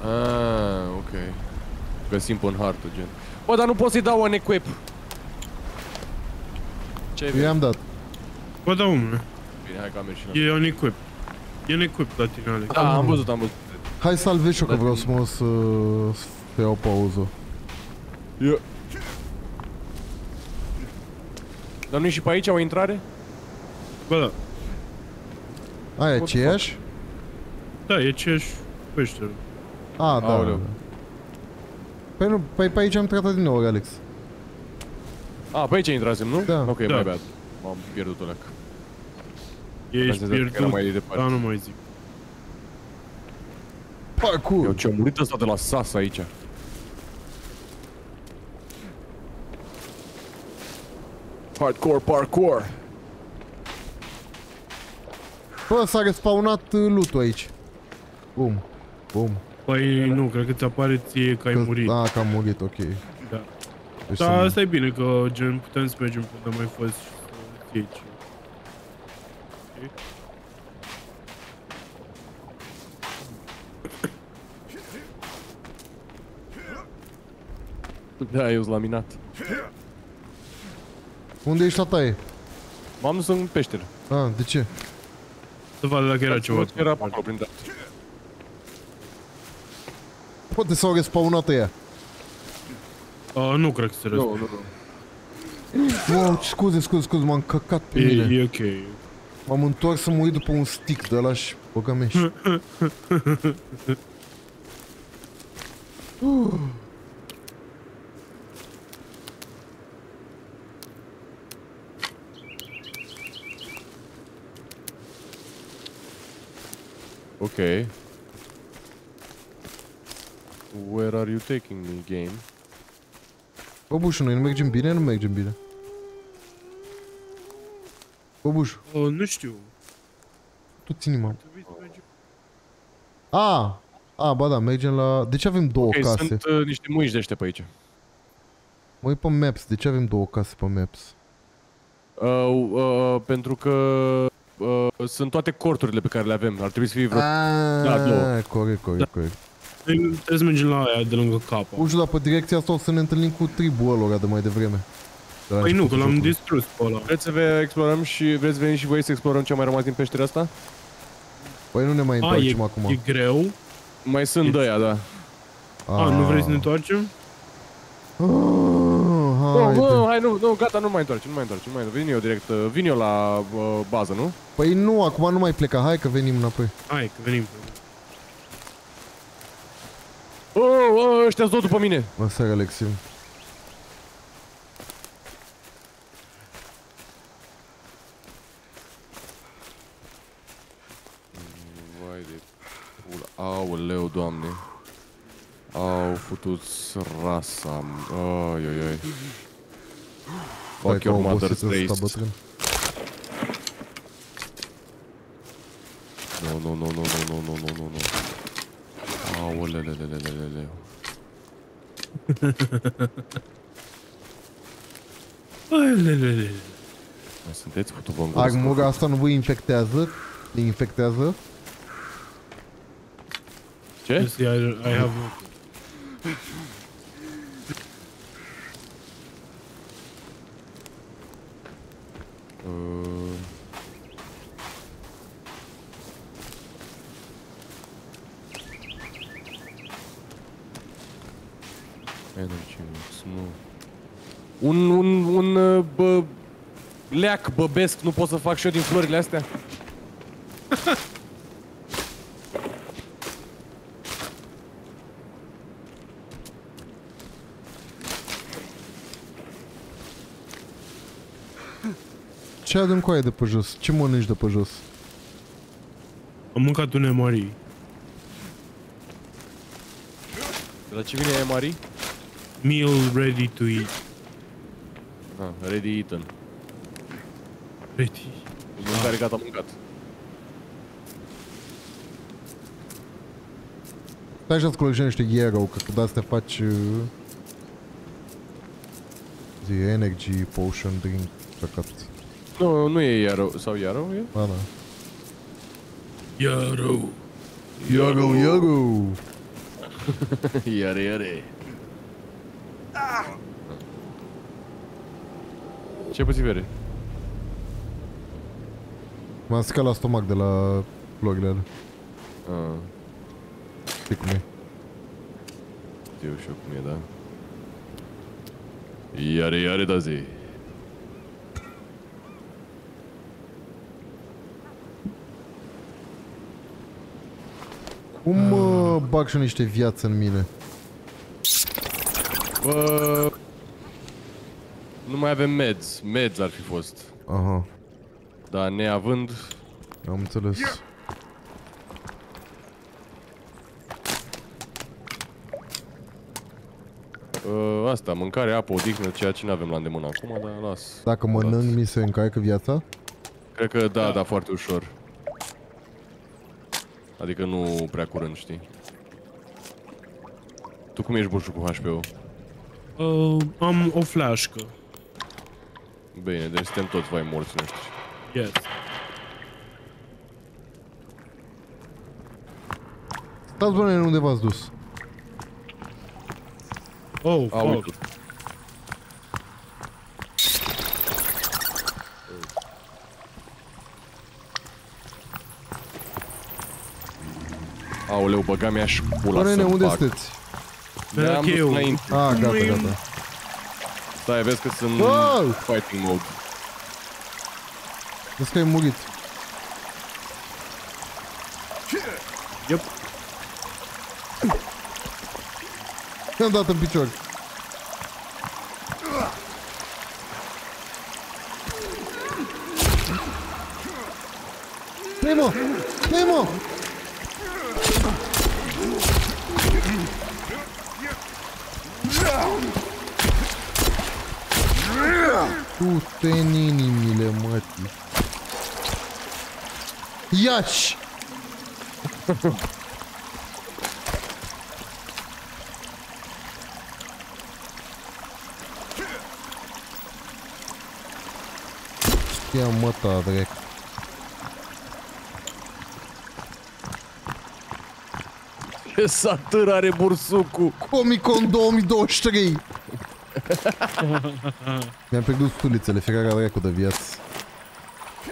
Ah, ok. Găsim pe în hartă, gen. Bă, dar nu pot să-i dau unequip. Ce ai Eu i-am dat. Bă, da, omule. Bine, hai că am și la... E un equip. E un equip la tine, Alex. Da, am văzut, am văzut. Hai salvez și eu că Da. vreau să mă să, să iau o pauză. Eu... Dar nu și pe aici o intrare? Bă, da. Aia e What the aceeași? Da, e aceeași peșteră. A, da. Aoleu. Păi nu, păi pe aici am tratat din nou, Alex. A, pe aici intrasem, nu? Da. Ok, Da. mai bad. M-am pierdut o leac. Ești Am senzația că era pierdut. mai departe. Da, nu mai zic. Parkour! Eu ce-a murit ăsta de la sas aici. Hardcore parkour. Bă, s-a respawnat uh, loot aici. Bum. Bum. Păi nu, cred că ți apare ție că ai murit. Da, că am murit, ok. Da. Deci Da, să- asta e bine, că gen putem să mergem pe unde am mai fost și să iei ce. Ok? Da, eu sunt laminat. Unde ești la taie? M-am dus în peșteră. Ah, de ce? Să vadă dacă era ceva. Era pe acolo, printre... Poate s-au respawnat ea. Uh, nu cred că se Nu, răspunde. nu, nu. Wow, scuze, scuze, scuze, m-am căcat pe E, mine. e ok. M-am întors să mă uit după un stick de ăla și băga meș. *laughs* Ok. Where are you taking me, game? Băbușu, noi nu mergem bine? Nu mergem bine. Băbușu, Uh, nu știu. tu ține mă. Trebuie să mergem. A, a, ba da, mergem la... De ce avem două Ok, case? sunt uh, niște muici de ăștia pe aici. Mă uit pe Maps, de ce avem două case pe Maps? Uh, uh, pentru că uh, sunt toate corturile pe care le avem. Ar trebui să fie vreo... Ah, da, două. corect, corect, corect. Noi Trebuie să mergem la aia de lângă capa. Nu știu, dar pe direcția asta o să ne întâlnim cu tribul ălora de mai devreme. De la Păi nu, că începutul l-am jocului. distrus pe ăla. Vreți să ve- explorăm și vreți să veni și voi să explorăm ce a mai rămas din peștera asta? Păi nu ne mai A, întoarcem e, acum. e greu. Mai sunt E- de aia, da. A, nu vrei să ne întoarcem? Ah, Nu, haide. nu, hai, nu, nu, gata, nu mai întoarce, nu mai întoarce, nu mai întoarce. Vin eu direct, uh, vin eu la uh, bază, nu? Păi nu, acum nu mai pleca, hai că venim înapoi. Hai, că venim. Oh, oh, ăștia sunt tot după mine. Mă seara, Alexim. Vai de pula. Aoleu, doamne. Au futut rasa. Oi, oi, oi. Hai Fuck că your am obosit mother's ăsta race. bătrân. Nu, nu, nu, nu, nu, nu, nu, nu, nu, nu. Aolelelelelelele. Alelele. Mai sunteți cu tubă în gură? Armura asta nu vă infectează? Ne infectează? Ce? Yes, I, I have Uh, Energy mix, nu. Un, un, un uh, bă, leac băbesc, nu pot să fac și eu din florile astea? *laughs* Ce adem cu aia de pe jos? Ce mănânci de pe jos? Am mâncat un MRI. De la ce vine aia mari? Meal ready to eat. Ah, ready eaten. Ready. Mâncare gata mâncat. Stai așa să colecționezi niște Yarrow, că când asta faci... uh, Zi, energy, potion, drink, căcat. Nu, nu e Yarrow. Sau Yarrow e? Da, da. Yarrow. Yarrow, Yarrow! Iare, iare. Ce puțin vere? M-am stricat la stomac de la florile alea. Ah, Știi cum e? știu și eu cum e, da. Iare, iare, da zi. Cum mă bag și eu niște viață în mine? Bă... Nu mai avem meds. Meds ar fi fost. Aha, Dar neavând... am înțeles. Uh, asta, mâncare, apă, odihnă, ceea ce nu avem la îndemână acum, dar las. Dacă mănânc, mi se încarcă viața? Cred că da, da, foarte ușor. Adică nu prea curând, știi? Tu cum ești burșu cu HP-ul? Uh, am o flașcă. Bine, deci suntem toți vai morți noștri. Yes. Stați bă, unde v-ați dus? Oh, A, fuck. Aoleu, băga mea și pula Bă, nene, să-mi unde fac. sunteți? Ne-am dus eu. înainte. Ah, gata, gata. Stai, vezi că sunt Wow! fighting mode. Vezi că ai murit. Yep. Mi-am dat în picior. Iași! Ia mă ta, drec. Ce satâr are bursucul! Comic-Con 2023! Mi-am pierdut stulițele, fiecare dracu de viață.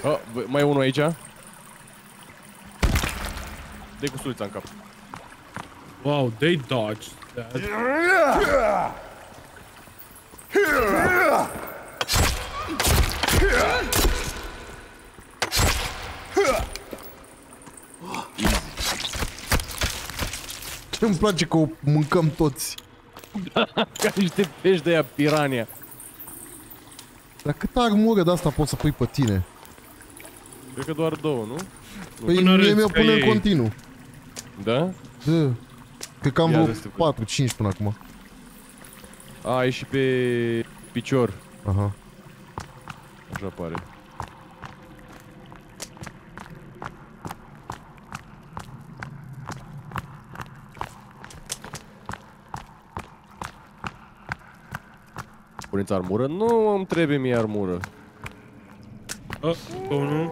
Oh, bă, mai e unul aici? Dă cu sulița în cap. Wow, they dodged that. Ce îmi place că o mâncăm toți. *laughs* Ca niște pești de aia pirania. Dar câtă armură de asta poți să pui pe tine? Cred că doar două, nu? Păi Până mie râzi mi-o ca pune în ei. continuu. Da? Da. Cred că am Ia vreo dă-ți tu. 4-5 până acum. A, e și pe picior. Aha. Așa pare. Puneți armură? Nu îmi trebuie mie armură. Oh, oh nu?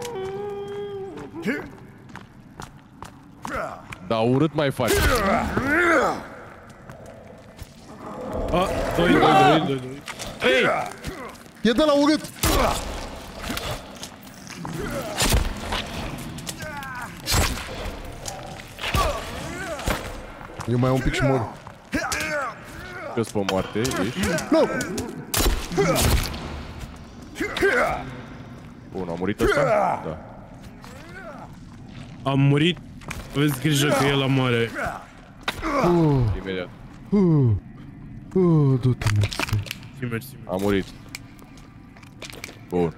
Dar urât mai faci. Ah, doi, doi, doi, doi, doi. Hey! E de la urât! Eu mai am un pic și mor. că pe moarte ești. Nu! Bun, a murit ăsta? Da. Am murit. Aveți grijă că el moare. Uh, Imediat. uh, uh, du-te mă. Și mersi. A murit. Bun.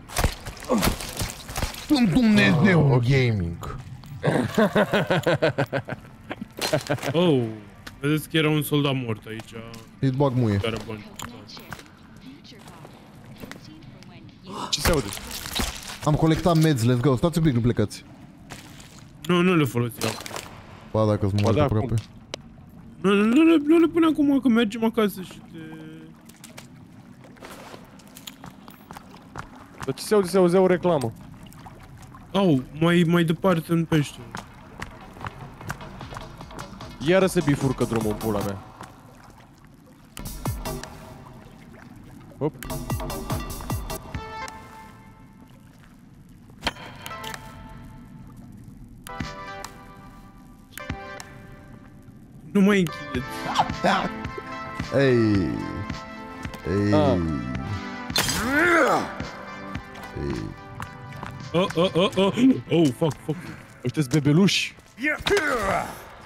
Sunt Dumnezeu gaming. *laughs* Oh. Vedeți că era un soldat mort aici. Îți bag muie. Care bani. Ce se aude? Am colectat meds, let's go. Stați un pic, nu plecați. Nu, nu le foloseam. Ba, dacă sunt moarte da, aproape. Nu, nu, nu, le, nu le pune acum că mergem acasă și te... Dar ce se aude? Se auzea o reclamă. Au, mai, mai departe în pește. Iară se bifurcă drumul în pula mea. Hop. Nu mai închideți. Ei. Ei. Ah. Ei. Oh, oh, oh, oh, oh, fuck, fuck. Ăștia-s bebeluși.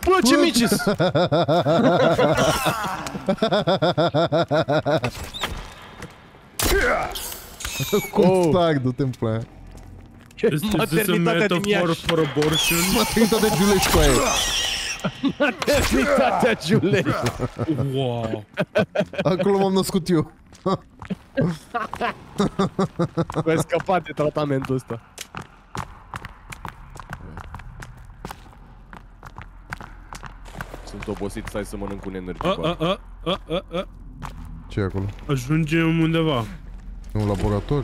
Bă, ce mici Cum Oh. stac, du-te în pula mea. Este just a Maternitatea din metaphor Iași. for abortion. Maternitatea Giulești cu aia. Maternitatea Giulei. Wow. Acolo m-am născut eu. Ai scăpat de tratamentul ăsta. Sunt obosit, stai să mănânc un energy A, bar. a, a, a, a, a. ce e acolo? Ajungem undeva. E un laborator?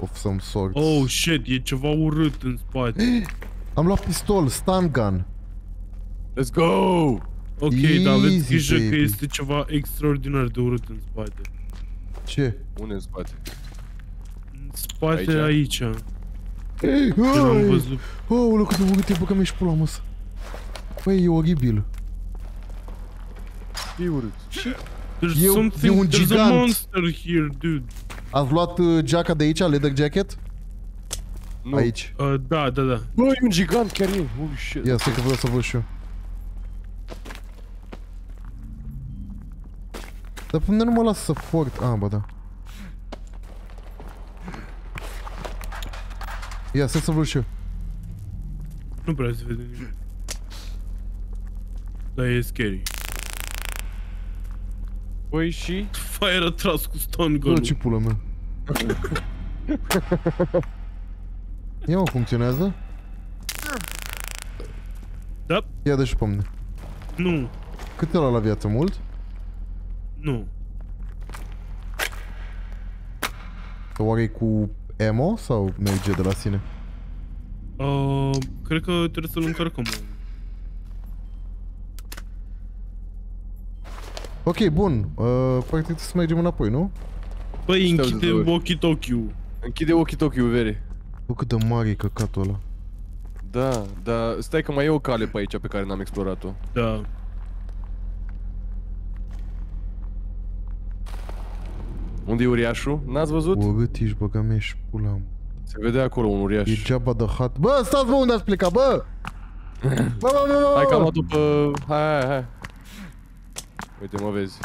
Of some sort. Oh, shit, e ceva urât în spate. *gasps* Am luat pistol, stun gun. Let's go! Ok, dar aveți Easy, grijă că baby. este ceva extraordinar de urât în spate. Ce? Unde în spate? În spate Aici? aici. Ei, L-am ai! văzut. Oh, cât de mult timp că mi-ești pula, mă. să- Băi, e oribil. E urât. There's E- something, e un there's gigant. a monster here, dude. Ați luat uh, geaca de aici, leather jacket? Nu. Aici. Uh, da, da, da. Bă, e un gigant, chiar e. Holy shit. Ia, stai că vreau să văd și eu. Dar până nu mă las să fort. Ah, ba da. Ia, stai să văd și eu. Nu prea se vede nimic. Dar e scary. Băi, și... Fire a tras cu stun Bă, gun ce pula mea. *laughs* Ia mă, funcționează? Da? Ia dă și pe mine. Nu, Cât era la viață? Mult? Nu. Sau oare e cu emo sau merge de la sine? Uh, cred că trebuie să-l încărcăm. Ok, bun. Uh, practic trebuie să mergem înapoi, nu? Băi, Stai, închide stai, stai. walkie-talkie-ul. Închide ochii Tokyo, vere. Bă, cât de mare e căcatul ăla. Da, da, stai că mai e o cale pe aici pe care n-am explorat-o. Da. Unde e uriașul? N-ați văzut? Urât ești, băga mea și pula mea. Se vede acolo un uriaș. E Jabba the Hutt. Bă, stați bă, unde ați plecat, bă! *clears throat* Bă, bă, bă, bă, Hai că am bă! luat-o pe... Hai, hai, hai. Uite, mă vezi.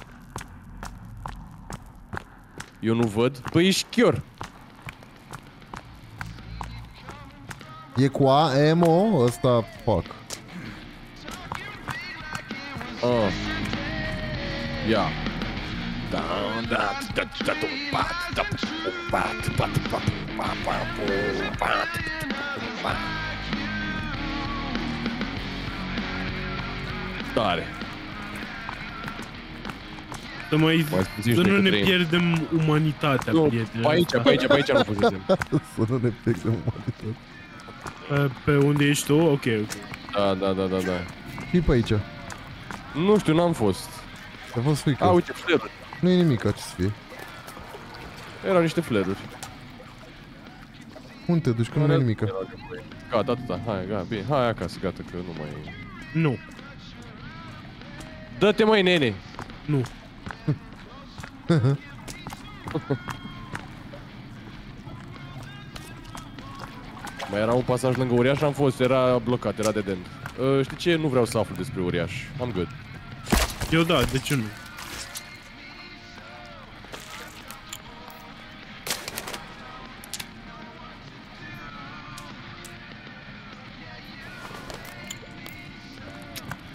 Eu nu văd. Păi ești chior. E cu A, emo, ăsta, fuck. Ah. Ia. Da, Tare. Să mai... Mai puțin Să și nu decât ne trei. pierdem umanitatea, Nu, prieteni. pe aici, pe aici, pe aici nu fusesem. *laughs* Să nu ne pierdem monitor. Uh, Pe unde ești tu? Ok, ok. Da, da, da, da, da. Fii pe aici. Nu știu, n-am fost. A fost frică. A, uite, fleruri. Nu e nimic, ce să fie. Erau niște fleruri. Unde te duci, că nu e nimic. Gata, atâta. Hai, gata, bine. Hai acasă, gata, că nu mai e. Nu, Dă-te, măi, nene! nu. *laughs* Mai era un pasaj lângă uriaș, am fost, era blocat, era de dent. Uh, știi ce? Nu vreau să aflu despre uriaș. Am good. Eu da, de ce nu?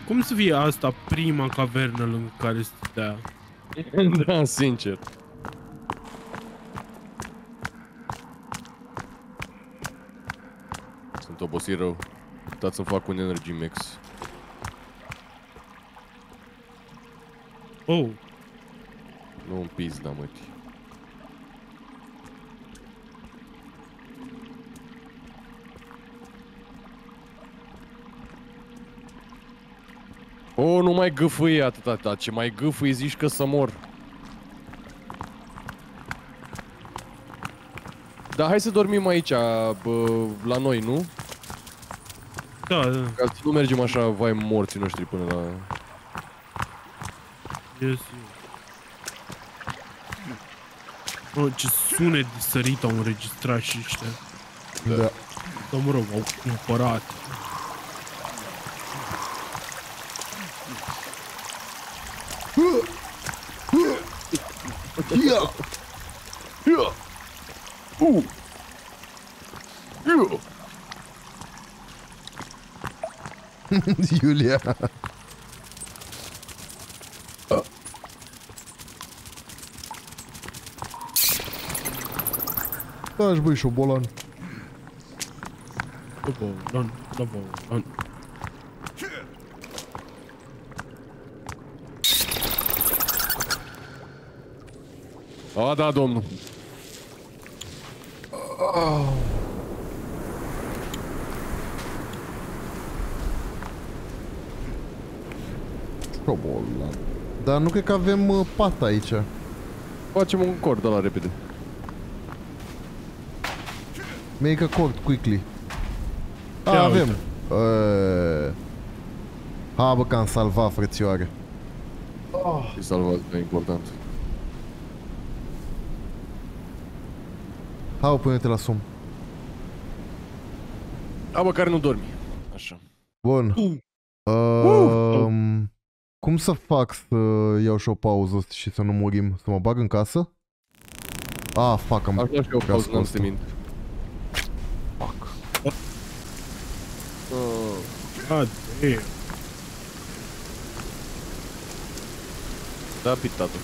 Cum să fie asta prima cavernă lângă care stătea? *laughs* da, sincer. Sunt obosit rău. Uitați să fac un energy mix. Oh, Nu un pizda, măti. O, nu mai gâfâi atâta, da, ce mai gâfâi zici că să mor. Da, hai să dormim aici, bă, la noi, nu? da, da. Ca să nu mergem așa, vai, morții noștri până la... Yes, yes. Oh, ce sunet de sărit au înregistrat și ăștia. Da. Dar mă rog, au cumpărat. Uh! Ia! Iulia. Da, și băi, șobolan. Da, bă, da, da, bă, da. A, da, domnul. Șobolan. Dar nu cred că avem uh, pat aici. Facem un cord de la repede. Make a cord quickly. A, Ia avem. uite. Uh, ha, bă, că am salvat, frățioare. Și salvat, e important. Ha, bă, pune-te la somn. A, măcar nu dormi. Așa. Bun. Uh. Um, cum să fac să iau și o pauză și să nu murim? Să mă bag în casă? Ah, fuck, am... Aș lua și eu o Vreau pauză, să n-am să te consum. mint. Fuck. Uh, God damn. da, pitată.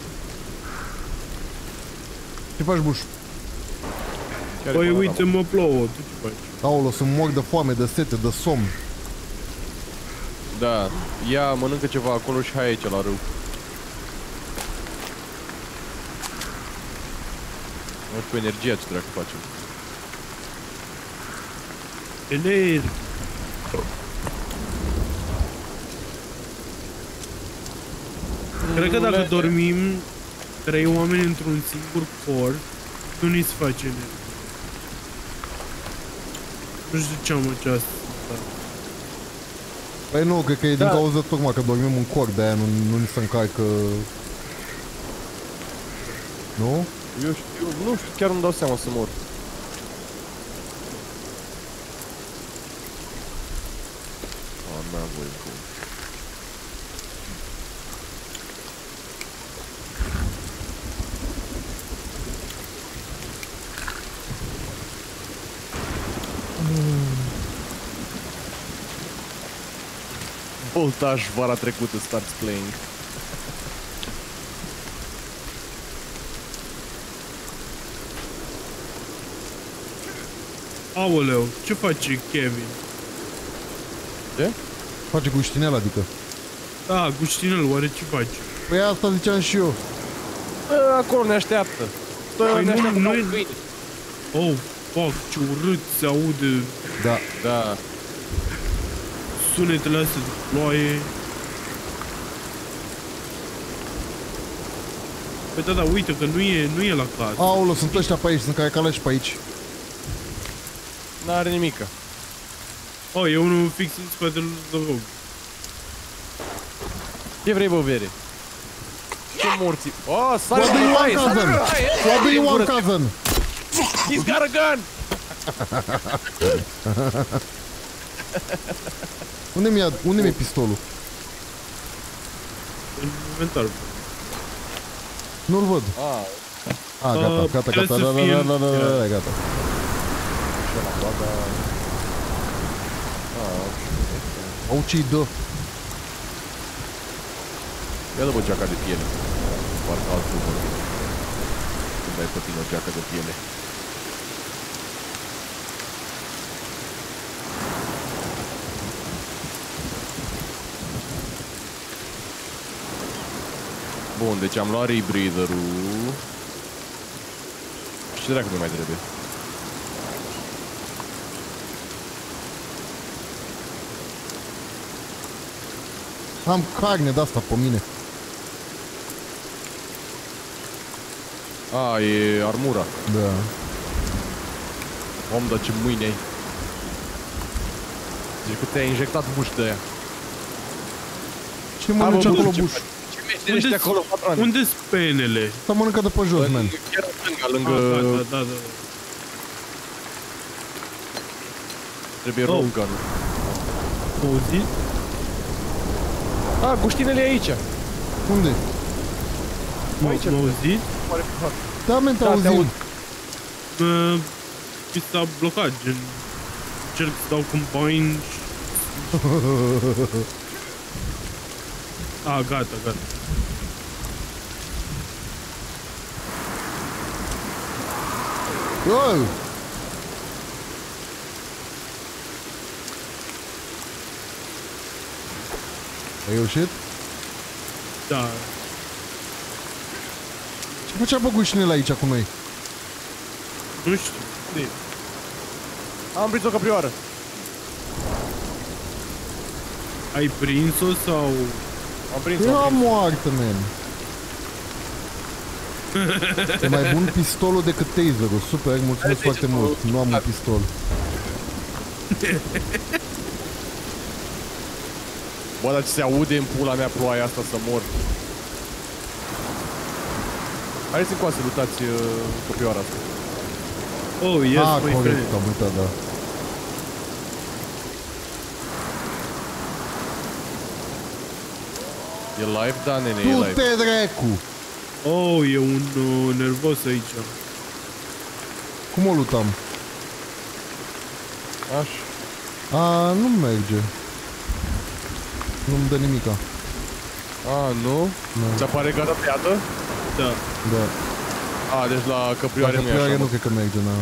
Ce faci, buș? Păi uite, mă plouă, tu ce faci? Aolo, să mor de foame, de sete, de somn. Da, ia, mănâncă ceva acolo și hai aici la râu. Nu știu cu energia ce dracu facem. Ener. Cred că dacă dormim trei oameni într-un singur cor, nu ni se face energie. Nu știu ce am această. Păi nu, cred că e din Da. cauza tocmai că dormim în cor, de-aia nu, nu ni se încarcă... Nu? Eu știu, nu știu, chiar nu dau seama să mor. A, n-am voie cu... Voltaj vara trecută starts playing. Aoleu, ce face Kevin? Ce? Face guștinel, adică. Da, Guștinel, oare ce face? Păi asta ziceam și eu. Bă, acolo ne așteaptă. Bă, Păi ne nu- așteaptă nu la e- câini. Oh, fuck, ce urât se aude Da. Da. Sunetele astea de ploaie. Păi da, da, uite că nu e, nu e la casă. Aolo, sunt ăștia pe aici, sunt care caleși pe aici. N-are nimică. Oh, e unul fix în spatele lui Zagog. Ce vrei, bă, vere? Ce morți? Oh, sare What do you want, cousin? What do you want, cousin? He's got a gun! *laughs* Unde mi-a, unde mi-e pistolul? În inventar. Nu-l văd. Ah, Ah, gata, Uh, gata, trebuie gata, să da, da, fie da, în- da, da, da, da, gata. ce l-am luat, dar... Ah, Au ce-i dă? Ia dă-mă geaca de piele. Parcă altfel vorbim. Când ai pe tine o geacă de piele. Bun, deci am luat rebreather-ul. Și ce dracu mi mai trebuie? Am carne de asta pe mine. A, e armura. Da. Om, dar ce mâini ai. Zici că te-ai injectat buș de aia. Ce mănânci Hai, bă, acolo ce buș? Ce meșteri ești acolo, patron? Unde-s penele? Să mănâncă de pe jos, man. Chiar în stânga, Ah, lângă... da, da, da, da. Trebuie Oh. roll gun Auzit? A, guștinele e aici. Unde? M- Aici. M-au auzit? Pare că fac. Da, men, te Da, te auzim. aud. Uh, Mi s-a blocat, gen... Încerc să dau combine și... *laughs* A, gata, gata. Wow! Ai reușit? Da. Ce făcea bă gușinele aici cu noi? Nu știu. De- Am prins o căprioară. Ai prins-o sau... Am prins-o. Era am prins moartă, man. E mai bun pistolul decât taserul. Super, mulțumesc Hai, foarte taserul. mult. Nu am un pistol. Bă, dar ce se aude în pula mea ploaia asta să mor. Haideți încoa să lutați uh, copioara asta. Oh, yes, ah, my corect, friend. am uitat, da. E live? Da, nene, e Tu live. te dracu! Oh, e un uh, nervos aici. Cum o lutam? Așa. A, nu merge. Nu-mi dă nimica. A, nu? Nu. Ți apare gata tăiată? Da. Da. A, deci la căprioare Dacă nu e așa. nu mă. cred că merge, na.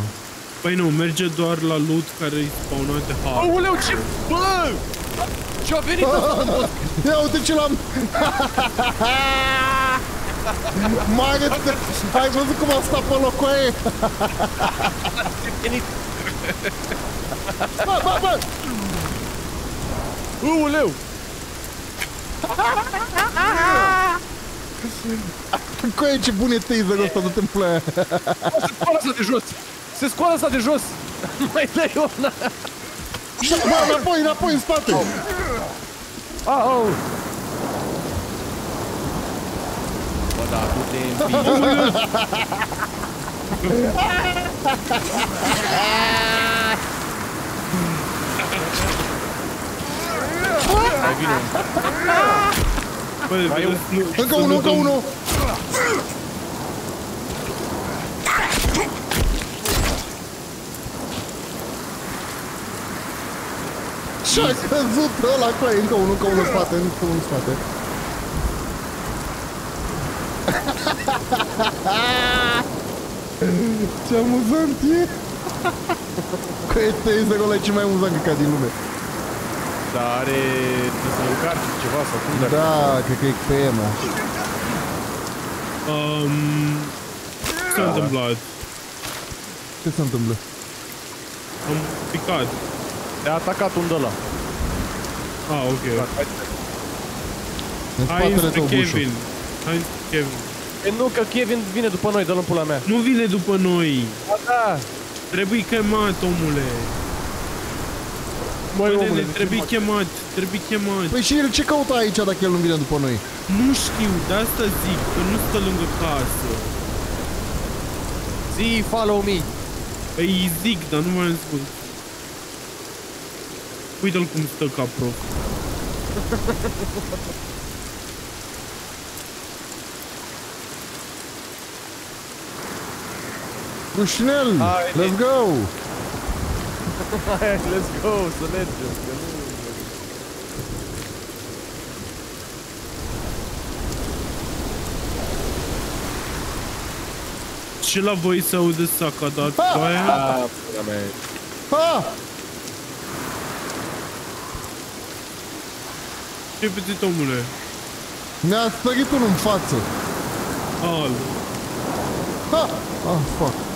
Păi nu, merge doar la loot care îi spawnate hard. Aoleu, ce... Bă! Ce-a venit asta? *laughs* Ia uite ce l-am... *laughs* Mare, ai văzut cum a stat pe locul aia? venit? *laughs* Bă, bă, bă! Aoleu! Coaie, ce bun e taserul ăsta, du-te în ploaia. Se scoală asta de jos! Se scoală asta de jos! Mai dai una! Bă, înapoi, înapoi, în spate! A, au! Bă, da, tu te învii. Mai vine un Băi, Mai e vedeți, nu, Încă să unul, nu încă dăm- unul! Și-a căzut ăla cu aia, încă unul, încă unul în spate, încă unul în spate. *laughs* Ce amuzant e! Cu aia taserul ăla e cel mai amuzant ca din lume. Dar are... Trebuie să încarci ceva sau cum dacă... Da, cred că e pe emo. Um, ce s-a întâmplat? Ce se întâmplă? Am picat. Te-a atacat un ăla. Ah, ok. În Hai spatele înspre tău, bușul. Kevin. Hai înspre Kevin. E, nu, că Kevin vine după noi, dă-l în pula mea. Nu vine după noi. Ba da! Trebuie chemat, omule. Măi, Bă, omule, nene, de trebuie ce chemat. Trebuie chemat. Păi și el ce caută aici dacă el nu vine după noi? Nu știu, de asta zic, că nu stă lângă casă. Zi, follow me! Îi zic, dar nu mai am spus. Uite-l cum stă ca prof. Rușinel, let's go! let's go, să mergem, că nu... Ce la voi se aude saca, dar după aia... Pa! Ce petit omule? Mi-a sărit unul în față. Al. Ah! Ah, fuck.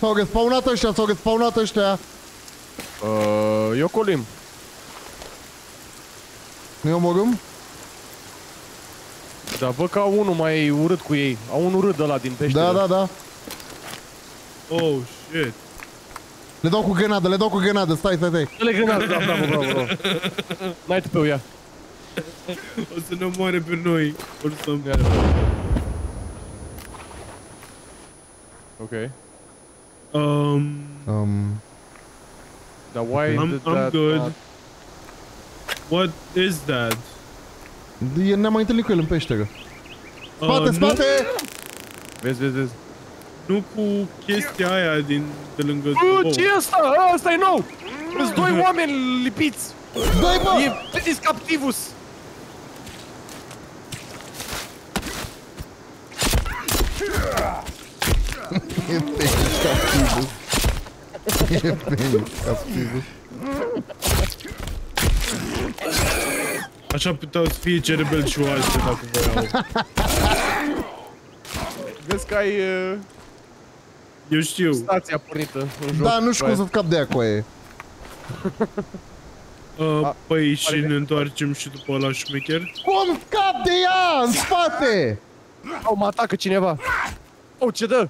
S-au respawnat ăștia, s-au respawnat ăștia. Uh, eu colim. Nu-i omorâm? Dar văd că au unul mai urât cu ei. Au un urât de ăla din pește. Da, da, da. Oh, shit. Le dau cu grenadă, le dau cu grenadă, stai, stai, stai. Dă-le grenadă, da, bravo, bravo, bravo. N-ai tupeu, ia. O să ne omoare pe noi. Or să... Ia Ok. Um, Um, Dar why I'm, did I'm that good. not- What is that? e- ne-am mai întâlnit cu el în peșteră. Spate, Uh, spate! Vezi, vezi, vezi. Nu, nu cu chestia aia din, de lângă... Bă, oh. ce e asta? Asta e nou! Sunt doi *laughs* oameni lipiți! Dai, bă! E Petis Captivus! E penis captivus. E penis captivus. Așa puteau să fie cerebel și oase dacă voiau. Vezi că ai uh, Eu știu. stația pornită în joc. Da, nu știu cum să scap de aia cu aia. Uh, păi și ne întoarcem și după ăla șmecher? Cum scap de ea în spate? Au, mă atacă cineva. Oh, ce dă?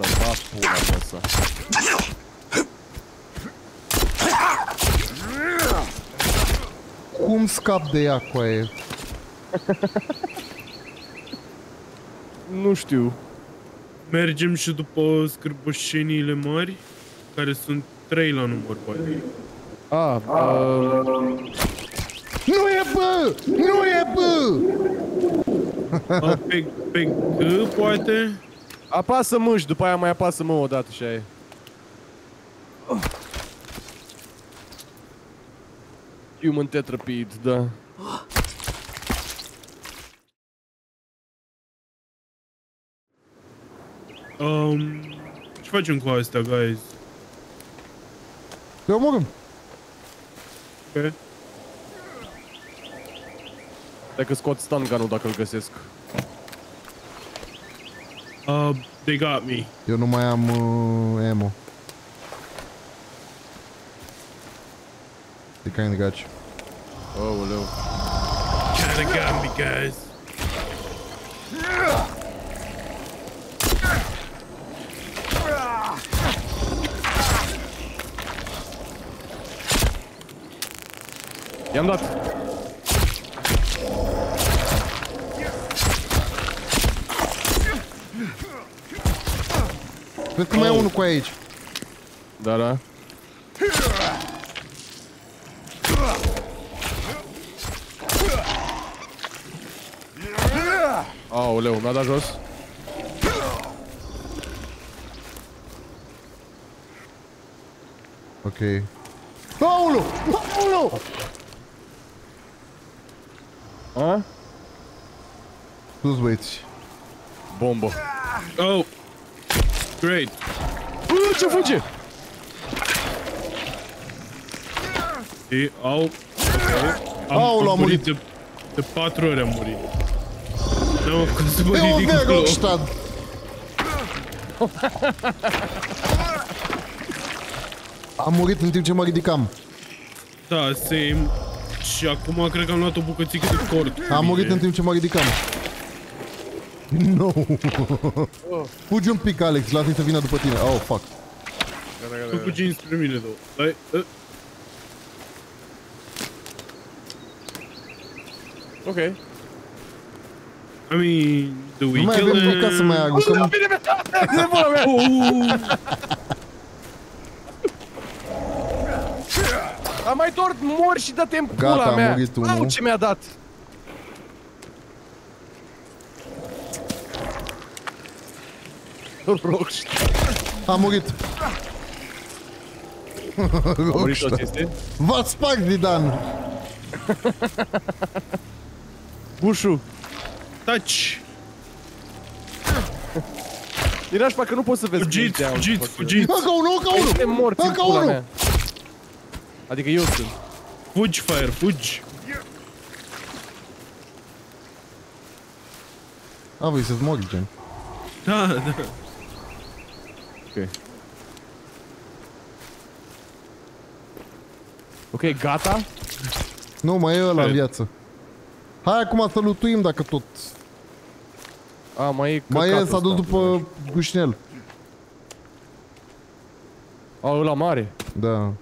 Să va pula mea să. Cum scap de ea cu aia? Nu știu. Mergem și după scârboșeniile mari, care sunt trei la număr, poate. Ah, uh, Nu e bă! Nu e bă! Uh, pe, pe G, poate? Apasă mă și după aia mai apasă mă odată și aia e. Human Tetrapede, da. Um, ce facem cu astea, guys? Te omorâm. Ok. Dacă scot stun gun-ul dacă îl găsesc. Uh, they got me. Eu nu mai am uh, ammo. They kind of got you. Aoleu. Kinda got me, guys. I-am dat. Vezi că mai e unul cu aici. Da, da. Aoleu, mi-a dat jos. Ok. Aulu! Aulu! A? Sus băieți. Bombă. Oh! Great. Bă, ce fuge? Și au... ok. Am, Aoleu, a am murit de, de patru ori am murit. N-am apucat să mă E o ridic acolo. Verhofstadt! *laughs* Am murit în timp ce mă ridicam. Da, same. Și acum cred că am luat o bucățică de cord. cu Am murit mine. în timp ce mă ridicam. *laughs* No. Fugi un pic, Alex, lasă-i să vină după tine. Oh, fuck. Tu fugi spre mine, două. Hai, uh, Ok. I mean, do we Nu mai kill avem them? nimic ca să mai aruncăm. *laughs* Am mai tort, mor și dă-te în pula Gata, a mea. murit unul. Au, ce mi-a dat. Rockstar. *laughs* A murit. *laughs* A murit Rockstar. toți, este? V-ați spart, Didan! *laughs* Bușu. Touch! Din așa că nu poți să vezi Fugiți, cum te-am fugiți, făcut. fugiți! Încă unul, încă unul! Suntem morți în Încă pula unul! mea. Adică eu sunt. Fugi, Fire, fugi! A, voi să-ți mori, gen. Da, da. Ok. Ok, gata? Nu, mai e ăla în Cred. viață. Hai acum să lutuim dacă tot... A, mai e Mai e, căcatul s-a dus ăsta. după Gușnel. A, ăla mare. Da.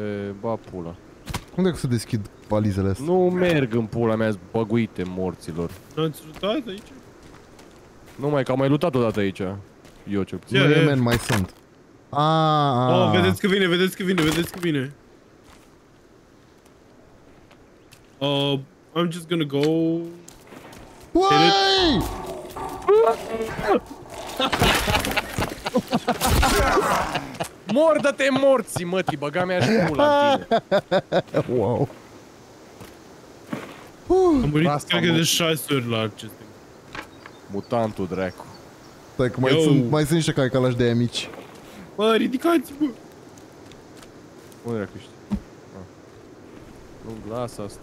E, ba pula. Cum de să deschid valizele astea? Nu merg în pula mea băguite morților. N-ați lutat aici? Nu mai că am mai lutat odată aici. Eu cel puțin. Ce? Nu e- e, man, mai sunt. A, a. Oh, vedeți că vine, vedeți că vine, vedeți că vine. Uh, I'm just gonna go... Uai! *laughs* Mor, dă-te morții, mătii, băga mea și pula în tine. *laughs* Wow. Am murit, Asta cred că mă. de 6 ori la aceste. Mutantul dracu. Stai că mai Yo. sunt, mai sunt niște carcalași de aia mici. Bă, ridicați-vă! Unde dracu ești? Ah. Nu, lasă asta.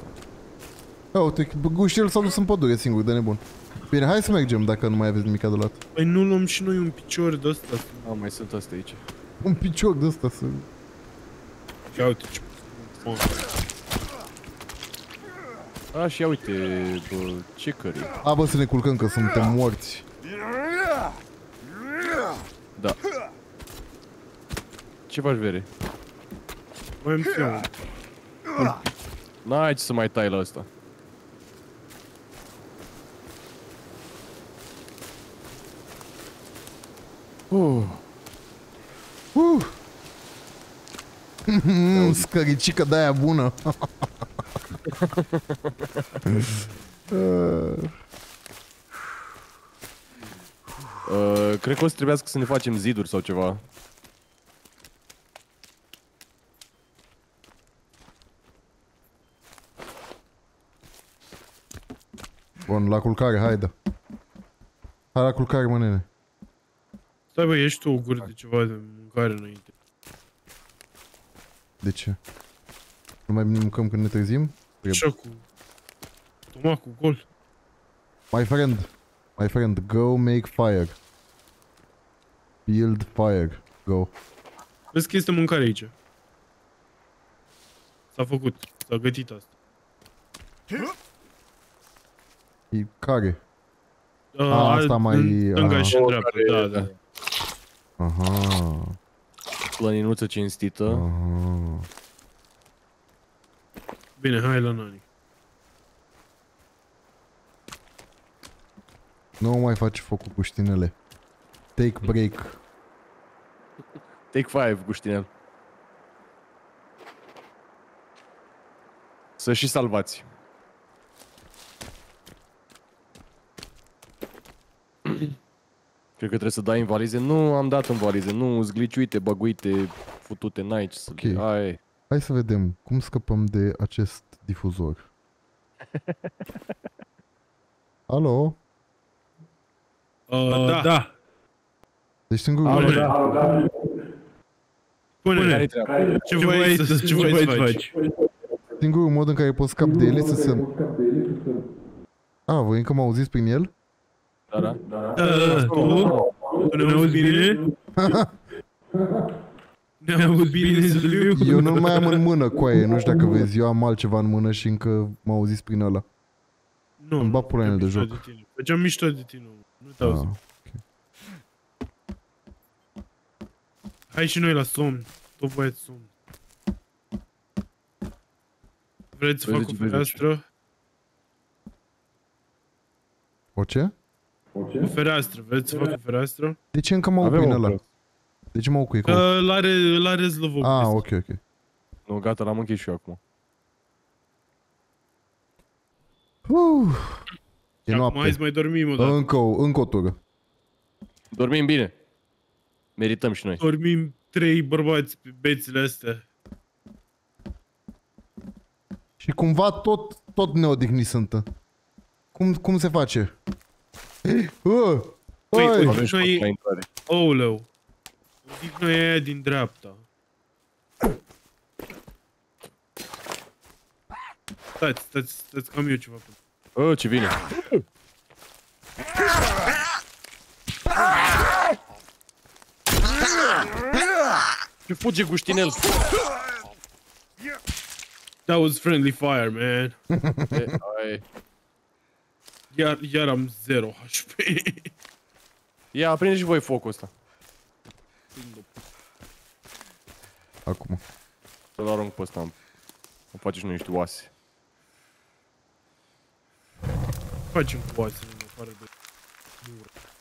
Ia uite, bă, Gușnel s-a dus în pădure singur, de nebun. Bine, hai să mergem dacă nu mai aveți nimic de luat. Păi nu luăm și noi un picior de ăsta. A, mai sunt astea aici. Un picior de ăsta să... Ia uite ce... Mă, A, și ia uite, bă, ce cări. A, bă, să ne culcăm că suntem morți. Da. Ce faci, Vere? mai am și eu. N-ai ce să mai tai la asta. Uh, Uh. Mm, scăricică de aia bună. Uh, *laughs* uh, cred că o să trebuiască să ne facem ziduri sau ceva. Bun, la culcare, haide. Hai la culcare, mă, nene. Stai bă, ești tu o gură de ceva de mâncare înainte. De ce? Nu mai mâncăm când ne trezim? Așa cu... Stomacul gol. My friend, my friend, go make fire. Build fire. Go. Vezi că este mâncare aici. S-a făcut. S-a gătit asta. E care? Uh, A, asta alt- mai- în Stânga aha. și în O, dreapta, care- da, da. Aha. Plăninuță cinstită. Aha. Bine, hai la Nani. Nu mai face focul cu știnele. Take break. Take 5, Guștinel. Să și salvați. Cred că trebuie să dai în valize. Nu am dat în valize. Nu, zgliciuite, băguite, futute, n-ai ce să... Ok. Ai. Hai să vedem cum scăpăm de acest difuzor. *laughs* Alo? Uh, da. da. Deci singurul, Alo, mod, da. Pune, Care-i treaba? ce vrei să, ce vrei să faci? singurul mod în care poți scap de ele este să... A, voi încă mă auziți prin el? Da, da. Da, da, da. Tu? Tu ne auzi bine? Ne auzi bine, Zuliu? Eu nu mai am în mână coaie, nu știu dacă vezi, eu am altceva în mână și încă mă auziți prin ăla. Nu, Îmi bag pula în el de făceam joc. mișto tine. Făceam mișto de tine. Nu te Ah. auzi. Hai și noi la somn. Tot băieți somn. Vreți să Păi fac o zici, păi zici. fereastră? O ce? O fereastră, vreți să fac o fereastră? De ce încă mă Avem ucui o în ăla? fereastră. De ce mă ucui? Cum? Că îl are, îl are zlăvoc. Ah, ăsta. ok, ok. Nu, gata, l-am închis și eu acum. Uh, e Și acum hai noapte. să mai dormim o dată. Încă o, încă o tură. Dormim bine. Merităm și noi. Dormim trei bărbați pe bețile astea. Și cumva tot, tot neodihniți sunt. Cum, cum se face? Uh, Păi, Hai! uite. Avem și Noi- la intrare. Ouleu. Zic noi aia din dreapta. Stați, stați, stați, că am eu ceva pe Bă, ce vine. Ce fuge Guștinel? That was friendly fire, man. E, ai. Iar, iar am 0 HP. Ia, aprinde și voi focul ăsta. Acum. Să-l arunc pe ăsta. Îmi face și noi niște oase. Facem cu oasele în afară de...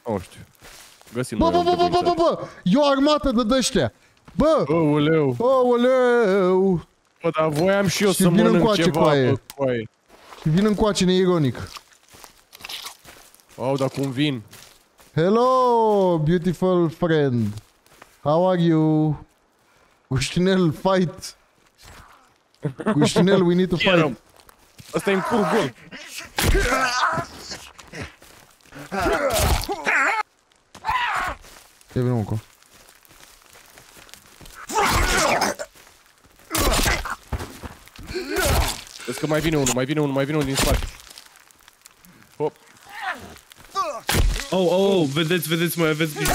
Nu știu. Găsim Bă, noi bă, un bă, bă, bă, bă, bă! E o armată de dăștia! Bă! Aoleu. Aoleu! Bă, dar voiam și eu Și să vin mănânc încoace, ceva, coaie. bă, coaie. Și vin încoace neironic. Au, dar cum vin? Hello, beautiful friend. How are you? Guștinel, fight! *laughs* Guștinel, we need to Chiar fight. am. Asta e în cur gol. Ia vină încă. Vezi că mai vine unul, mai vine unul, mai vine unul din spate. Hop. Oh, oh, oh, vedeți, vedeți, mai aveți grijă.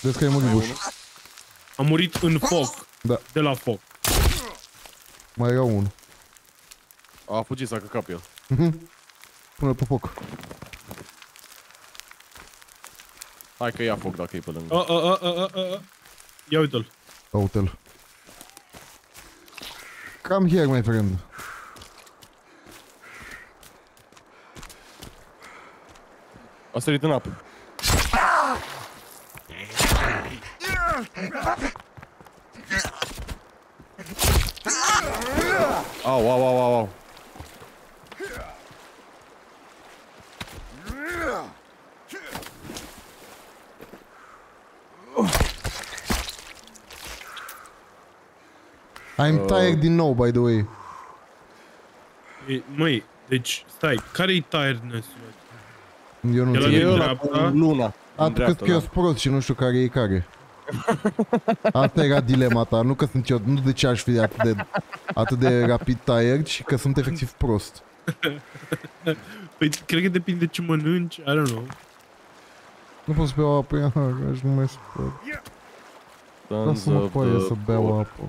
Vezi că e murit buș. Am murit în foc. Da. De la foc. Mai era unul. A fugit, s-a căcat pe el. Pune pe foc. Hai că ia foc dacă e pe lângă. Uh, uh, uh, uh, uh, uh. Ia uite-l. Uite-l. Come here, my friend. A sărit în apă. Au, au, au, au, au. I'm tired din nou, by the way. E, măi, deci, stai, care-i tiredness-ul? Eu nu El înțeleg. din E ăla dreapta? cu luna. din Atât dreapta, că eu da. sunt prost și nu știu care e care. *laughs* Asta era dilema ta, nu că sunt eu, nu de ce aș fi atât de, atât de rapid tired, ci că sunt efectiv prost. *laughs* Păi, cred că depinde ce mănânci, I don't know. Nu pot să beau apă, ia, aș nu mai spun. Sons Lasă-mă of cu aia the să beau pot. apă.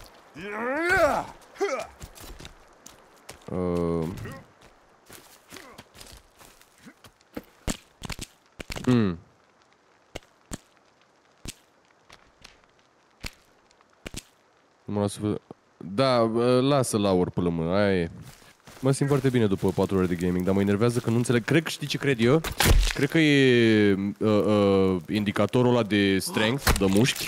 Uh, mm. Nu mă las să văd. Da, uh, lasă la ori pe lămână, aia e. Mă simt foarte bine după 4 ore de gaming, dar mă enervează că nu înțeleg. Cred că știi ce cred eu? Cred că e uh, uh, indicatorul ăla de strength, de mușchi.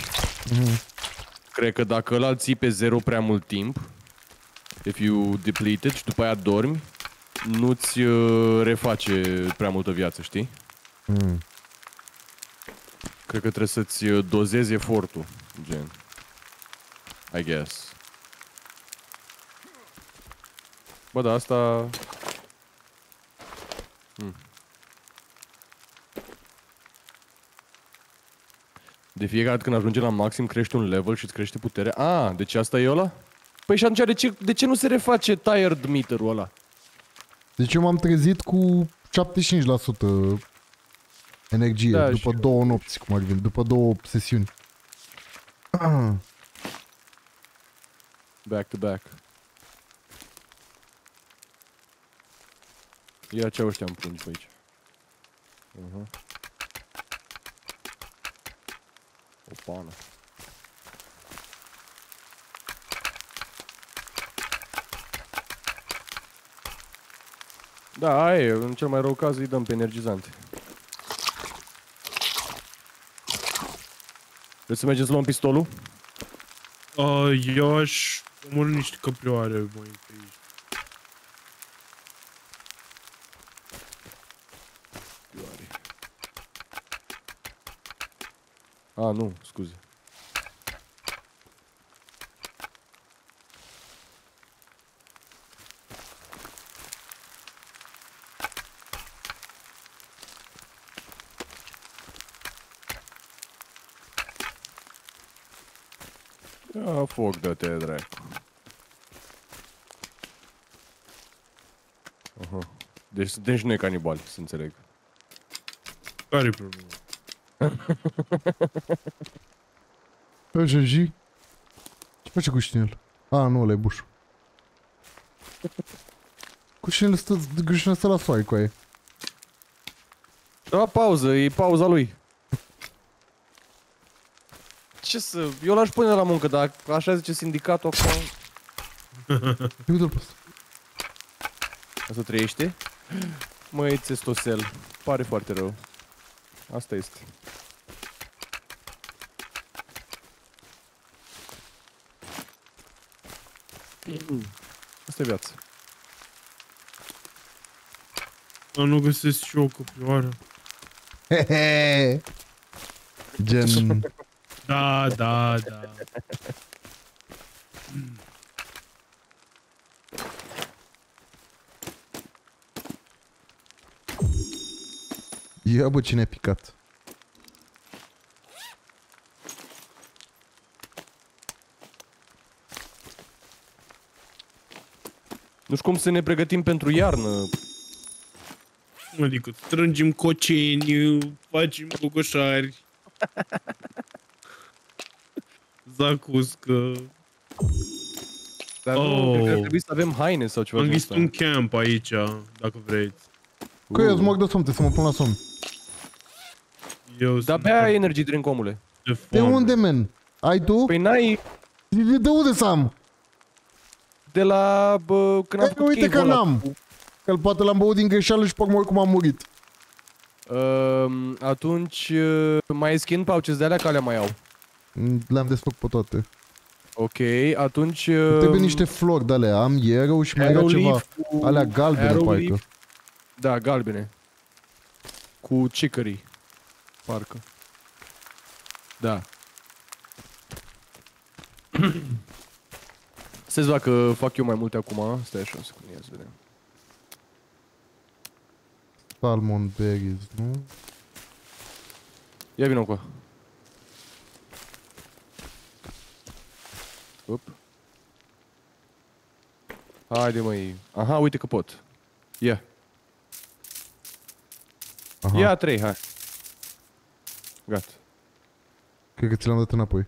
Cred că dacă ăla îl ții pe zero prea mult timp, if you deplete it și după aia dormi, nu-ți uh, reface prea multă viață, știi? Mm. Cred că trebuie să-ți uh, dozezi efortul, gen. I guess. Bă, da, asta... Hmm. De fiecare dată când ajunge la maxim crește un level și îți crește puterea. Ah, deci asta e ăla? Păi și atunci de ce, de ce nu se reface tired meter-ul ăla? Deci eu m-am trezit cu 75% energie Da, după și- două nopți, cum ar veni, după două sesiuni. *clears throat* Back to back. Ia ce ăștia îmi pun pe aici. Uh-huh. O pană. Da, aia e, în cel mai rău caz îi dăm pe energizante. Vreți să mergem să luăm pistolul? Uh, eu aș omorâ niște căprioare mai întâi. A, nu, scuze. Ia foc, dă-te, dracu. Aha. Deci suntem și noi canibali, să înțeleg. Care-i problema? Așa și... Ce face cu șinel? A, nu, ăla e bușul. Cu șinel stă, cu șinel stă la soare cu aia. Da, pauză, e pauza lui. Ce să... Eu l-aș pune la muncă, dar așa zice sindicatul acum... *laughs* Uite-l pe ăsta. Asta trăiește? Măi, țestosel. Pare foarte rău. Asta este. Asta e viața. Dar nu găsesc și eu o căprioară. Hehe. *laughs* Gen... Da, da, da. Ia bă cine a picat. Nu știu cum să ne pregătim pentru iarnă. Adică strângem coceni, facem gogoșari. *laughs* Zacuscă. Dar nu, Oh. cred că ar trebui să avem haine sau ceva Am de găsit ăsta. un camp aici, dacă vreți. Că eu mă de somn, trebuie să mă pun la somn. Eu Dar sunt bea energy drink, omule. de De foame. unde, men? Ai tu? Păi n-ai De, de unde să am? De la... Bă, când am Ei, făcut uite că cave-ul ăla n-am. cu- Că poate l-am băut din greșeală și pe urmă cum am murit. Um, atunci uh, mai e skin pouches de alea că alea mai au. Mm, Le-am desfăcut pe toate. Ok, atunci... Uh, Trebuie niște flori de alea. Am arrow și mai era arrow ceva. leaf cu... Alea galbene, arrow parcă. leaf. Da, galbene. Cu chicory. Parcă. Da. *clears throat* Să dacă fac eu mai multe acum. Stai așa o secundă, ia să vedem. Salmon berries, nu? Ia vină cu. Up. Haide măi. Aha, uite că pot. Ia. Aha. Ia trei, hai. Gata. Cred că ți l-am dat înapoi.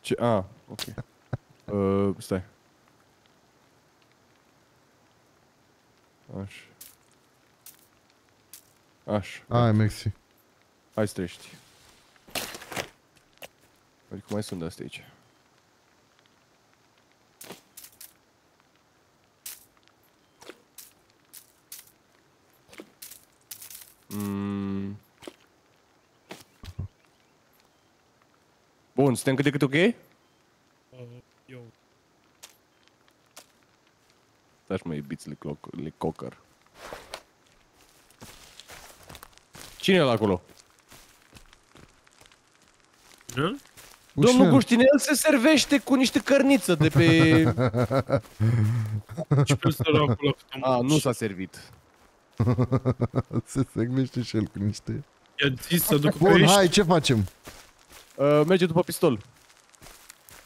Ce? A, ok. *laughs* uh, stai. Așa. Așa. Ai, mersi. Hai să trăiești. Adică mai sunt de astea aici. Mm. Bun, suntem cât de cât ok? Uh, Eu. Dați mă, iubiți le, cloc- le cocker. Cine e la acolo? Da? Domnul Ușinel. Guștinel se servește cu niște cărniță de pe... *laughs* Și pe săracul ăla cât am A, nu muncit. s-a servit. *laughs* Se servește și el cu niște... I-a zis să ducă Bun, pești. hai, ce facem? Uh, merge după pistol.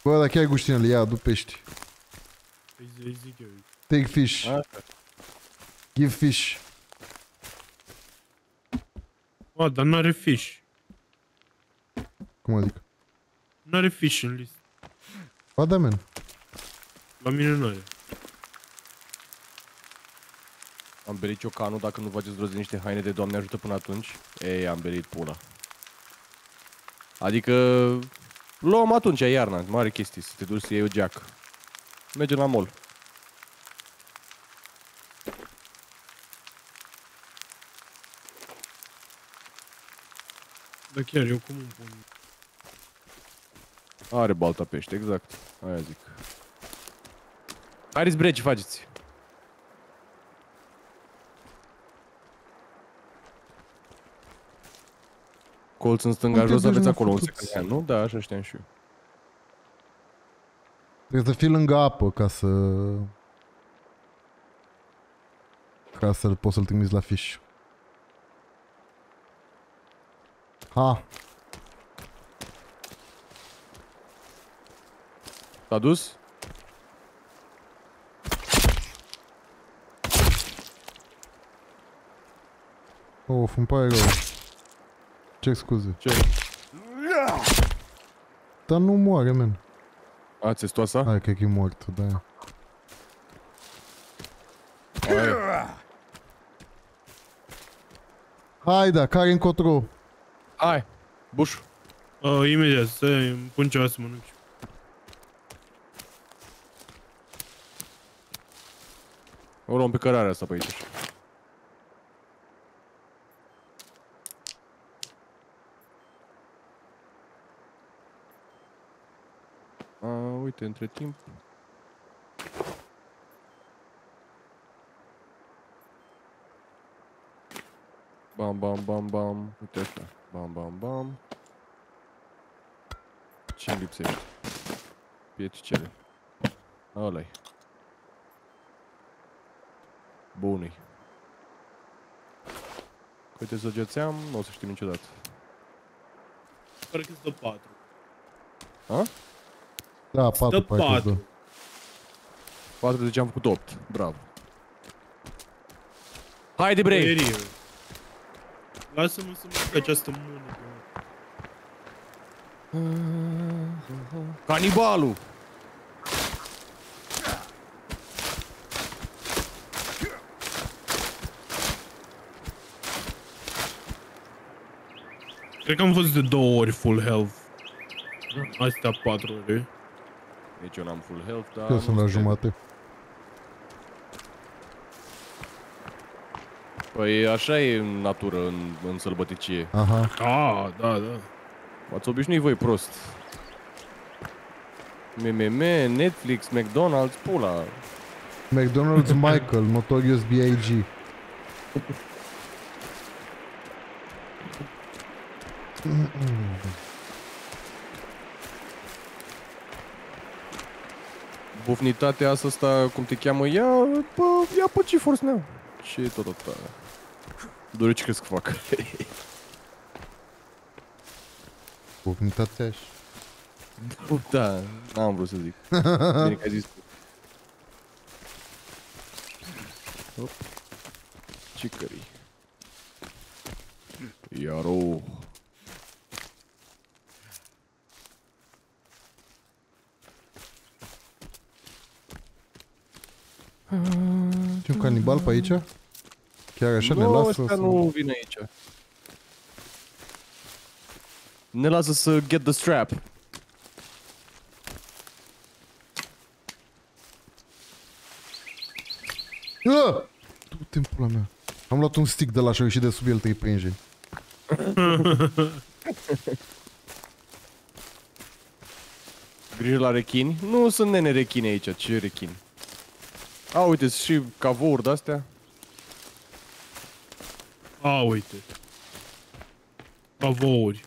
Bă, dar chiar guștinele, ia, adu pești. Păi zi- zic eu. Take fish. Așa. Give fish. A, dar n-are fish. Cum adică? N-are fish în listă. Ba da, man. La mine n-are. Am berit ciocanul, dacă nu faceți rost de niște haine de Doamne ajută până atunci. Ei, am berit pula. Adică, luăm atunci iarna, mare chestie, să te duci să iei o geacă. Mergem la mall. Dar chiar eu cum îmi pun? Are balta pește, exact. Aia zic. Haideți bre, ce faceți? Colț în stânga Uite, jos deci aveți m-a acolo un făcut- second hand, nu? Da, așa știam și eu. Trebuie să fii lângă apă ca să... Ca să poți să-l trimiți la fish. Ha! S-a dus? Oh, îmi pare rău. Ce scuze. Ce? Dar nu moare, man. A, țestoasa? Hai, cred că e mort, da. Aia. Hai, da, care încotro? Hai, buș. Uh, imediat, să îmi pun ceva să mănânc. O luăm pe cărarea asta pe aici. așa. A, uite, între timp. Bam, bam, bam, bam. Uite așa. Bam, bam, bam. Ce-mi lipsește? Pieticele. Ăla-i. Bunii. Câte săgețeam, nu o să știm niciodată. Pare că stă 4. A? Da, Stă 4 parcă 4. 40 am făcut 8. Bravo. Haide, bre! Boierie. Lasă-mă să mănânc această mână. Canibalul! Cred că am fost de două ori full health. Astea patru ori. Deci eu n-am full health, dar... Eu nu sunt la suntem. jumate. Păi așa e în natură, în, în sălbăticie. Aha. Ah, da, da. V-ați obișnuit voi prost. MMM, Netflix, McDonald's, pula. McDonald's *laughs* Michael, Notorious B.I.G. Bufnitatea asta, asta, cum te cheamă, ia, pă, ia pe GeForce Now. Ce e tot atâta? Doar ce crezi că fac? Comunitatea și... *laughs* da, n-am vrut să zic. Bine că ai zis tu. Hop. Cicării. Iaro. Ce un canibal pe aici? Chiar așa ne nu, lasă? ăsta să- nu vine aici. Ne lasă să get the strap. Ah! Du-te în pula mea. Am luat un stick de la și au ieșit de sub el trei prinjeni. *laughs* Grijă la rechini. Nu sunt nene rechini aici, ce rechini? A, uite, sunt și cavouri de-astea. A, uite. Cavouri.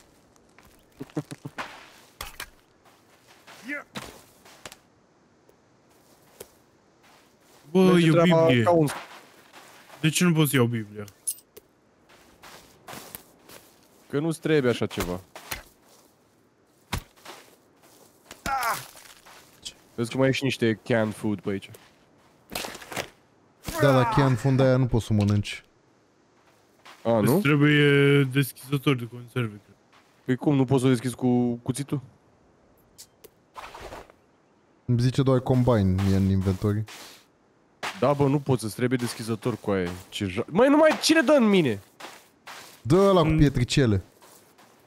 Bă, Merge e o treaba Biblie. Ca un... De ce nu pot să iau Biblia? Că nu-ți trebuie așa ceva. Vezi că mai e și niște canned food pe aici. Da, dar cheia în funda aia nu poți să o mănânci. A, Îți nu? trebuie deschizător de conserve, cred. Păi cum, nu poți să o deschizi cu cuțitul? Îmi zice doar combine mie în inventory. Da, bă, nu poți, îți trebuie deschizător cu aia. Ce ja... Măi, numai cine dă în mine? Dă ăla cu Mm. pietricele.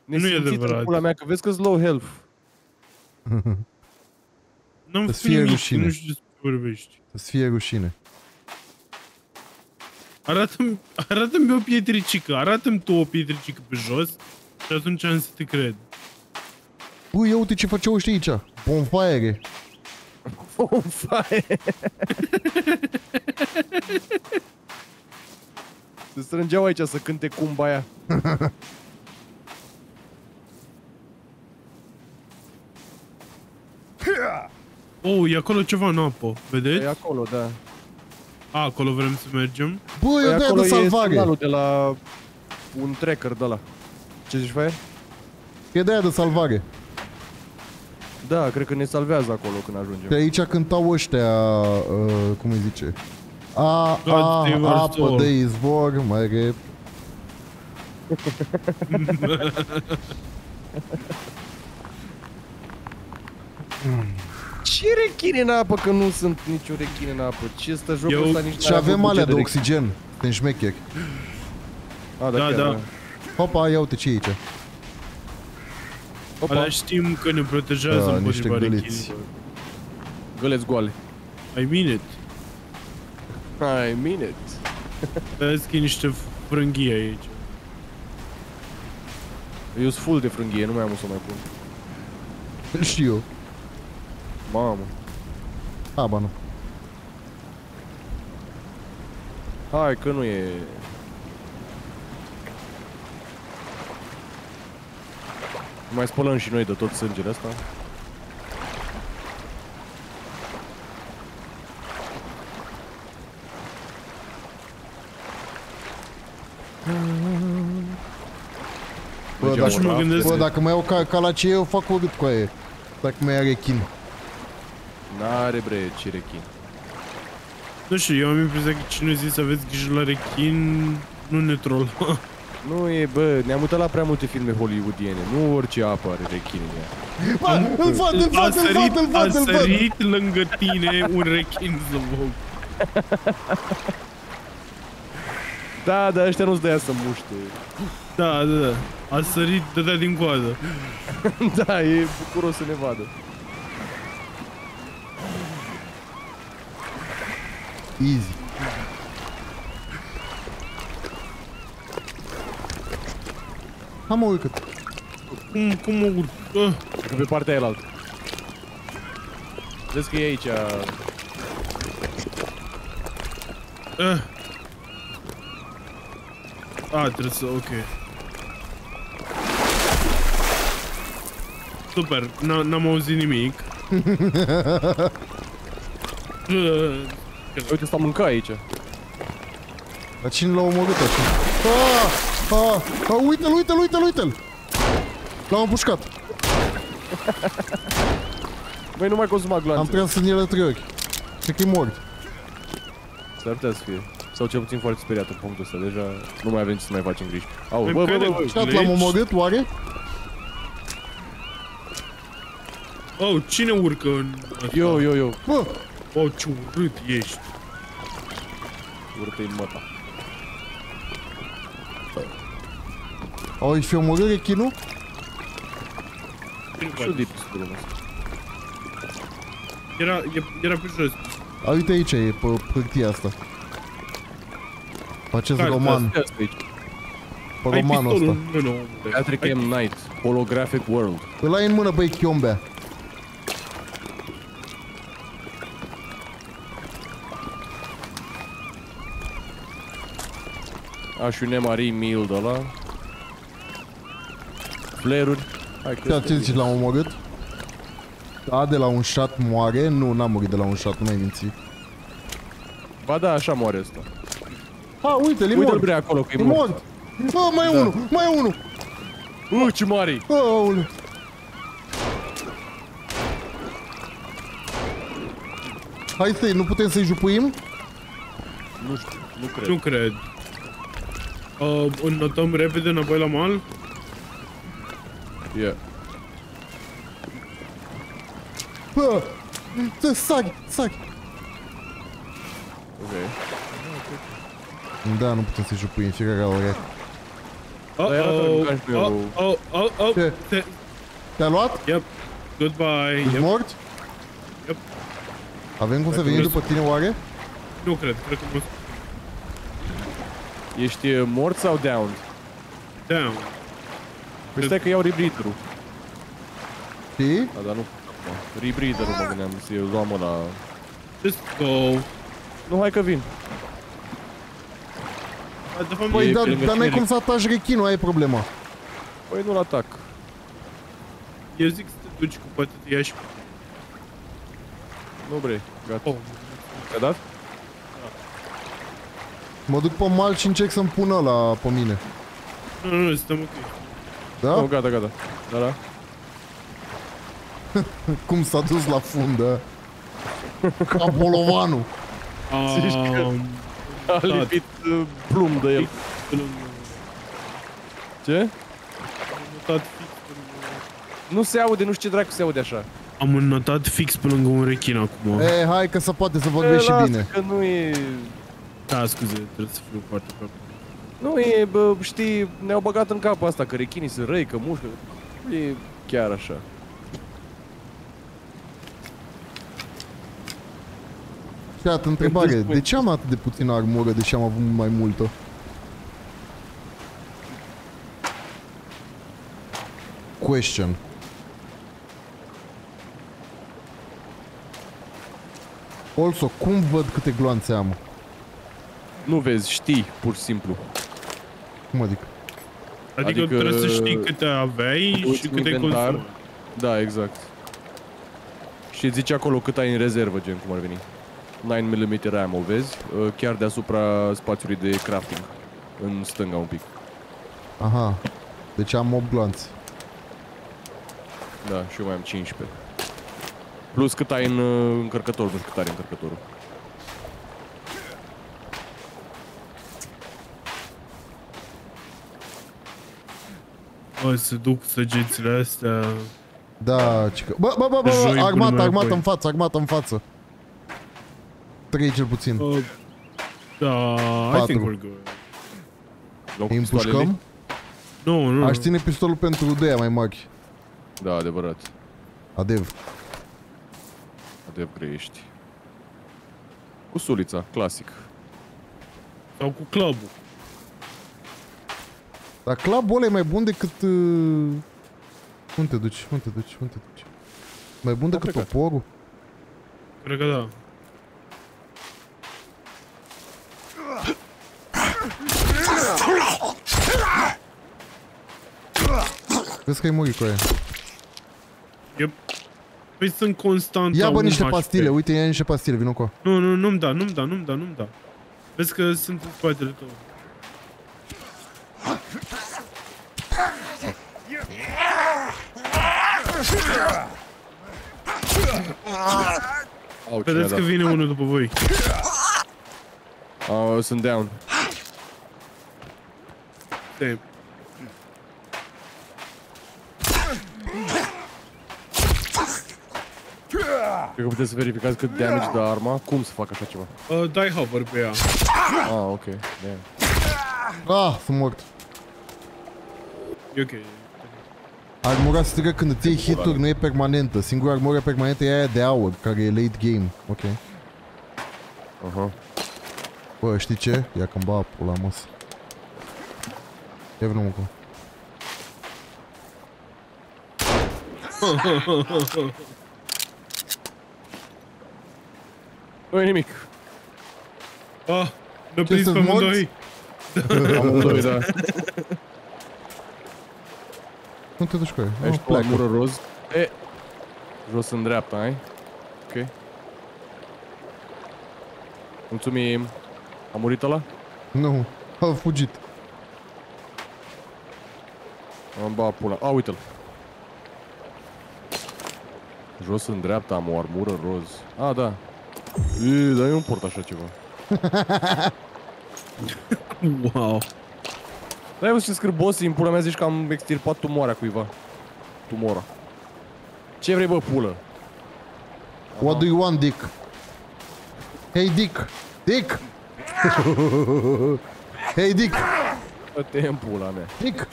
Nu e Nesimțit în adevărat. Pula mea, că vezi că-s low health. *laughs* N-am Să-ți făcut fie nimic, rușine. nu știu despre ce vorbești. Să-ți fie rușine. Arată-mi, arată-mi o pietricică, arată-mi tu o pietricică pe jos și atunci am să te cred. Ui, ia uite ce făceau ăștia aici. Bonfire. Oh, fire! *laughs* Se strângeau aici să cânte cumba aia. *laughs* Oh, e acolo ceva în apă, E vedeți? acolo, da. A, acolo vrem să mergem. Bă, Păi eu de acolo de e salvare. semnalul de la un tracker de la. Ce zici, Fire? E de aia de salvare. Da, cred că ne salvează acolo când ajungem. Pe aici cântau ăștia, uh, cum îi zice? A, God a, save our apă soul. de izvor, mai rep. *laughs* *laughs* Ce rechine în apă, că nu sunt niciun rechine în apă? Ce stă jocul Eu- ăsta nici Și n-are avem avut alea buget de rechine. oxigen. Suntem șmecheri. A, Da, chiar, da. Hopa, ia uite ce e aici. Opa, Alea știm că ne protejează Da, împotriva niște găliți. rechinilor. găleți goale. I mean it. I mean it. Vezi că e niște frânghii aici. Eu sunt full de frânghie, nu mai am o să mai pun. *laughs* Și eu. Mamă. A, ba nu. Hai că nu e... Mai spălăm și noi de tot sângele ăsta. Bă, Mergeam și în mă raft, gândesc- Bă, dacă mai iau ca, ca la ce eu fac urât cu aia. Dacă mai ia rechin. N-are bre, ce rechin. Nu știu, eu am impresia că cine zis să aveți grijă la rechin, nu ne trolla. *laughs* Nu e, bă, ne-am uitat la prea multe filme hollywoodiene. Nu orice apă are rechin în ea. Bă, îl văd, îl A văd, îl sărit, văd, îl a văd, îl văd. sărit lângă tine un rechin zăvoc. *laughs* Da, dar ăștia nu-ți dă să muște. Da, da, da. A sărit, dădea din coadă. *laughs* da, e bucuros să ne vadă. Easy. Hai mă, uite. Cum, cum mă urc? Uh, Că pe partea aia altă. Vezi că e aici. uh. A, trebuie să, ok. Super, n- n-am auzit nimic. *laughs* Uh, Uite, sta mânca aici. Dar cine l-a omorât așa? Ah, ah, ah, uite-l, uite-l, uite-l, uite-l! L-am împușcat. Băi, nu mai consuma Am gloanțe. tras în ele trei ori. Cred că e mort. S-ar putea să fie. Sau cel puțin foarte speriat în punctul ăsta. Deja nu mai avem ce să mai facem griji. Au, Păi bă, bă, care- bă, bă. Și l-am omorât, oare? Oh, cine urcă în asta? Eu, eu, eu. Bă, Oh, ce urât ești. Urâtă-i măta. au fi omorât rechinul? Cine Și-o face? de pistolul ăsta. Era, e- era pe jos. A, uite aici, e pe hârtia asta. Pe acest Care roman, Asta e aici. pe Ai romanul pistolul ăsta. în mână, omule. Patrick Ai- M. Knight. Holographic World. Îl ai în mână, băi, chiombea. Aș un Marie Meal de ăla. Flare-uri. Hai că Ceea este ce zici, l-am omorât? A, de la un shot moare? Nu, n-am murit de la un shot, nu mai minți. Ba da, așa moare ăsta. A, uite, e Uite-l mort. bre acolo, că E e mort. mort. A, mai e Da. unul, mai e unul. Uh, ce mare Aoleu. Hai să nu putem să-i jupuim? Nu știu, nu cred. Nu cred. Uh, înnotăm repede înapoi la mal? Yeah. Bă! Ță, Sari, sari! Ok. Da, nu putem să-i jupui în fiecare ore. Uh era oh, ca și oh, eu. oh, oh, oh, Ce? Te- Te-a luat? Yep. Goodbye. Ești Yep. mort? Yep. Avem cum să Dacă venim vreți- după tine oare? Nu cred, cred că mă Ești uh, mort sau down? down. Păi stai că iau rebreather-ul. Știi? Da, dar nu. Rebreather-ul mă gândeam să eu luam ăla. Just go. Nu, hai că vin. De fapt, Păi, E dar, pe lângă dar n-ai tine. cum să ataci rechinul, aia e problema. Păi nu-l atac. eu zic să te duci cu poate te ia și cu... Nu vrei. Gata. Oh. Ți-a dat? Mă duc pe mal și încerc să-mi pun ăla pe mine. Nu, nu, nu, suntem ok. Da? Da? Nu, gata, gata. Da, da. *laughs* Cum s-a dus la fundă? Ca bolovanul. Zici că- Um, A Da. lipit uh, plumb de el. pe lângă... Ce? Am notat fix pe lângă... Nu se aude, nu știu ce dracu se aude așa. Am înnotat fix pe lângă un rechin acum. E, hai că se poate să vorbești și E, lasă bine. Că nu e... Da, scuze, trebuie să fiu foarte pe Nu e, bă, știi, ne-au băgat în cap asta, că rechinii sunt răi, că mușcă. Nu e chiar așa. Și iată, întrebare. De ce am atât de puțină armură, deși am avut mai multă? Question. Also, cum văd câte gloanțe am? Nu vezi, știi, pur și simplu. Cum adică? Adică, Adică- trebuie să știi câte aveai Uiți și în câte ai inventar. consumat. Da, exact. Și îți zice acolo cât ai în rezervă, gen cum ar veni. 9mm ammo, vezi? Uh, Chiar deasupra spațiului de crafting. În stânga un pic. Aha. Deci am 8 gloanțe. Da, și eu mai am 15. Plus cât ai în uh, încărcător, nu știu cât are încărcătorul. Bă, se duc săgețile astea. Da, cică. Bă, bă, bă, bă, Joi bă până armată, mai armată apoi. în față, armată în față. Trei cel puțin. Uh, da, I Patru. think we're good. Luăm cu Îi pistoalele? împușcăm? Nu, nu. Aș ține pistolul pentru de mai mari. Da, adevărat. Adev. Adev grești. Cu sulița, clasic. Sau cu clubul. Dar clubul ăla e mai bun decât... Uh... Unde te duci? Unde te duci? Unde te duci? Mai bun decât plecat. toporul? Cred că da. Vezi că ai murit cu aia. Yep. Păi sunt constant Ia la bă un niște HP. pastile, uite, ia niște pastile, vină cu Nu, nu, nu-mi da, nu-mi da, nu-mi da, nu-mi da. Vezi că sunt în spatele tău. Au, cine a Vedeți că dat? vine unul după voi. Au, sunt down. Stai. Cred că puteți să verificați cât damage dă arma. Cum să fac așa ceva? Uh, dai hover pe ea. Ah, ok. Damn. Ah, sunt mort. E ok. Armura strică când îți iei hituri, nu e permanentă. Singura armură permanentă e aia de aur, care e late game. Ok. Aha. Bă, știi ce? Ia că-mi ba pula, măs. Ia vină mă cu. *laughs* Nu e nimic. Ah, ne-a prins sunt pe amândoi. *laughs* Amândoi, da. Nu te duci cu aia. Ești Oh, cu pleacă. armură roz. E, jos în dreapta, ai? Ok. Mulțumim. A murit ăla? Nu, a fugit. Am bat pula. A, uite-l. Jos în dreapta am o armură roz. A, da. E, dar eu nu port așa ceva. *laughs* Wow. Dar ai văzut ce scriu boss în pula mea zici că am extirpat tumoarea cuiva. Tumora. Ce vrei bă, pulă? What do you want, Dick? Hey, Dick! Dick! *laughs* hey, Dick! Dă-te în pula mea. Dick!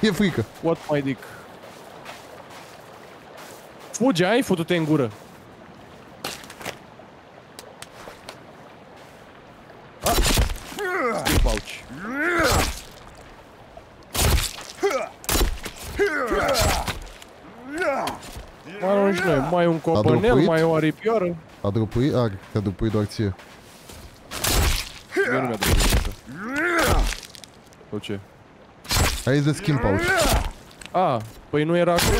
E frică. What my dick? Fugi, ai futut-te în gură. Ah! Stil pouch. Mai arunci noi, mai un copănel, dropuit? mai o aripioară. A dropuit? A, te-a dropuit doar ție. Mie nu mi-a dat nimic. Sau ce? Aici de schimb pouch. A, păi nu era acolo?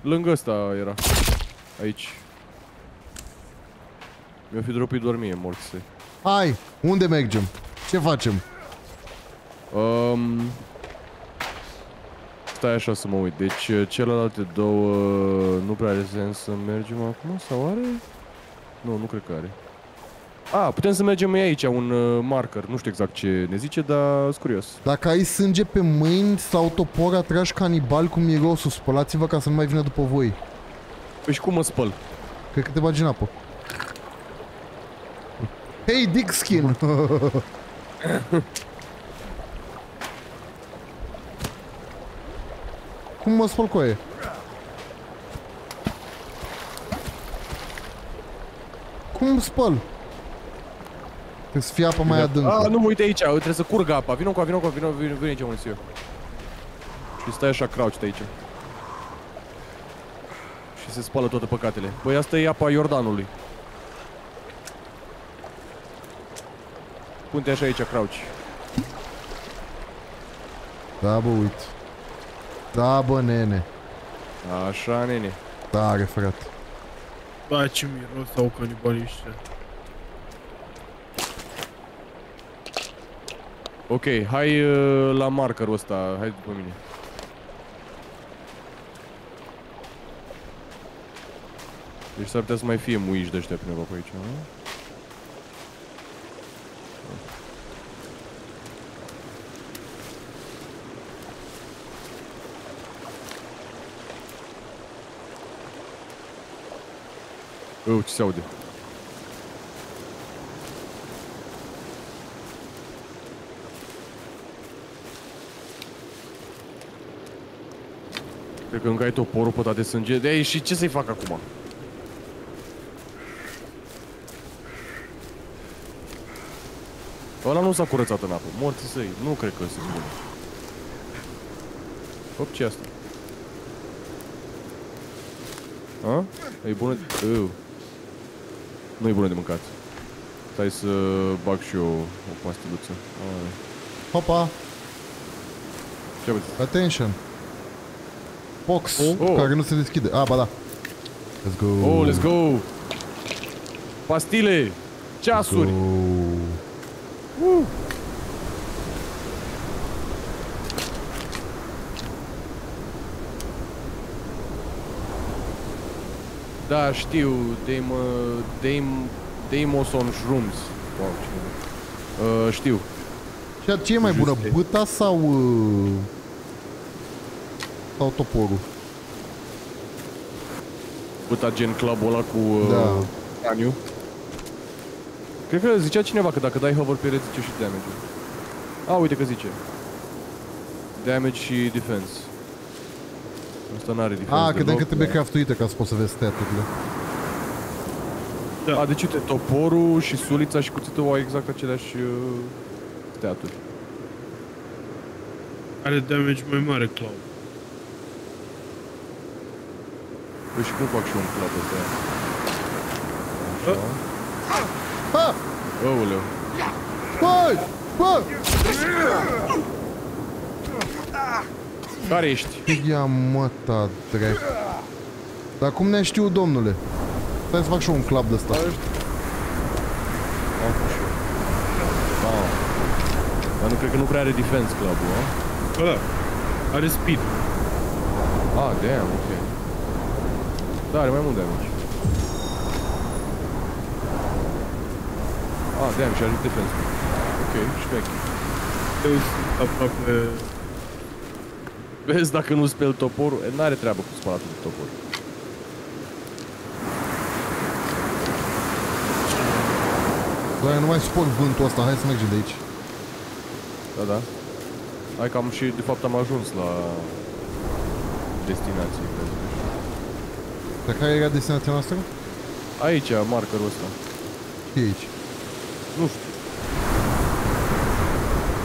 Lângă ăsta era. Aici. Mi-a fi dropit doar mie morți. Hai! Unde mergem? Ce facem? Um, stai așa să mă uit. Deci uh, celelalte două uh, nu prea are sens să mergem acum sau are? Nu, nu cred că are. A, putem să mergem aici, un uh, marker. Nu știu exact ce ne zice, dar sunt curios. Dacă ai sânge pe mâini sau topor atrași canibal cu mirosul, spălați-vă ca să nu mai vină după voi. Păi și cum mă spăl? Cred că te bagi în apă. Hey, Dick Skin! *laughs* *laughs* Cum mă spăl cu aia? Cum spăl? Trebuie să fie apă mai adâncă. A, nu, uite aici, trebuie să curgă apa. Vino cu vino cu vino, vino, vino aici, mă eu. Și stai așa crouched aici. Și se spală toate păcatele. Băi, asta e apa Iordanului. Pune-te așa aici, crouch. Da, bă, uite. Da, bă, nene. Așa, nene. Tare, frate. Ba, ce miros au canibaliști. Ok, hai uh, la markerul ăsta, hai după mine. Deci s-ar putea să mai fie muiși de ăștia pe undeva pe aici, nu? Oh, ce se aude? Cred că încă ai toporul pătat de sânge. De și ce să-i fac acum? Ăla nu s-a curățat în apă. Morții săi. Nu cred că sunt bune. Hop, ce asta? A? E bună? Eu. Nu e bună de mâncat. Stai să bag și eu o pastiluță. Ai. Hopa, Ce aveți? attention. Box, Oh. care nu se deschide. Ah, ba da. Let's go. Oh, let's go! Pastile! Ceasuri! Go. Da, știu, Dame, uh, Dame, Damoson Shrooms. Wow, ce uh, știu. Și ce e mai bună, Juste. băta sau... uh, Sau toporul? Băta gen clubul ăla cu uh, Da. craniu. Cred că zicea cineva că dacă dai hover pe el zice și damage A, uite că zice. Damage și defense. Asta n-are defense Ah, credeam deloc, că trebuie da. craftuite ca să poți să vezi staturile. A, deci uite, toporul și sulița și cuțitul au exact aceleași uh, staturi. Are damage mai mare, Cloud. Păi și cum fac și eu un club ăsta? Ha! Aoleu. Băi! Bă! Care ești? Ia mă, ta drept. Dar cum ne știu, domnule? Stai să fac și eu un club de ăsta. Am făcut și eu. Wow. Dar nu cred că nu prea are defense club-ul, a? Bă, da. Are speed. Ah, damn, ok. Da, are mai mult damage. damn, și are defense. Ok, șmecher. Eu sunt aproape... Vezi dacă nu speli toporul? E, N-are treabă cu spălatul de topor. Doar nu mai suport vântul ăsta, hai să mergem de aici. Da, da. Hai că am și, de fapt, am ajuns la destinație. cred că. Dar care era destinația noastră? Aici, markerul ăsta. Și aici. Nu știu,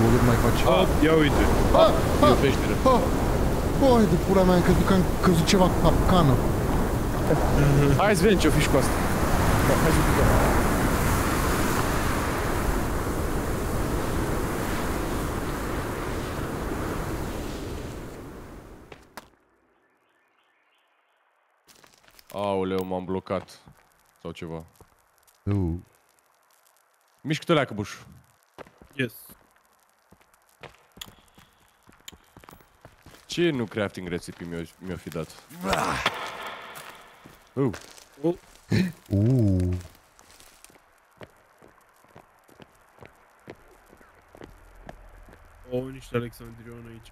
Oricât mai faci. Ah, ia uite. Ah, e o ah, peșteră. ah. Băi, de pula mea, am crezut că am căzut ceva cu capcană. Hai să vedem ce-o fi și cu asta. Da, hai să vedem. Aoleu, m-am blocat. Sau ceva. Uh. Mișcă-te leacă, buș. Yes. Ce nu crafting recipe mi-o, mi-o fi dat? Uh, Oh, Uh. oh, niște Alexandrion aici.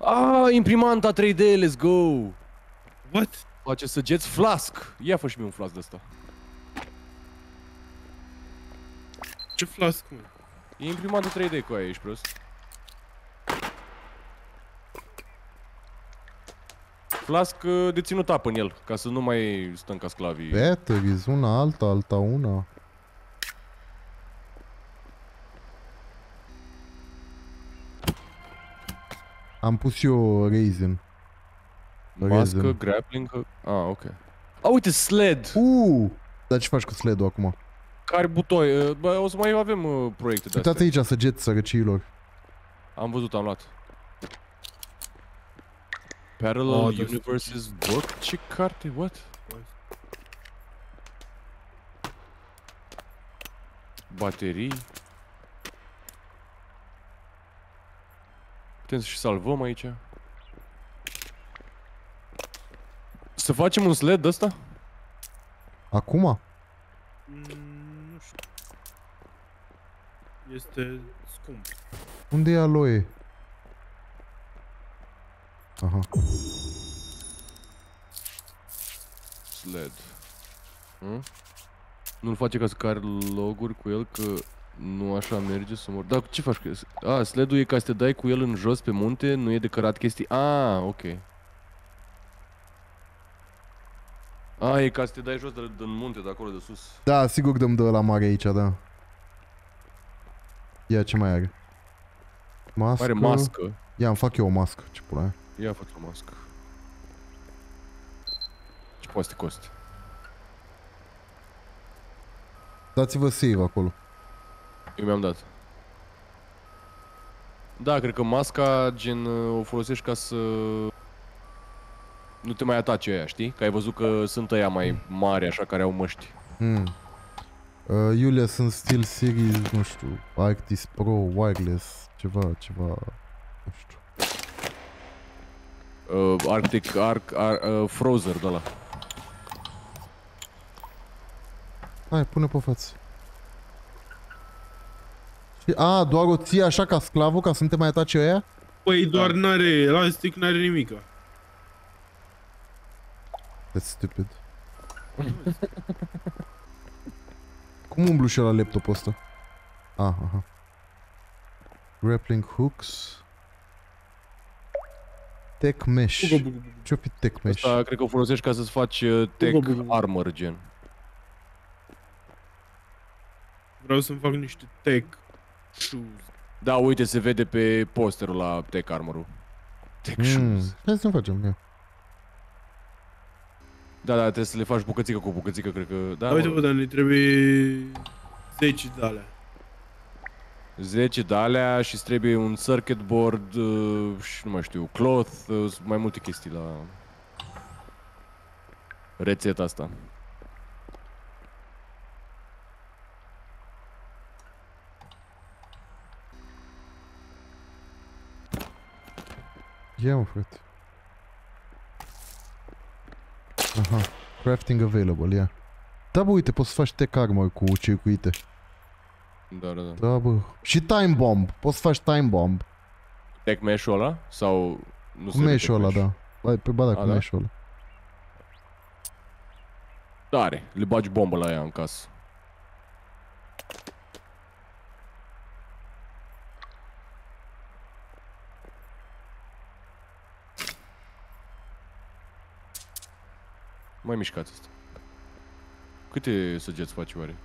Ah, imprimanta 3D, let's go! What? Face săgeți flask. Ia fă și mie un flask de ăsta. Ce flask, mă? E imprimantă 3D cu aia, ești prost. Flask uh, de ținut apă în el, ca să nu mai stăm ca sclavii. Batteries, una alta, alta una. Am pus eu raisin. Mască, Raisin. grappling hook. Ah, ok. A, uite, sled! Uh! Dar ce faci cu sled acum? Care butoi? Uh, Bă, o să mai avem uh, proiecte de Uitați astea. aici săgeți sărăciilor. Am văzut, am luat. Parallel Oh, da, Universes book? Ce carte? What? Baterii. Putem să și salvăm aici. Să facem un sled ăsta? Acum? Mm, nu știu. Este scump. Unde e aloe? Aha. Sled. Hm? Nu-l face ca să care loguri cu el, că nu așa merge să mor. Dar ce faci? cu el? A, sledul e ca să te dai cu el în jos pe munte, nu e de cărat chestii. A, ok. A, e ca să te dai jos de, de în munte, de acolo de sus. Da, sigur dăm de la mare aici, da. Ia ce mai are? Mască. Are mască. Ia, îmi fac eu o mască. Ce pula mea. Ia fă o mască. Ce poate să te coste? Dați-vă save acolo. Eu mi-am dat. Da, cred că masca, gen, o folosești ca să nu te mai atace aia, știi? Că ai văzut că sunt ăia mai mari, așa, care au măști. Hmm. Uh, Iulia sunt Steel Series, nu știu, Arctis Pro, Wireless, ceva, ceva, nu știu. Uh, Arctic, Arc, Ar, uh, Frozer de ăla. Hai, pune pe față. Și, a, doar o ții așa ca sclavul ca să nu te mai atace ăia? Păi doar n-are, elastic n-are nimica. That's stupid. Cum umblu și eu la laptopul ăsta? Ah, aha. Grappling hooks. Tech mesh. Ce-o fi tech mesh? Asta cred că o folosești ca să-ți faci uh, tech armor, gen. Vreau să-mi fac niște tech shoes. Da, uite, se vede pe posterul la tech armorul. Tech Mm. shoes. Hai să-mi facem, ia. Da, da, trebuie să le faci bucățică cu bucățică, cred că... Da, Da, uite, mă, bă, dar ne trebuie 10 de alea. 10 de alea și îți trebuie un circuit board uh, și nu mai știu, cloth, uh, mai multe chestii la rețeta asta. Ia mă, frate. Aha. Crafting available, ia. Da, bă, uite, poți să faci tech armor cu circuite. Da, da, da. Da, bă. Și time bomb. Poți să faci time bomb. Tech mesh-ul ăla? Sau... Nu Cu se mesh-ul ăla, vede da. Ba, Pe ba da, A, cu da? mesh-ul ăla. Tare, le bagi bombă la ea în casă. Mai mișcați asta. Câte săgeți faci oare?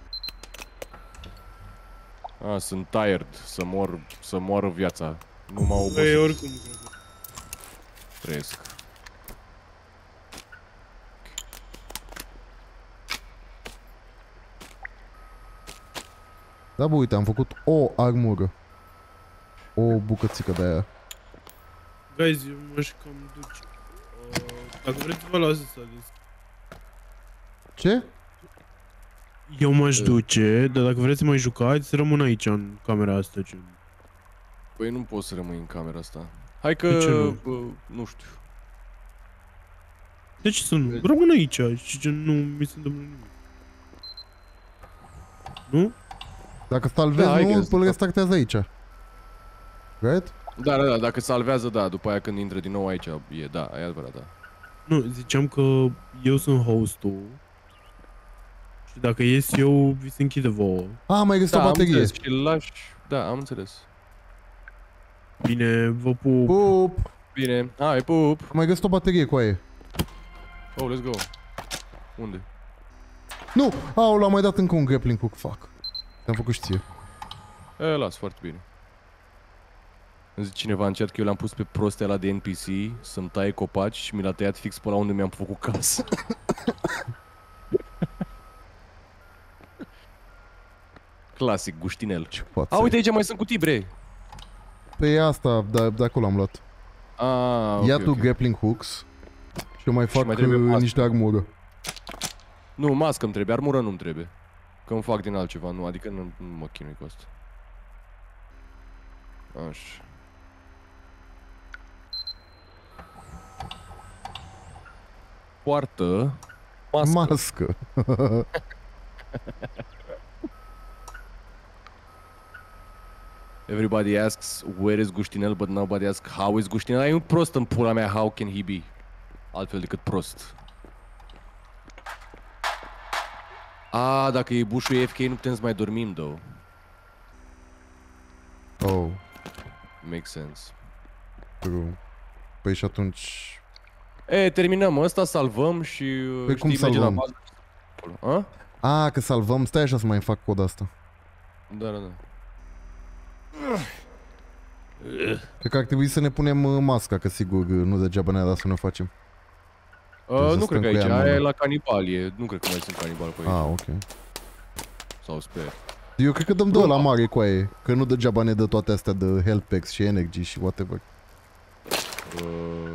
Ah, sunt tired, să mor, să moară viața. Nu m-au Păi, obosit, oricum, cred că. trăiesc. Da, bă, uite, am făcut o armură. O bucățică de aia. Guys, eu m-aș cam duce. Uh, dacă vreți, vă las să deschid. Ce? Eu m-aș duce, dar dacă vreți să mai jucați, să rămân aici în camera asta. Ce... Păi nu pot să rămâi în camera asta. Hai că, De ce nu? bă, nu știu. De ce să nu? Rămân aici și ce nu mi se întâmplă nimic. Nu? Dacă salvezi, Da, I nu, guess, îl da. restartează aici. Right? Da, da, da, dacă salvează, da, după aia când intră din nou aici, e, da, e adevărat, da. Nu, ziceam că eu sunt hostul. Și dacă ies eu, vi se închide vouă. A, mai găsit o da, am baterie. înțeles, și îl lași, da, am înțeles. Bine, vă pup. Pup! Bine, hai, pup! Am mai găsit o baterie cu aia. Oh, let's go. Unde? Nu! Au, l-am mai dat încă un grappling hook, fuck. Te-am făcut și ție. E, las, foarte bine. Îmi zice cineva în chat că eu l-am pus pe prostea la de NPC să-mi taie copaci și mi l-a tăiat fix pe la unde mi-am făcut casă. *coughs* Clasic, guștinel. Ce poate A, uite aici mai sunt cutii, bre. Pe e asta, da, de acolo am luat. Ah, Ia ok, tu ok. grappling hooks. Și eu mai fac mai trebuie uh, mască. niște armură. Nu, mască îmi trebuie, armură nu-mi trebuie. Că îmi fac din altceva, nu, adică nu, nu mă chinui cu asta. Așa. Poartă mască. Mască. *laughs* *laughs* Everybody asks where is Guștinel, but nobody asks how is Guștinel. Ai un prost în pula mea, how can he be? Altfel decât prost. A, dacă e bușul AFK nu putem să mai dormim, though. Oh, Makes sense. true. Păi și atunci... E, terminăm ăsta, salvăm și uh, Păi cum știi, mergem la salvăm? bază. A? A, că salvăm, stai așa să mai fac cod asta. Da, da, da. Cred că ar trebui să ne punem uh, masca, că sigur uh, nu degeaba ne-a dat să ne o facem. Uh, să nu stăm cred că cu ea aici, în aia e mână. la canibalie. Nu cred că mai sunt canibali pe aici. Ah, ok. Sau sper. Eu cred că dăm de la mare cu aia, că nu degeaba ne dă toate astea de health packs și energy și whatever. Uh,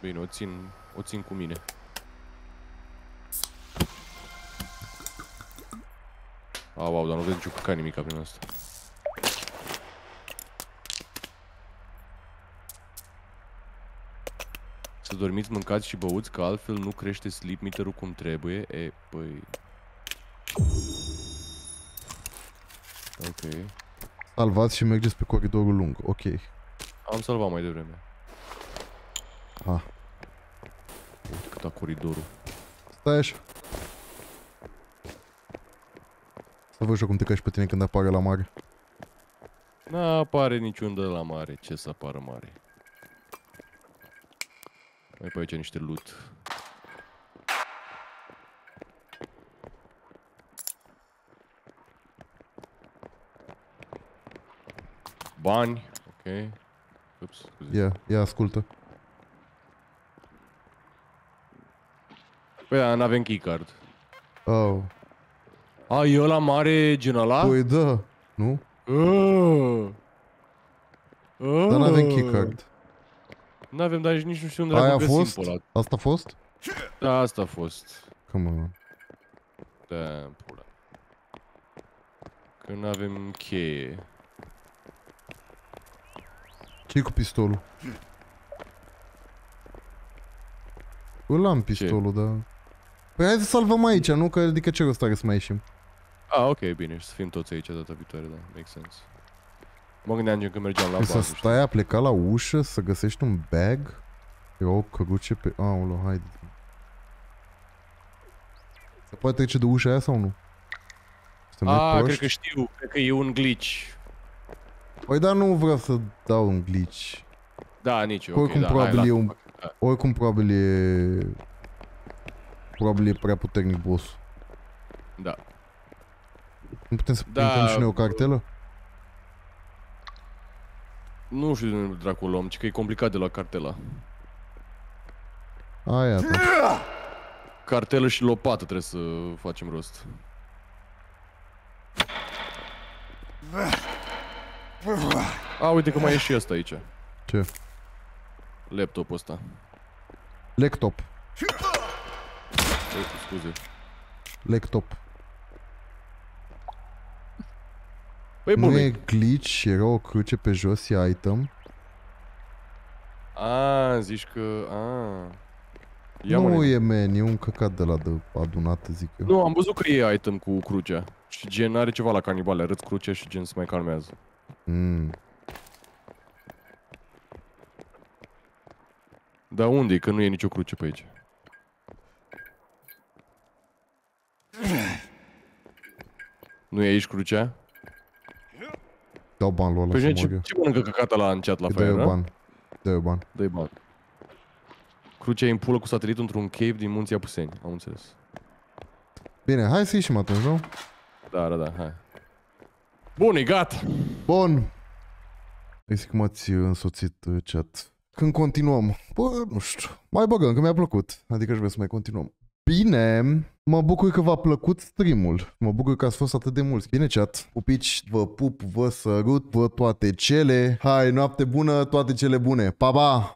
bine, o țin, o țin cu mine. Au, au, dar nu vezi nicio căcat nimica prin asta. Să dormiți, mâncați și băuți, că altfel nu crește sleep meter-ul cum trebuie. E, păi... Ok. Salvați și mergeți pe coridorul lung, ok. Am salvat mai devreme. Ah. Uite cât a coridorul. Stai așa. Să văd și eu cum te cași pe tine când apare la mare. N-apare niciun de la mare. Ce să apară mare? Mai pe aici niște loot. Bani. Ok. Ups, scuze. Ia, ia ascultă. Păi da, n-avem keycard. Oh. A, e ăla mare gen ăla? Păi da, nu? Uh. Dar n-avem keycard. N-avem, dar nici nu știu unde Aia l-am a găsit fost? pe ăla. Asta a fost? Da, asta a fost. Come on. Da, pula. Că nu avem cheie. ce cu pistolul? Îl am pistolul, dar... Păi hai să salvăm aici, nu? Că adică ce rost are să mai ieșim? Ah, ok, bine, și să fim toți aici data viitoare, da, make sense. Mă gândeam gen că mergeam la Trebuie bază, să știi? stai a pleca la ușă, să găsești un bag. Era o căruce pe... Aolo, haide. Se poate trece de ușa aia sau nu? Să merg Ah, proști? cred că știu, cred că e un glitch. Păi dar nu vreau să dau un glitch. Da, nici eu, Oricum, ok, da, probabil hai, e lasă, un- fac. Da. Oricum probabil e... Probabil e prea puternic boss. Da. Nu putem să Da, prindem și noi o cartelă? Nu știu de unde dracu o luăm, ci că e complicat de la cartela. Aia atunci. Cartelă și lopată trebuie să facem rost. A, uite că mai e și ăsta aici. Ce? Laptopul ăsta. Lectop. Ui, Scuze. Lectop. Păi Nu bun, e glitch, era o cruce pe jos, e item. A, zici că... A. Ia mă, nu nene. e man, e un căcat de la de adunat, zic eu. Nu, am văzut că e item cu crucea. Și gen are ceva la canibale, arăți crucea și gen se mai calmează. Mm. Dar unde e? Că nu e nicio cruce pe aici. Nu e aici crucea? Dau bani lui ăla Păi să gen, ce, mor eu. ce mănâncă căcata la în chat la Îi dă fire, eu da? bani. Dă eu bani. Dă-i bani. Crucea e în pulă cu satelitul într-un cave din munții Apuseni, am înțeles. Bine, hai să ieșim atunci, nu? Da, da, da, hai. Bun, e gata! Bun. Îi zic că m-ați însoțit uh, chat. Când continuăm? Bă, nu știu. Mai băgăm, că mi-a plăcut. Adică aș vrea să mai continuăm. Bine, mă bucur că v-a plăcut streamul. Mă bucur că ați fost atât de mulți. Bine, chat. Pupici, vă pup, vă sărut, vă toate cele. Hai, noapte bună, toate cele bune. Pa, pa!